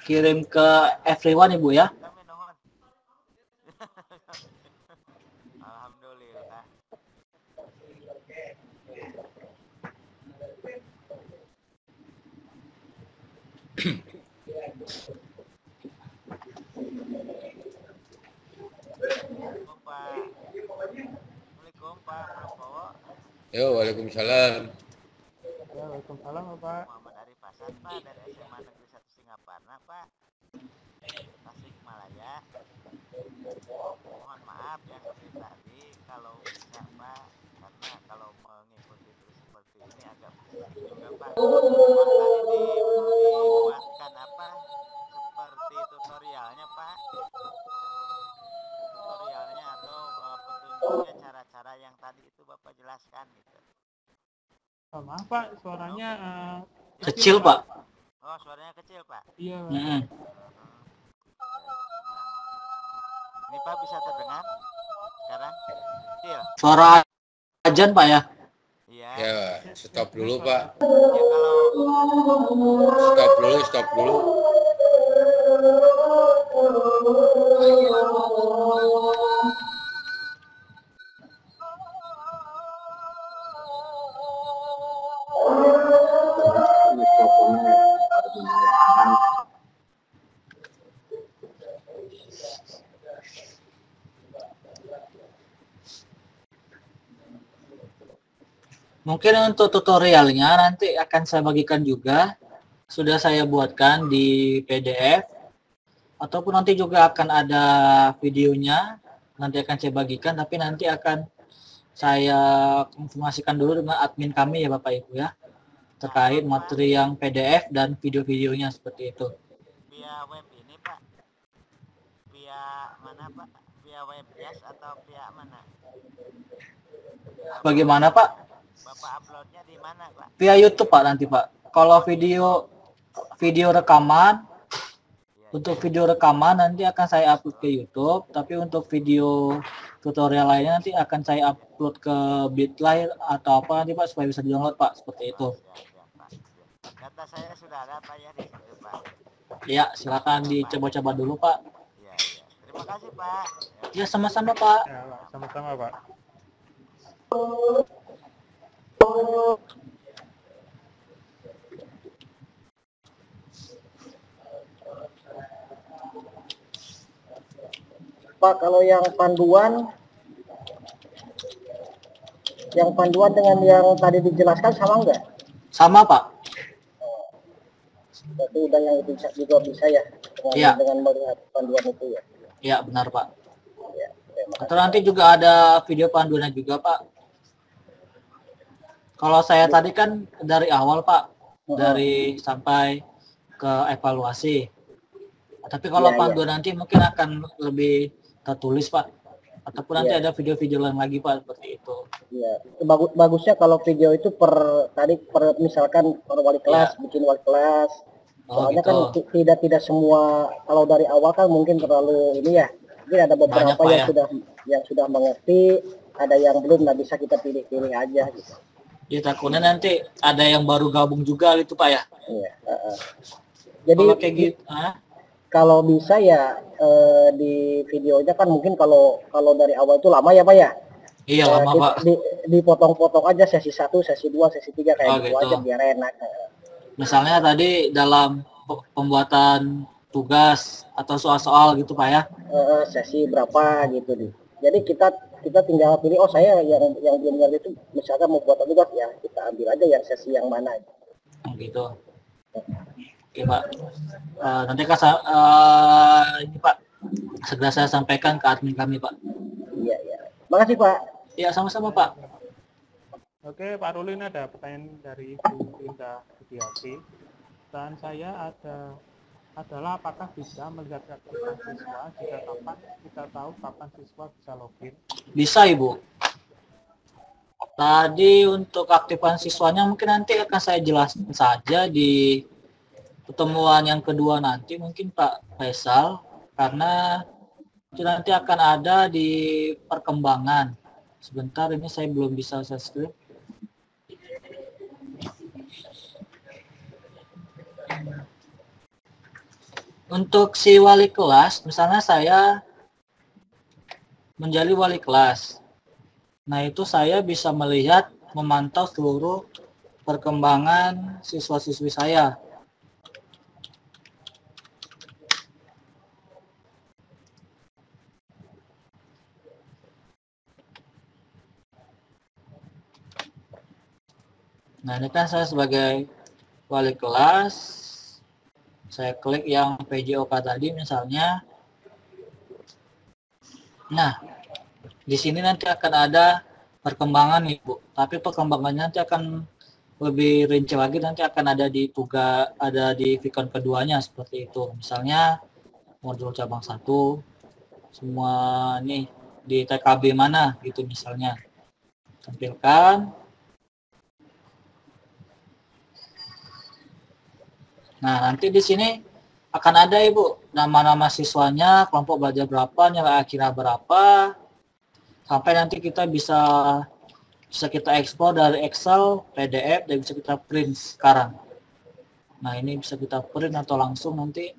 Speaker 2: kirim ke everyone ibu ya
Speaker 11: Alhamdulillah. Pak
Speaker 8: Yo, Waalaikumsalam.
Speaker 16: Ya, Waalaikumsalam Pak.
Speaker 11: Muhammad Arif Hasan Pak dari SMA Negeri 1 Singaparna Pak. Tasik Malaya. Mohon maaf ya tadi kalau bisa Pak karena kalau mengikuti terus seperti ini agak pusing juga Pak. Tadi dibuatkan apa seperti tutorialnya Pak. Tutorialnya atau eh, petunjuknya yang tadi itu bapak jelaskan gitu.
Speaker 16: Oh, maaf Pak, suaranya eh,
Speaker 2: Kecil, Pak.
Speaker 11: Oh suaranya kecil pak.
Speaker 16: Iya.
Speaker 2: Mm-mm.
Speaker 11: Ini pak bisa terdengar sekarang? Kecil.
Speaker 2: Suara ajan Pak ya?
Speaker 11: Iya.
Speaker 8: Ya, stop dulu Pak.
Speaker 11: Ya kalau
Speaker 8: Stop dulu, stop dulu.
Speaker 17: mikrofonnya
Speaker 2: Mungkin untuk tutorialnya nanti akan saya bagikan juga. Sudah saya buatkan di PDF. Ataupun nanti juga akan ada videonya. Nanti akan saya bagikan. Tapi nanti akan saya konfirmasikan dulu dengan admin kami ya Bapak Ibu ya. Terkait materi yang PDF dan video-videonya seperti itu.
Speaker 11: via web ini pak, via mana pak? Via webcast atau via mana?
Speaker 2: Bagaimana Pak?
Speaker 11: Uploadnya di mana pak?
Speaker 2: Via YouTube Pak nanti Pak. Kalau video video rekaman untuk video rekaman nanti akan saya upload ke YouTube, tapi untuk video tutorial lainnya nanti akan saya upload ke Bitly atau apa nanti Pak supaya bisa di-download Pak seperti itu.
Speaker 11: Data saya sudah ada pak ya di situ pak.
Speaker 2: Ya, silakan dicoba-coba dulu Pak.
Speaker 11: Iya iya. Terima kasih pak.
Speaker 2: Ya sama-sama Pak.
Speaker 16: Ya, Pak. Sama-sama Pak.
Speaker 17: Pak, kalau yang panduan yang panduan dengan yang tadi dijelaskan sama enggak?
Speaker 2: Sama Pak.
Speaker 17: Berarti udah yang itu juga bisa ya dengan,
Speaker 2: Iya.
Speaker 17: dengan melihat panduan itu ya.
Speaker 2: Ya benar Pak.
Speaker 17: Ya,
Speaker 2: Atau nanti juga ada video panduannya juga Pak. Kalau saya tadi kan dari awal Pak, dari sampai ke evaluasi. Tapi kalau
Speaker 17: Iya, iya.
Speaker 2: panduan nanti mungkin akan lebih tertulis Pak. Ataupun nanti
Speaker 17: Iya.
Speaker 2: ada video-video lain lagi Pak seperti itu.
Speaker 17: Iya, bagus bagusnya kalau video itu per tadi per misalkan per wali kelas bikin wali kelas.
Speaker 2: Iya. Oh,
Speaker 17: Soalnya
Speaker 2: gitu.
Speaker 17: kan ti- tidak tidak semua kalau dari awal kan mungkin terlalu ini ya. Mungkin ada beberapa
Speaker 2: Pak,
Speaker 17: yang
Speaker 2: ya.
Speaker 17: sudah yang sudah mengerti, ada yang belum nah bisa kita pilih-pilih aja gitu.
Speaker 2: Ya takutnya nanti ada yang baru gabung juga gitu Pak ya.
Speaker 17: Iya, heeh. Jadi
Speaker 2: Kalau kayak gitu, ah,
Speaker 17: kalau bisa ya eh, di videonya kan mungkin kalau kalau dari awal itu lama ya Pak ya.
Speaker 2: iya
Speaker 17: Eh,
Speaker 2: lama
Speaker 17: di-
Speaker 2: Pak.
Speaker 17: di- dipotong-potong aja sesi satu, sesi dua, sesi tiga kayak
Speaker 2: Oh,
Speaker 17: gitu,
Speaker 2: gitu.
Speaker 17: aja biar enak.
Speaker 2: Misalnya tadi dalam pe- pembuatan tugas atau soal-soal gitu Pak ya.
Speaker 17: Eh, sesi berapa gitu nih. Jadi kita kita tinggal pilih oh saya yang yang belum ngerti itu misalkan mau buat tugas ya kita ambil aja yang sesi yang mana.
Speaker 2: Oh, gitu. Oke Pak. Eh, nanti sa- eh, ini Pak segera saya sampaikan ke admin kami Pak.
Speaker 17: Iya iya. Makasih Pak.
Speaker 2: Iya sama-sama Pak.
Speaker 16: Oke, Pak Ruli ini ada pertanyaan dari Bu Linda Budiati. Dan saya ada adalah apakah bisa melihat keaktifan siswa jika kapan kita tahu kapan siswa bisa login?
Speaker 2: Bisa Ibu. Tadi untuk aktifan siswanya mungkin nanti akan saya jelaskan saja di pertemuan yang kedua nanti mungkin Pak Faisal karena itu nanti akan ada di perkembangan. Sebentar ini saya belum bisa share screen. Untuk si wali kelas, misalnya saya menjadi wali kelas. Nah, itu saya bisa melihat, memantau seluruh perkembangan siswa-siswi saya. Nah, ini kan saya sebagai wali kelas, saya klik yang PJOK tadi misalnya. Nah, di sini nanti akan ada perkembangan nih Bu. Tapi perkembangannya nanti akan lebih rinci lagi nanti akan ada di tugas ada di Vicon keduanya seperti itu. Misalnya modul cabang satu semua nih di TKB mana gitu misalnya. tampilkan. Nah, nanti di sini akan ada Ibu nama-nama siswanya, kelompok belajar berapa, nilai akhirnya berapa, sampai nanti kita bisa bisa kita ekspor dari Excel, PDF, dan bisa kita print sekarang. Nah, ini bisa kita print atau langsung nanti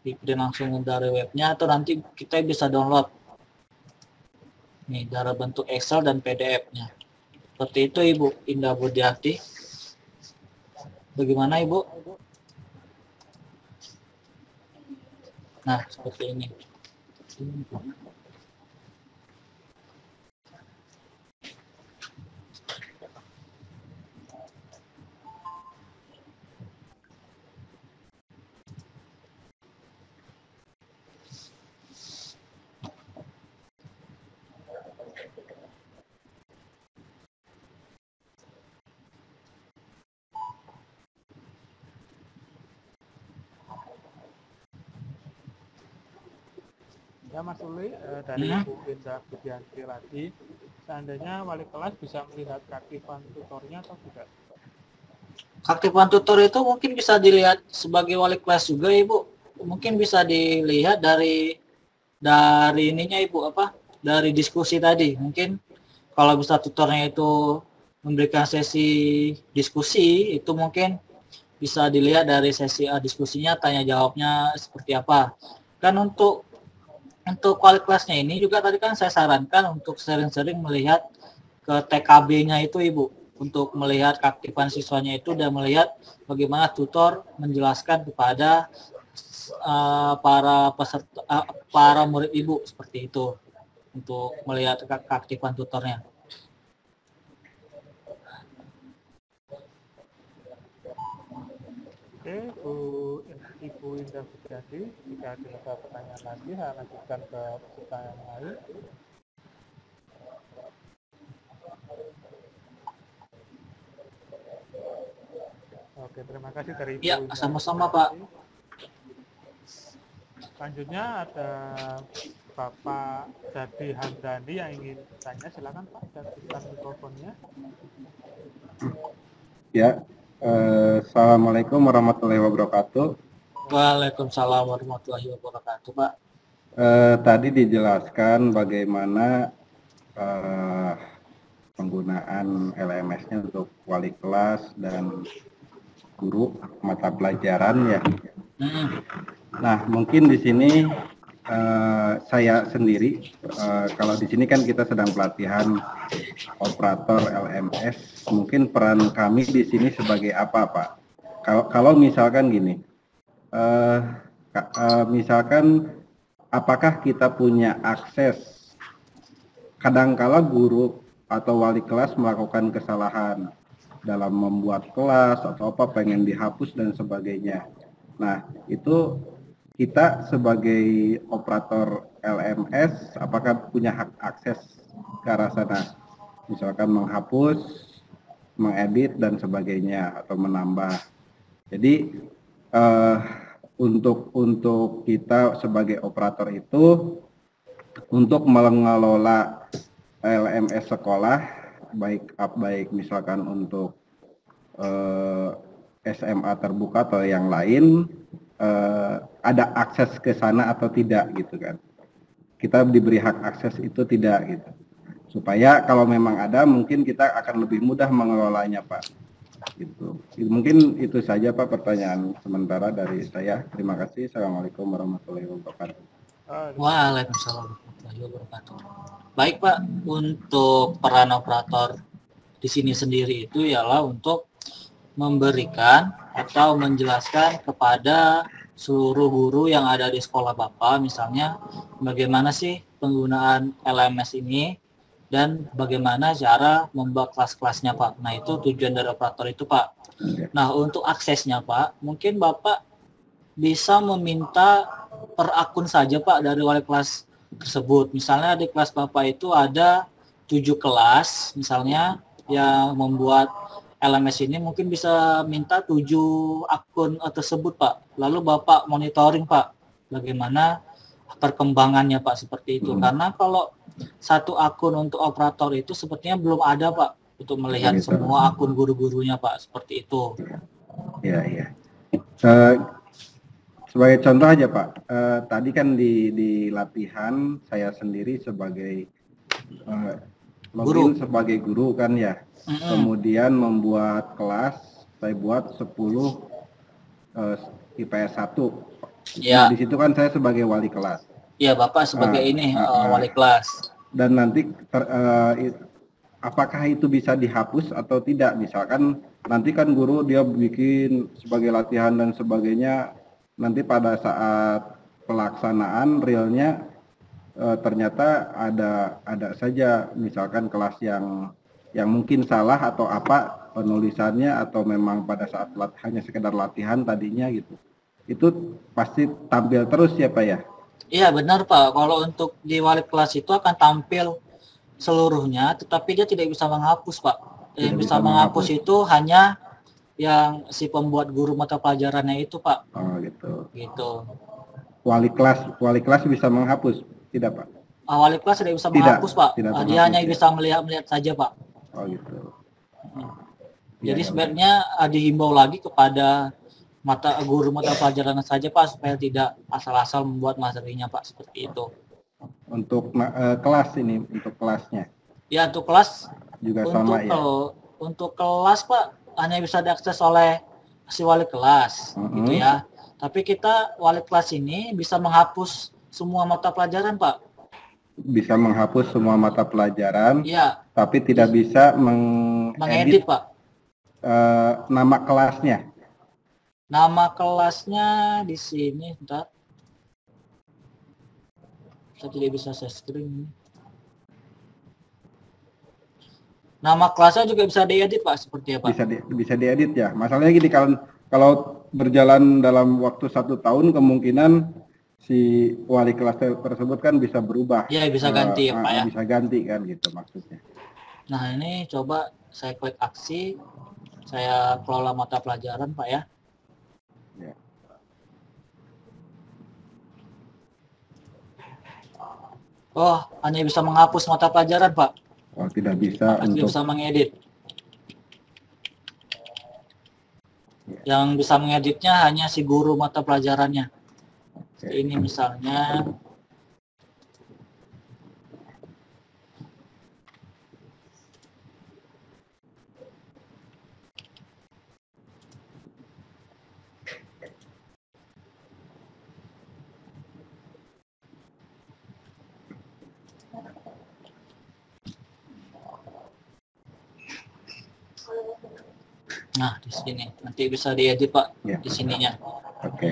Speaker 2: di print langsung dari webnya atau nanti kita bisa download nih dari bentuk Excel dan PDF-nya. Seperti itu Ibu Indah Budiati. Bagaimana Ibu? Nah, seperti ini.
Speaker 16: Ya Mas Uli, eh, dari
Speaker 2: Hmm.
Speaker 16: Bu Indah Budianti lagi, seandainya wali kelas bisa melihat keaktifan tutornya atau tidak?
Speaker 2: Aktifan tutor itu mungkin bisa dilihat sebagai wali kelas juga Ibu. Mungkin bisa dilihat dari dari ininya Ibu apa? Dari diskusi tadi. Mungkin kalau bisa tutornya itu memberikan sesi diskusi itu mungkin bisa dilihat dari sesi A diskusinya tanya jawabnya seperti apa. Kan untuk untuk wali kelasnya ini juga tadi kan saya sarankan untuk sering-sering melihat ke TKB-nya itu Ibu. Untuk melihat keaktifan siswanya itu dan melihat bagaimana tutor menjelaskan kepada uh, para peserta uh, para murid Ibu seperti itu. Untuk melihat ke- keaktifan tutornya.
Speaker 16: Oke, Bu Ibu Indah Budianti, jika ada pertanyaan lagi, saya lanjutkan ke peserta yang lain. Oke, terima kasih dari Ibu
Speaker 2: Ya,
Speaker 16: Indah
Speaker 2: sama-sama. Pak.
Speaker 16: Selanjutnya ada Bapak Jadi Hamdani yang ingin bertanya, silakan Pak, aktifkan mikrofonnya.
Speaker 4: Ya, eh, Assalamualaikum warahmatullahi wabarakatuh.
Speaker 2: Waalaikumsalam warahmatullahi wabarakatuh, Pak.
Speaker 4: Eh, tadi dijelaskan bagaimana eh, penggunaan LMS-nya untuk wali kelas dan guru mata pelajaran ya.
Speaker 2: Hmm.
Speaker 4: Nah, mungkin di sini eh, saya sendiri, eh, kalau di sini kan kita sedang pelatihan operator LMS, mungkin peran kami di sini sebagai apa, Pak? Kalau kalau misalkan gini, ka- eh, misalkan apakah kita punya akses? Kadangkala guru atau wali kelas melakukan kesalahan dalam membuat kelas atau apa pengen dihapus dan sebagainya. Nah, itu kita sebagai operator LMS apakah punya hak akses ke arah sana? Misalkan menghapus, mengedit dan sebagainya atau menambah. Jadi eh, untuk untuk kita sebagai operator itu untuk mengelola LMS sekolah baik baik misalkan untuk eh, SMA terbuka atau yang lain eh, ada akses ke sana atau tidak gitu kan. Kita diberi hak akses itu tidak gitu. Supaya kalau memang ada mungkin kita akan lebih mudah mengelolanya pak Itu- mungkin itu saja pak pertanyaan sementara dari saya. Terima kasih. Assalamualaikum warahmatullahi wabarakatuh.
Speaker 2: Waalaikumsalam warahmatullahi wabarakatuh. Baik Pak, untuk peran operator di sini sendiri itu ialah untuk memberikan atau menjelaskan kepada seluruh guru yang ada di sekolah Bapak, misalnya bagaimana sih penggunaan LMS ini dan bagaimana cara membuat kelas-kelasnya Pak. Nah itu tujuan dari operator itu Pak. Nah untuk aksesnya Pak, mungkin Bapak bisa meminta per akun saja Pak dari wali kelas tersebut. Misalnya di kelas Bapak itu ada tujuh kelas misalnya yang membuat LMS ini mungkin bisa minta tujuh akun eh, tersebut Pak. Lalu Bapak monitoring Pak bagaimana perkembangannya Pak seperti itu. Karena kalau satu akun untuk operator itu sepertinya belum ada Pak untuk melihat
Speaker 4: Gitu.
Speaker 2: semua akun guru-gurunya Pak seperti itu.
Speaker 4: Ya, ya. Eh, sebagai contoh aja Pak, eh, tadi kan di, di latihan saya sendiri sebagai eh, login sebagai guru kan ya.
Speaker 2: Mm-mm.
Speaker 4: Kemudian membuat kelas, saya buat 10 eh, IPS 1.
Speaker 2: Ya.
Speaker 4: Di situ kan saya sebagai wali kelas.
Speaker 2: Iya Bapak sebagai
Speaker 4: Ah,
Speaker 2: ini eh,
Speaker 4: ah.
Speaker 2: wali kelas.
Speaker 4: dan nanti ter- i- apakah itu bisa dihapus atau tidak misalkan nanti kan guru dia bikin sebagai latihan dan sebagainya nanti pada saat pelaksanaan realnya eh, ternyata ada ada saja misalkan kelas yang yang mungkin salah atau apa penulisannya atau memang pada saat lat- hanya sekedar latihan tadinya gitu itu pasti tampil terus ya pak ya
Speaker 2: Iya benar Pak. Kalau untuk di wali kelas itu akan tampil seluruhnya, tetapi dia tidak bisa menghapus Pak. Yang
Speaker 4: Tidak
Speaker 2: bisa
Speaker 4: bisa
Speaker 2: menghapus itu hanya yang si pembuat guru mata pelajarannya itu Pak.
Speaker 4: oh gitu
Speaker 2: Gitu.
Speaker 4: wali kelas wali kelas bisa menghapus tidak pak
Speaker 2: Ah, wali kelas tidak bisa
Speaker 4: Tidak,
Speaker 2: menghapus Pak.
Speaker 4: tidak
Speaker 2: Ah, dia
Speaker 4: menghapus,
Speaker 2: hanya
Speaker 4: ya.
Speaker 2: bisa melihat melihat saja Pak.
Speaker 4: oh gitu
Speaker 2: Jadi
Speaker 4: ya.
Speaker 2: sebenarnya ah, dihimbau lagi kepada mata guru mata pelajaran saja Pak supaya tidak asal-asal membuat materinya Pak seperti itu.
Speaker 4: untuk eh, kelas ini untuk kelasnya
Speaker 2: Ya untuk kelas
Speaker 4: juga
Speaker 2: untuk
Speaker 4: sama ya
Speaker 2: untuk kelas Pak hanya bisa diakses oleh si wali kelas
Speaker 4: Mhm.
Speaker 2: gitu ya. Tapi kita wali kelas ini bisa menghapus semua mata pelajaran Pak.
Speaker 4: bisa menghapus semua mata pelajaran
Speaker 2: Iya,
Speaker 4: tapi tidak bisa mengedit
Speaker 2: mengedit Pak.
Speaker 4: eh, nama kelasnya
Speaker 2: Nama kelasnya di sini, bentar. Saya tidak bisa share screen. Nama kelasnya juga bisa diedit Pak, seperti apa?
Speaker 4: bisa di, bisa diedit ya masalahnya gini kalau kalau berjalan dalam waktu satu tahun kemungkinan si wali kelas te- tersebut kan bisa berubah
Speaker 2: Iya, bisa
Speaker 4: Eh,
Speaker 2: ganti ya,
Speaker 4: eh,
Speaker 2: Pak, ya.
Speaker 4: bisa ganti kan gitu maksudnya
Speaker 2: Nah ini coba saya klik aksi, saya kelola mata pelajaran Pak. Ya. Oh hanya bisa menghapus mata pelajaran Pak,
Speaker 4: oh tidak bisa
Speaker 2: tidak
Speaker 4: untuk
Speaker 2: bisa mengedit. Yang bisa mengeditnya hanya si guru mata pelajarannya. Ini misalnya Nah, di sini nanti bisa diedit Pak
Speaker 4: Ya.
Speaker 2: di sininya.
Speaker 4: oke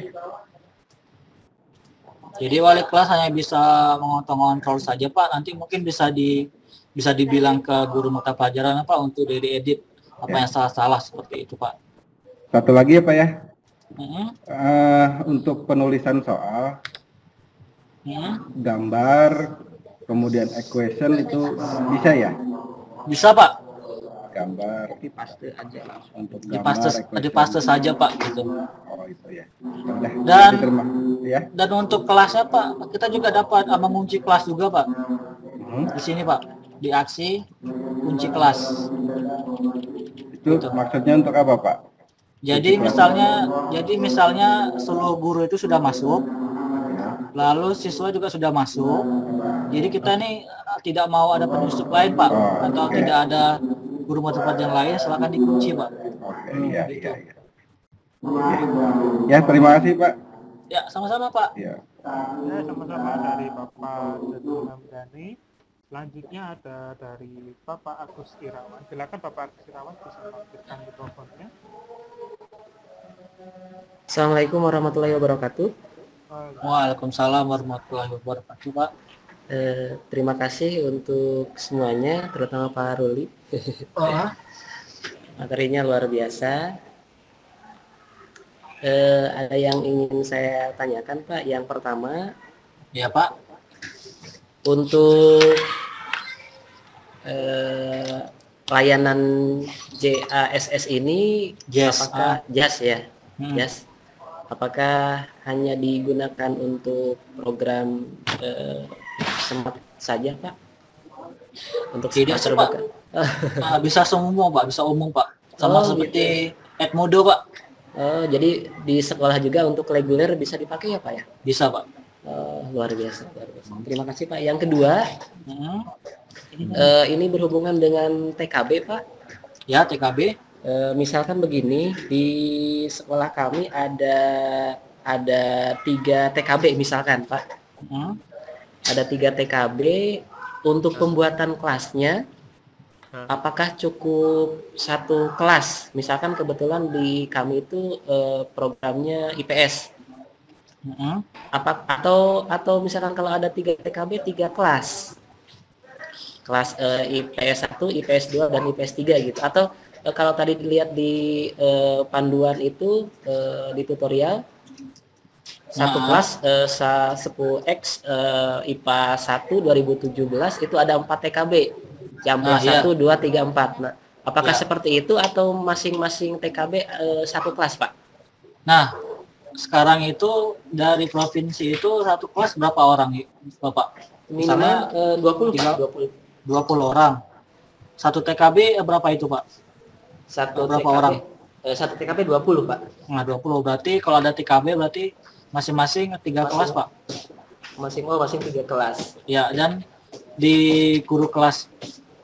Speaker 2: Jadi wali kelas hanya bisa mengontrol saja Pak. Nanti mungkin bisa di bisa dibilang ke guru mata pelajaran apa untuk diedit apa
Speaker 4: Ya.
Speaker 2: yang salah-salah seperti itu Pak.
Speaker 4: satu lagi ya pak ya
Speaker 2: Mhm.
Speaker 4: Eh, untuk penulisan soal
Speaker 2: Mhm.
Speaker 4: gambar kemudian equation itu bisa ya
Speaker 2: Bisa Pak.
Speaker 4: Gambar
Speaker 2: Dipaste aja langsung.
Speaker 4: untuk
Speaker 2: Dipaste
Speaker 4: gambar
Speaker 2: dipaste saja Pak gitu.
Speaker 4: oh itu ya Udah,
Speaker 2: Dan-
Speaker 4: diterima ya
Speaker 2: Dan untuk kelasnya Pak, kita juga dapat ah, mengunci kelas juga Pak.
Speaker 4: Hmm.
Speaker 2: Di sini Pak, di aksi kunci kelas.
Speaker 4: itu maksudnya untuk apa pak
Speaker 2: Jadi misalnya, jadi misalnya seluruh guru itu sudah masuk, lalu siswa juga sudah masuk. Jadi kita nih eh, tidak mau ada penyusup lain pak,
Speaker 4: Oh,
Speaker 2: atau
Speaker 4: oke.
Speaker 2: tidak ada guru mata pelajaran lain, silakan dikunci pak.
Speaker 4: oke iya iya iya ya terima kasih pak
Speaker 2: Ya sama-sama pak.
Speaker 4: ya
Speaker 16: Ya, sama-sama dari Bapak Datu Hamdani. Selanjutnya ada dari Bapak Agus Irawan. Silakan Bapak Agus Irawan bisa mengaktifkan mikrofonnya.
Speaker 14: Assalamualaikum warahmatullahi wabarakatuh.
Speaker 2: Waalaikumsalam warahmatullahi wabarakatuh pak.
Speaker 14: Eh, terima kasih untuk semuanya, terutama Pak Ruli.
Speaker 2: Oh.
Speaker 14: Materinya luar biasa. Eh, ada yang ingin saya tanyakan Pak. Yang pertama,
Speaker 2: Ya pak.
Speaker 14: untuk eh, layanan JASS ini
Speaker 2: Jas,
Speaker 14: apakah JAS ya?
Speaker 2: Hmm.
Speaker 14: JAS. Apakah hanya digunakan untuk program eh, smart saja Pak? Untuk
Speaker 2: Tidak sih, Pak. Ah, *laughs* bisa semua Pak, bisa umum Pak.
Speaker 14: Oh,
Speaker 2: Sama seperti Edmodo Pak.
Speaker 14: Oh, jadi di sekolah juga untuk reguler bisa dipakai ya Pak ya?
Speaker 2: Bisa Pak.
Speaker 14: Oh, luar biasa, luar biasa. Terima kasih Pak. Yang kedua,
Speaker 2: Hmm.
Speaker 14: eh, ini berhubungan dengan TKB Pak.
Speaker 2: Ya TKB.
Speaker 14: Eh, misalkan begini, di sekolah kami ada ada tiga TKB misalkan Pak.
Speaker 2: Hmm.
Speaker 14: Ada tiga TKB untuk pembuatan kelasnya. Apakah cukup satu kelas? Misalkan kebetulan di kami itu eh, programnya IPS.
Speaker 2: Hmm.
Speaker 14: apa atau atau misalkan kalau ada tiga TKB tiga kelas kelas eh, IPS 1, IPS 2 dan IPS 3 gitu atau eh, kalau tadi dilihat di eh, panduan itu eh, di tutorial satu
Speaker 2: Nah.
Speaker 14: kelas eh, sa 10X eh, IPA 1 2017 itu ada 4 TKB jam
Speaker 2: Ah, iya.
Speaker 14: 1 2 3 4 nah apakah
Speaker 2: Ya.
Speaker 14: seperti itu atau masing-masing TKB eh, satu kelas Pak
Speaker 2: Nah, sekarang itu dari provinsi itu satu kelas berapa orang Bapak?
Speaker 14: minimal eh, 20
Speaker 2: tiga-
Speaker 14: 20
Speaker 2: 20 orang. Satu TKB berapa itu Pak?
Speaker 14: satu
Speaker 2: Berapa
Speaker 14: TKB,
Speaker 2: orang?
Speaker 14: eh, satu TKB 20 pak
Speaker 2: Nah, 20 berarti kalau ada TKB berarti masing-masing tiga
Speaker 14: Masing-
Speaker 2: kelas Pak.
Speaker 14: masing oh masing tiga kelas
Speaker 2: Ya, dan di guru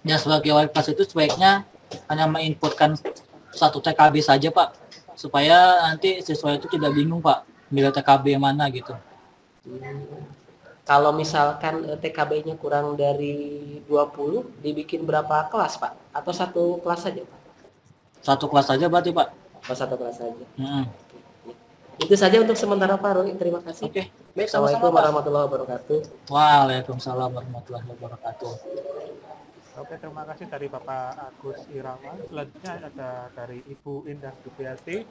Speaker 2: kelasnya sebagai wali kelas itu sebaiknya hanya menginputkan satu TKB saja Pak, supaya nanti siswa itu tidak bingung Pak, milih TKB yang mana gitu.
Speaker 14: kalau misalkan eh, TKB-nya kurang dari 20 dibikin berapa kelas pak? Atau satu kelas saja pak?
Speaker 2: Satu kelas saja berarti Pak.
Speaker 14: oh satu kelas saja.
Speaker 2: Mm-mm.
Speaker 14: itu saja untuk sementara pak Roni. Terima kasih.
Speaker 2: Oke, baik
Speaker 14: Assalamualaikum warahmatullahi wabarakatuh.
Speaker 2: Waalaikumsalam warahmatullahi wabarakatuh.
Speaker 16: Oke, terima kasih dari Bapak Agus Irawan. Selanjutnya ada dari Ibu Indah Dupiati.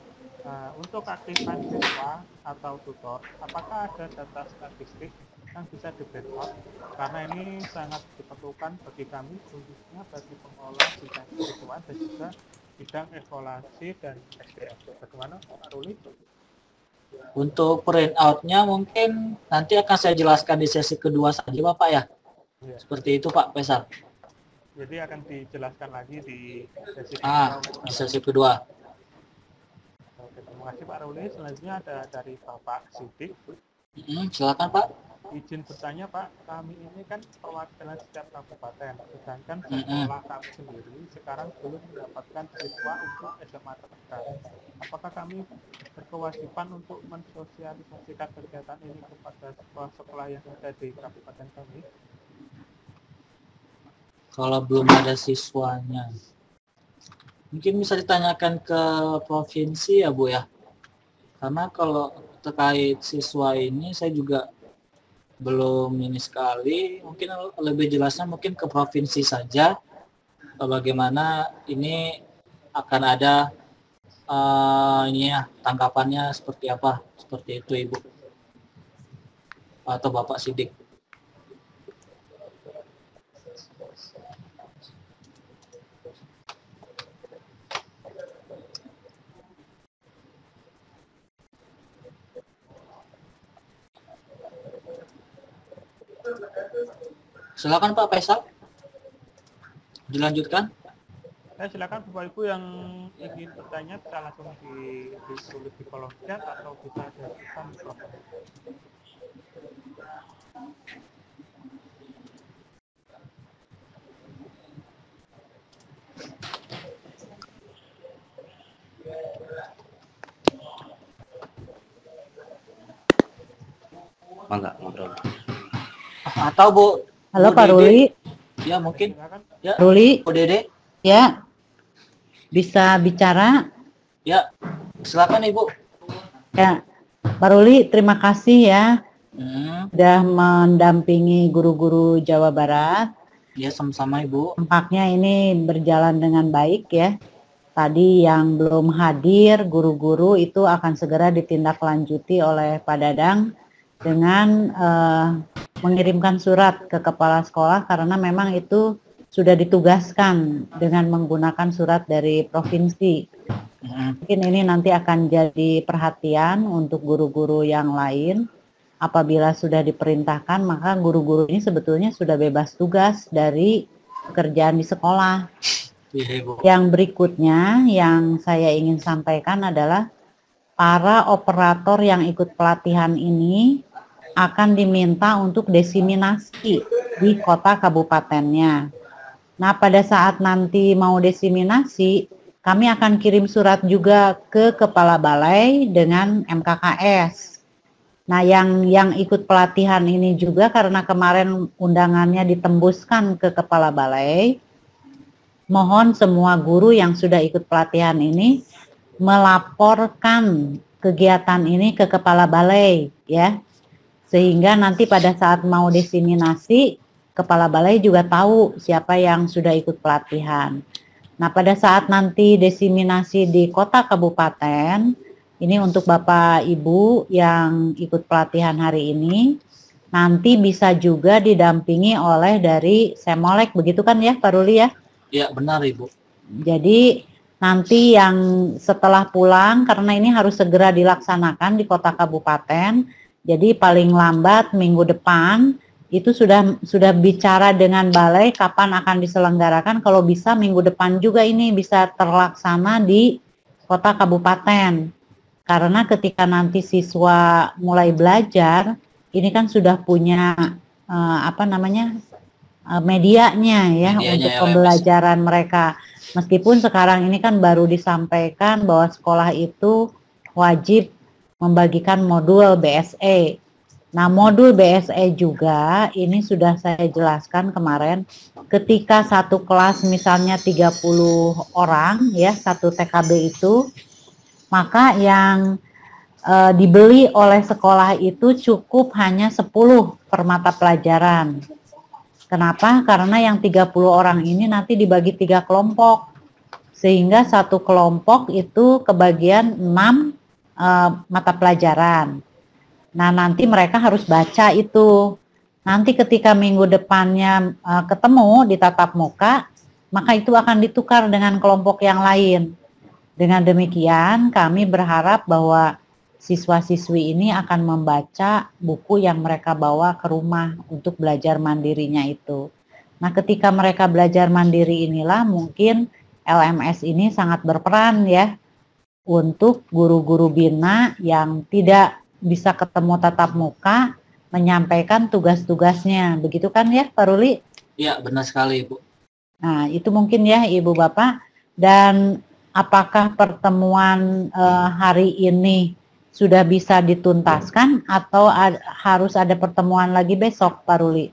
Speaker 16: Eh, untuk aktifan siswa atau tutor, apakah ada data statistik yang bisa di? Karena ini sangat diperlukan bagi kami, khususnya bagi pengelola bidang siswa dan juga bidang evaluasi dan SDM. Bagaimana Pak Ruli?
Speaker 2: Untuk print out-nya mungkin nanti akan saya jelaskan di sesi kedua saja Bapak ya.
Speaker 16: Iya.
Speaker 2: Seperti itu Pak Pesal.
Speaker 16: Jadi akan dijelaskan lagi di sesi
Speaker 2: Ah,
Speaker 16: kedua.
Speaker 2: di sesi kedua.
Speaker 16: Oke, terima kasih Pak Ruli. Selanjutnya ada dari Bapak Sidik.
Speaker 2: Mm, silakan Pak.
Speaker 16: Izin bertanya Pak, kami ini kan perwakilan setiap kabupaten, sedangkan sekolah kami sendiri sekarang belum mendapatkan siswa untuk SMA terdekat. Apakah kami berkewajiban untuk mensosialisasikan kegiatan ini kepada sekolah-sekolah yang ada di kabupaten kami?
Speaker 2: Kalau belum ada siswanya. Mungkin bisa ditanyakan ke provinsi ya Bu ya. Karena kalau terkait siswa ini saya juga belum ini sekali. Mungkin lebih jelasnya mungkin ke provinsi saja. Bagaimana ini akan ada eh, ini ya tanggapannya seperti apa? Seperti itu Ibu atau Bapak Sidik. Silakan Pak Faisal. Dilanjutkan.
Speaker 16: Eh, silakan Bapak Ibu yang ingin bertanya bisa langsung di, ditulis di kolom chat atau bisa diajukan mikrofon.
Speaker 14: Mangga ngobrol.
Speaker 2: Atau Bu
Speaker 20: Halo
Speaker 2: Bu
Speaker 20: Pak
Speaker 2: Dede.
Speaker 20: Ruli,
Speaker 2: Ya mungkin. Ya.
Speaker 20: Ruli,
Speaker 2: Bu Dede.
Speaker 20: ya bisa bicara?
Speaker 2: Ya. Silakan Ibu.
Speaker 20: Ya, Pak Ruli, terima kasih ya
Speaker 2: Hmm.
Speaker 20: sudah mendampingi guru-guru Jawa Barat.
Speaker 2: Ya sama-sama Ibu.
Speaker 20: Tampaknya ini berjalan dengan baik ya. Tadi yang belum hadir guru-guru itu akan segera ditindaklanjuti oleh Pak Dadang dengan eh, mengirimkan surat ke kepala sekolah karena memang itu sudah ditugaskan dengan menggunakan surat dari provinsi. Mungkin ini nanti akan jadi perhatian untuk guru-guru yang lain. apabila sudah diperintahkan maka guru-guru ini sebetulnya sudah bebas tugas dari pekerjaan di sekolah.
Speaker 2: Iya.
Speaker 20: Yang berikutnya yang saya ingin sampaikan adalah para operator yang ikut pelatihan ini akan diminta untuk desiminasi di kota kabupatennya. Nah, pada saat nanti mau desiminasi, kami akan kirim surat juga ke kepala balai dengan MKKS. Nah, yang yang ikut pelatihan ini juga karena kemarin undangannya ditembuskan ke kepala balai, mohon semua guru yang sudah ikut pelatihan ini melaporkan kegiatan ini ke kepala balai ya. Sehingga nanti pada saat mau desiminasi kepala balai juga tahu siapa yang sudah ikut pelatihan. Nah, pada saat nanti desiminasi di kota kabupaten, ini untuk Bapak Ibu yang ikut pelatihan hari ini, nanti bisa juga didampingi oleh dari Semolek, begitu kan ya Pak Ruli ya?
Speaker 2: Iya, benar Ibu.
Speaker 20: Jadi nanti yang setelah pulang, karena ini harus segera dilaksanakan di kota kabupaten, jadi paling lambat minggu depan, itu sudah sudah bicara dengan balai kapan akan diselenggarakan. Kalau bisa minggu depan juga ini bisa terlaksana di kota kabupaten. Karena ketika nanti siswa mulai belajar ini kan sudah punya eh, apa namanya eh, medianya ya
Speaker 2: Medianya
Speaker 20: untuk
Speaker 2: LMS.
Speaker 20: pembelajaran mereka. Meskipun sekarang ini kan baru disampaikan bahwa sekolah itu wajib membagikan modul BSE Nah, modul BSE juga ini sudah saya jelaskan kemarin ketika satu kelas misalnya 30 orang ya, satu TKB itu maka yang eh, dibeli oleh sekolah itu cukup hanya 10 per mata pelajaran. Kenapa? Karena yang 30 orang ini nanti dibagi tiga kelompok. Sehingga satu kelompok itu kebagian 6 eh, mata pelajaran. Nah, nanti mereka harus baca itu. Nanti ketika minggu depannya eh, ketemu di tatap muka, maka itu akan ditukar dengan kelompok yang lain. Dengan demikian, kami berharap bahwa siswa-siswi ini akan membaca buku yang mereka bawa ke rumah untuk belajar mandirinya itu. Nah, ketika mereka belajar mandiri inilah mungkin LMS ini sangat berperan ya untuk guru-guru bina yang tidak bisa ketemu tatap muka menyampaikan tugas-tugasnya. Begitu kan ya, Pak Ruli?
Speaker 2: Iya, benar sekali Ibu.
Speaker 20: Nah, itu mungkin ya Ibu Bapak. Dan apakah pertemuan eh, hari ini sudah bisa dituntaskan atau ad- harus ada pertemuan lagi besok, Pak Ruli?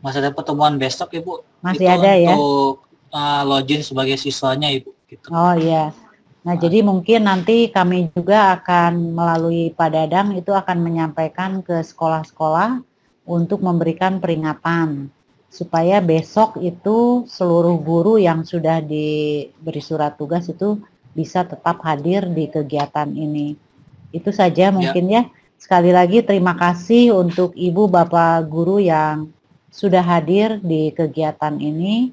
Speaker 2: Masih ada pertemuan besok Ibu.
Speaker 20: Masih
Speaker 2: Itu
Speaker 20: ada ya?
Speaker 2: Untuk uh, login sebagai siswanya Ibu. Gitu.
Speaker 20: Oh iya. Nah, jadi mungkin nanti kami juga akan melalui Pak Dadang itu akan menyampaikan ke sekolah-sekolah untuk memberikan peringatan supaya besok itu seluruh guru yang sudah diberi surat tugas itu bisa tetap hadir di kegiatan ini. Itu saja mungkin ya. Sekali lagi terima kasih untuk Ibu Bapak guru yang sudah hadir di kegiatan ini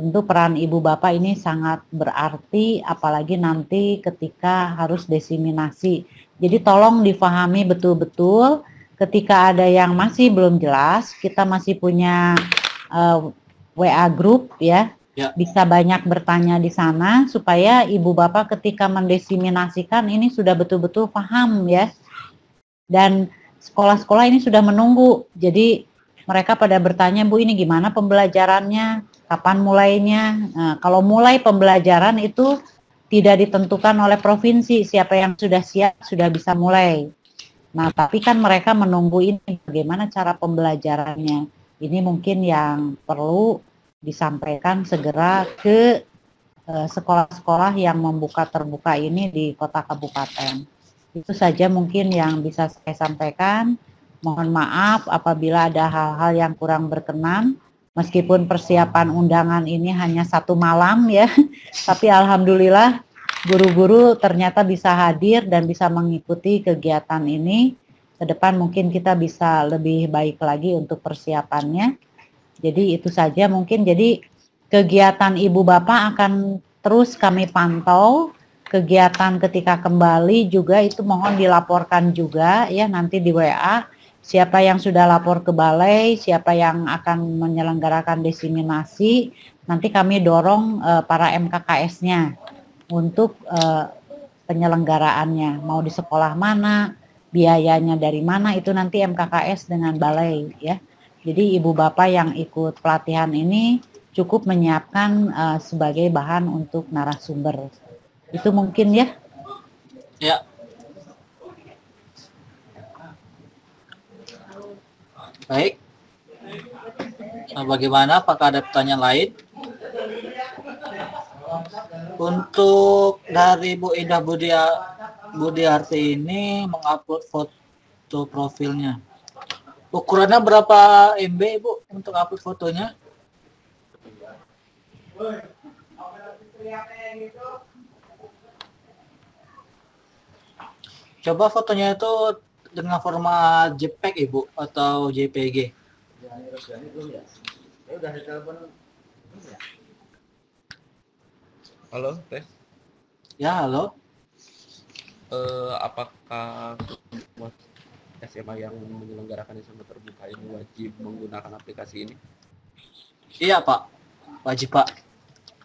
Speaker 20: tentu peran ibu bapak ini sangat berarti apalagi nanti ketika harus desiminasi. Jadi tolong difahami betul-betul ketika ada yang masih belum jelas, kita masih punya eh, WA group ya.
Speaker 2: Ya.
Speaker 20: Bisa banyak bertanya di sana supaya ibu bapak ketika mendesiminasikan ini sudah betul-betul paham ya. Dan sekolah-sekolah ini sudah menunggu. Jadi mereka pada bertanya, Bu ini gimana pembelajarannya? Kapan mulainya? Nah, kalau mulai pembelajaran itu tidak ditentukan oleh provinsi, siapa yang sudah siap sudah bisa mulai. Nah, tapi kan mereka menunggu ini bagaimana cara pembelajarannya. Ini mungkin yang perlu disampaikan segera ke eh, sekolah-sekolah yang membuka terbuka ini di kota kabupaten. Itu saja mungkin yang bisa saya sampaikan. Mohon maaf apabila ada hal-hal yang kurang berkenan. Meskipun persiapan undangan ini hanya satu malam ya, *laughs* tapi alhamdulillah guru-guru ternyata bisa hadir dan bisa mengikuti kegiatan ini. Ke depan mungkin kita bisa lebih baik lagi untuk persiapannya. Jadi itu saja mungkin. Jadi kegiatan ibu bapak akan terus kami pantau. Kegiatan ketika kembali juga itu mohon dilaporkan juga ya nanti di WA siapa yang sudah lapor ke balai, siapa yang akan menyelenggarakan diseminasi, nanti kami dorong eh, para MKKS-nya untuk eh, penyelenggaraannya, mau di sekolah mana, biayanya dari mana itu nanti MKKS dengan balai ya. Jadi ibu bapak yang ikut pelatihan ini cukup menyiapkan eh, sebagai bahan untuk narasumber. Itu mungkin ya.
Speaker 2: Ya. Baik. Nah, bagaimana? Apakah ada pertanyaan lain? Untuk dari Bu Indah Budia Budiarti ini mengupload foto profilnya. Ukurannya berapa MB, Ibu, untuk upload fotonya? Coba fotonya itu dengan format JPEG, Ibu, atau JPG.
Speaker 15: Halo, tes.
Speaker 2: Ya, halo.
Speaker 15: Eh, apakah SMA yang menyelenggarakan SMA terbuka ini wajib menggunakan aplikasi ini?
Speaker 2: Iya, Pak. Wajib, Pak.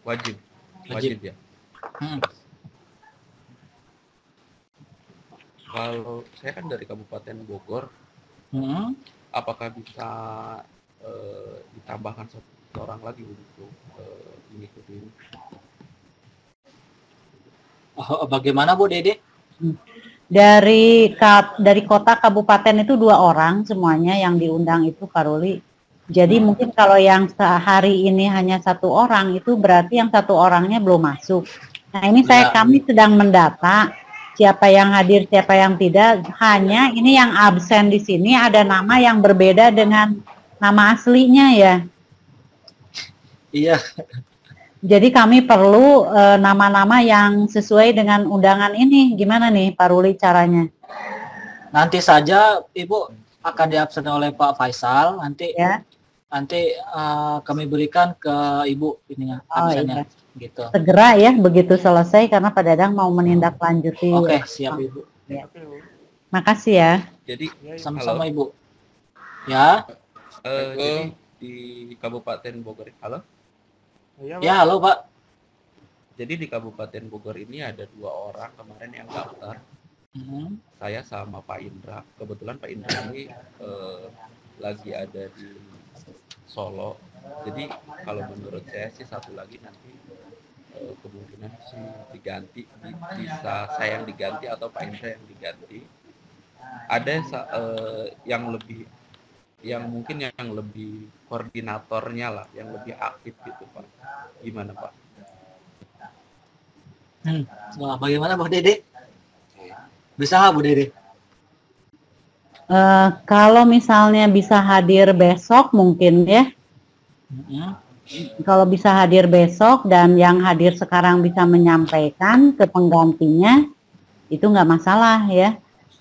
Speaker 15: Wajib.
Speaker 2: Wajib.
Speaker 15: Wajib ya.
Speaker 2: Hmm.
Speaker 15: Kalau saya kan dari Kabupaten Bogor,
Speaker 2: Hmm.
Speaker 15: apakah bisa eh, ditambahkan satu orang lagi untuk eh, mengikuti ini?
Speaker 2: Oh, bagaimana Bu Dede?
Speaker 20: Dari ka- dari kota kabupaten itu dua orang semuanya yang diundang itu Karoli. Jadi mungkin kalau yang sehari ini hanya satu orang itu berarti yang satu orangnya belum masuk. Nah ini saya
Speaker 2: Ya.
Speaker 20: kami sedang mendata siapa yang hadir siapa yang tidak. Hanya ini yang absen di sini ada nama yang berbeda dengan nama aslinya ya.
Speaker 2: Iya.
Speaker 20: Jadi kami perlu eh, nama-nama yang sesuai dengan undangan ini. Gimana nih Pak Ruli caranya?
Speaker 2: Nanti saja Ibu akan diabsen oleh Pak Faisal. Nanti
Speaker 20: Ya.
Speaker 2: Nanti eh, kami berikan ke Ibu ininya
Speaker 20: Oh, iya.
Speaker 2: Gitu.
Speaker 20: Segera ya begitu selesai karena Pak Dadang mau menindaklanjuti.
Speaker 2: Oke, siap Ibu.
Speaker 20: Ya. Makasih ya.
Speaker 15: Jadi
Speaker 2: Sama-sama? Ibu. Ya.
Speaker 15: Eh, jadi di Kabupaten Bogor, halo?
Speaker 2: Ya, halo Pak.
Speaker 15: Jadi di Kabupaten Bogor ini ada dua orang kemarin yang daftar.
Speaker 2: Hmm.
Speaker 15: Saya sama Pak Indra. Kebetulan Pak Indra ini eh, lagi ada di Solo. Jadi kalau menurut saya sih satu lagi nanti eh, kemungkinan sih diganti Bi- bisa saya yang diganti atau Pak Indra yang diganti. Ada eh, yang lebih yang mungkin yang lebih koordinatornya lah, yang lebih aktif gitu Pak. Gimana Pak?
Speaker 2: Hmm. Wah, bagaimana Bu Dede? Bisa nggak Bu Dede?
Speaker 20: Eh, kalau misalnya bisa hadir besok mungkin ya. Kalau bisa hadir besok dan yang hadir sekarang bisa menyampaikan ke penggantinya, itu nggak masalah ya.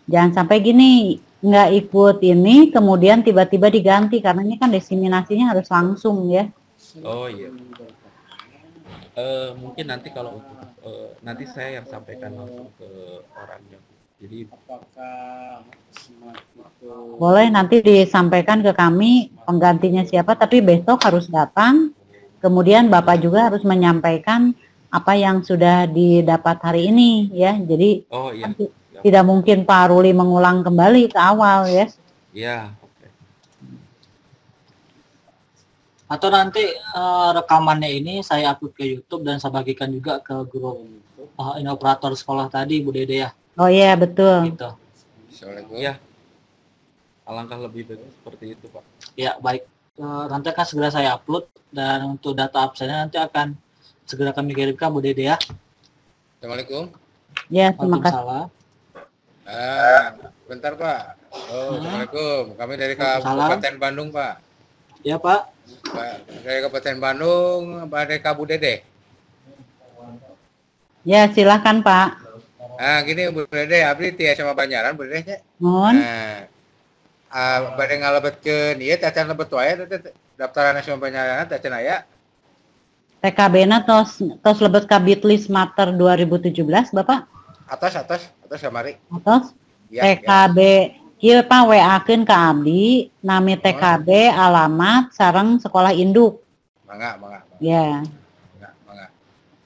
Speaker 20: Jangan sampai gini nggak ikut ini kemudian tiba-tiba diganti karena ini kan diseminasinya harus langsung ya.
Speaker 15: Oh iya. Eh, mungkin nanti kalau eh, nanti saya yang sampaikan langsung ke orangnya. Jadi
Speaker 20: Boleh nanti disampaikan ke kami penggantinya siapa, tapi besok harus datang. Kemudian Bapak juga harus menyampaikan apa yang sudah didapat hari ini ya. Jadi
Speaker 15: oh iya.
Speaker 20: ti- tidak mungkin Pak Ruli mengulang kembali ke awal ya.
Speaker 15: Iya.
Speaker 2: Atau nanti eh, rekamannya ini saya upload ke YouTube dan saya bagikan juga ke grup ini operator sekolah tadi Bu Dede ya.
Speaker 20: Oh iya betul.
Speaker 2: Gitu.
Speaker 15: Iya. Alangkah lebih bagus seperti itu, Pak.
Speaker 2: Ya, baik. Eh, nanti akan segera saya upload dan untuk data absennya nanti akan segera kami kirimkan Bu Dede ya.
Speaker 8: Assalamualaikum.
Speaker 20: Ya terima kasih.
Speaker 8: Ah, bentar Pak. Oh,
Speaker 2: Hmm.
Speaker 8: Assalamualaikum. Kami dari. Kabupaten Bandung Pak.
Speaker 2: Ya Pak.
Speaker 8: Pak dari Kabupaten Bandung, Pak dari Kabu Dede.
Speaker 20: Ya silakan Pak.
Speaker 8: Ah, gini Bu Dede, abdi tia sama Banyaran Bu Dede.
Speaker 20: Mohon.
Speaker 8: Nah, ah, bade ngalebetkeun ieu tacan lebet wae teh daftaran sama Banyaran tacan aya.
Speaker 20: TKB-na tos tos lebet kabitlis mater 2017 Bapak
Speaker 8: Atas atas atas kamari.
Speaker 20: atas
Speaker 8: Ya,
Speaker 20: TKB Kieu Pak WA-keun ka abdi nami TKB alamat sareng sekolah induk.
Speaker 8: Mangga, mangga,
Speaker 20: Ya.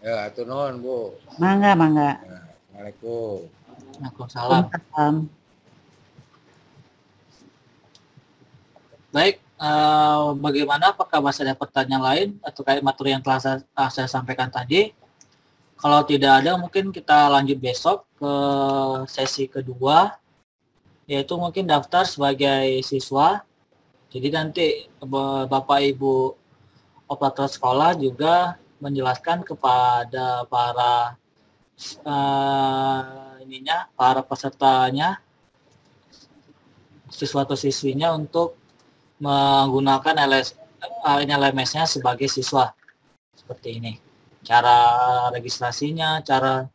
Speaker 8: Ya, atur nuhun, Bu.
Speaker 20: mangga mangga.
Speaker 8: Assalamualaikum.
Speaker 2: Waalaikumsalam.
Speaker 20: Um,
Speaker 2: Baik, eh, bagaimana apakah masih ada pertanyaan lain atau kayak materi yang telah saya, ah, saya sampaikan tadi? Kalau tidak ada, mungkin kita lanjut besok ke sesi kedua, yaitu mungkin daftar sebagai siswa. Jadi nanti eh, Bapak Ibu operator sekolah juga menjelaskan kepada para eh, ininya, para pesertanya, siswa atau siswinya untuk menggunakan LS, eh, ini LMS-nya sebagai siswa seperti ini. Cara registrasinya, cara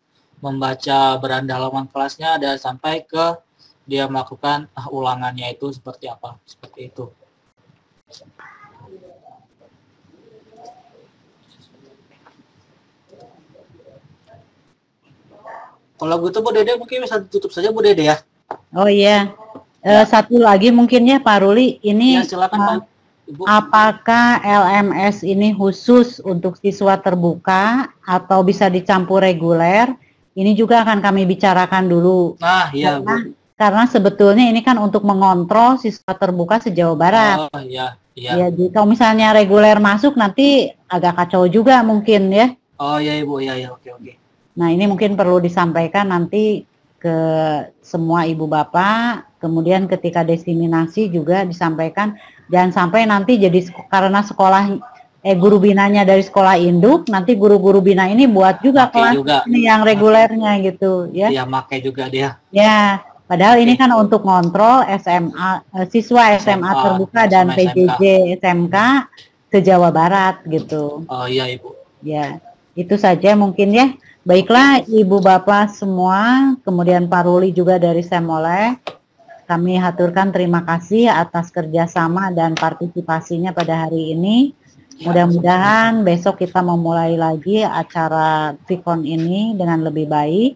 Speaker 2: membaca beranda halaman kelasnya dan sampai ke dia melakukan ah, ulangannya itu seperti apa, seperti itu. Kalau gitu Bu Dede mungkin bisa tutup saja Bu Dede ya.
Speaker 20: Oh iya. Eh, satu lagi mungkin ya Pak Ruli, ini
Speaker 2: Ya, silakan, Pak. Ibu.
Speaker 20: apakah LMS ini khusus untuk siswa terbuka atau bisa dicampur reguler? Ini juga akan kami bicarakan dulu.
Speaker 2: Nah, iya
Speaker 20: karena,
Speaker 2: Bu.
Speaker 20: karena sebetulnya ini kan untuk mengontrol siswa terbuka sejauh barat.
Speaker 2: Oh, iya, iya.
Speaker 20: Ya, jadi kalau misalnya reguler masuk nanti agak kacau juga mungkin ya.
Speaker 2: Oh, iya Ibu, iya iya, oke oke.
Speaker 20: Nah, ini mungkin perlu disampaikan nanti ke semua ibu bapak, kemudian ketika diseminasi juga disampaikan jangan sampai nanti jadi karena sekolah eh guru binanya dari sekolah induk, nanti guru-guru bina ini buat juga
Speaker 2: Pakai
Speaker 20: kelas
Speaker 2: juga.
Speaker 20: ini yang regulernya gitu ya.
Speaker 2: Iya, pakai juga dia.
Speaker 20: Ya, padahal ini kan untuk kontrol SMA eh, siswa SMA
Speaker 2: SMA,
Speaker 20: terbuka dan
Speaker 2: SMA,
Speaker 20: PJJ SMK se Jawa Barat gitu.
Speaker 2: Oh, iya Ibu.
Speaker 20: Ya, itu saja mungkin ya. Baiklah Ibu Bapak semua, kemudian Pak Ruli juga dari Semoleh. Kami haturkan terima kasih atas kerjasama dan partisipasinya pada hari ini. Mudah-mudahan besok kita memulai lagi acara Vicon ini dengan lebih baik.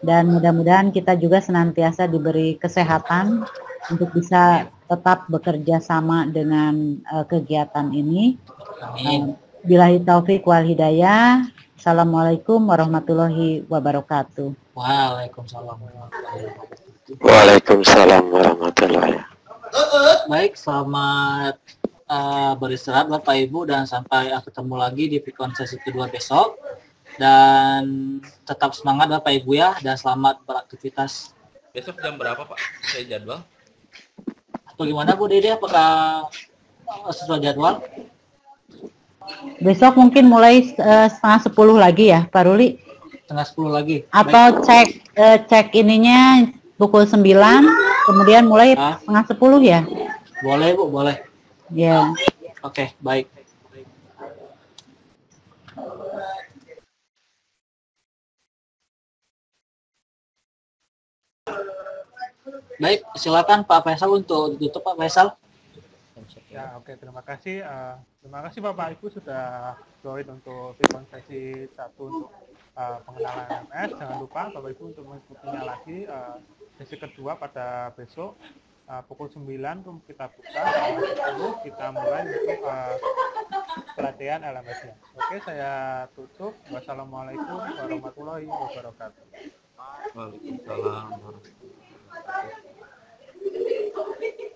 Speaker 20: Dan mudah-mudahan kita juga senantiasa diberi kesehatan untuk bisa tetap bekerja sama dengan eh, kegiatan ini.
Speaker 2: Amin.
Speaker 20: Bilahi taufik wal hidayah. Assalamualaikum warahmatullahi wabarakatuh.
Speaker 2: Waalaikumsalam warahmatullahi wabarakatuh.
Speaker 21: Waalaikumsalam warahmatullahi
Speaker 2: Baik, selamat eh, beristirahat Bapak Ibu dan sampai ketemu lagi di Pikon sesi kedua besok. Dan tetap semangat Bapak Ibu ya dan selamat beraktivitas.
Speaker 15: Besok jam berapa Pak? Saya jadwal.
Speaker 2: Atau gimana Bu Dede apakah sesuai jadwal?
Speaker 20: Besok mungkin mulai eh, setengah sepuluh lagi ya, Pak Ruli.
Speaker 2: Setengah sepuluh lagi.
Speaker 20: Atau cek eh, cek ininya pukul 9, kemudian mulai setengah sepuluh ya.
Speaker 2: Boleh Bu, boleh.
Speaker 20: Ya.
Speaker 2: Oke, baik. Baik, silakan Pak Faisal untuk ditutup Pak Faisal.
Speaker 16: Ya, oke, terima kasih. Eh, terima kasih Bapak Ibu sudah join untuk Vicon sesi satu untuk eh, pengenalan MS. Jangan lupa Bapak Ibu untuk mengikutinya lagi eh, sesi kedua pada besok eh, pukul 9 room kita buka, 10 kita mulai untuk eh, pelatihan LMS-nya. Oke, saya tutup. Wassalamualaikum warahmatullahi wabarakatuh.
Speaker 15: Waalaikumsalam warahmatullahi wabarakatuh.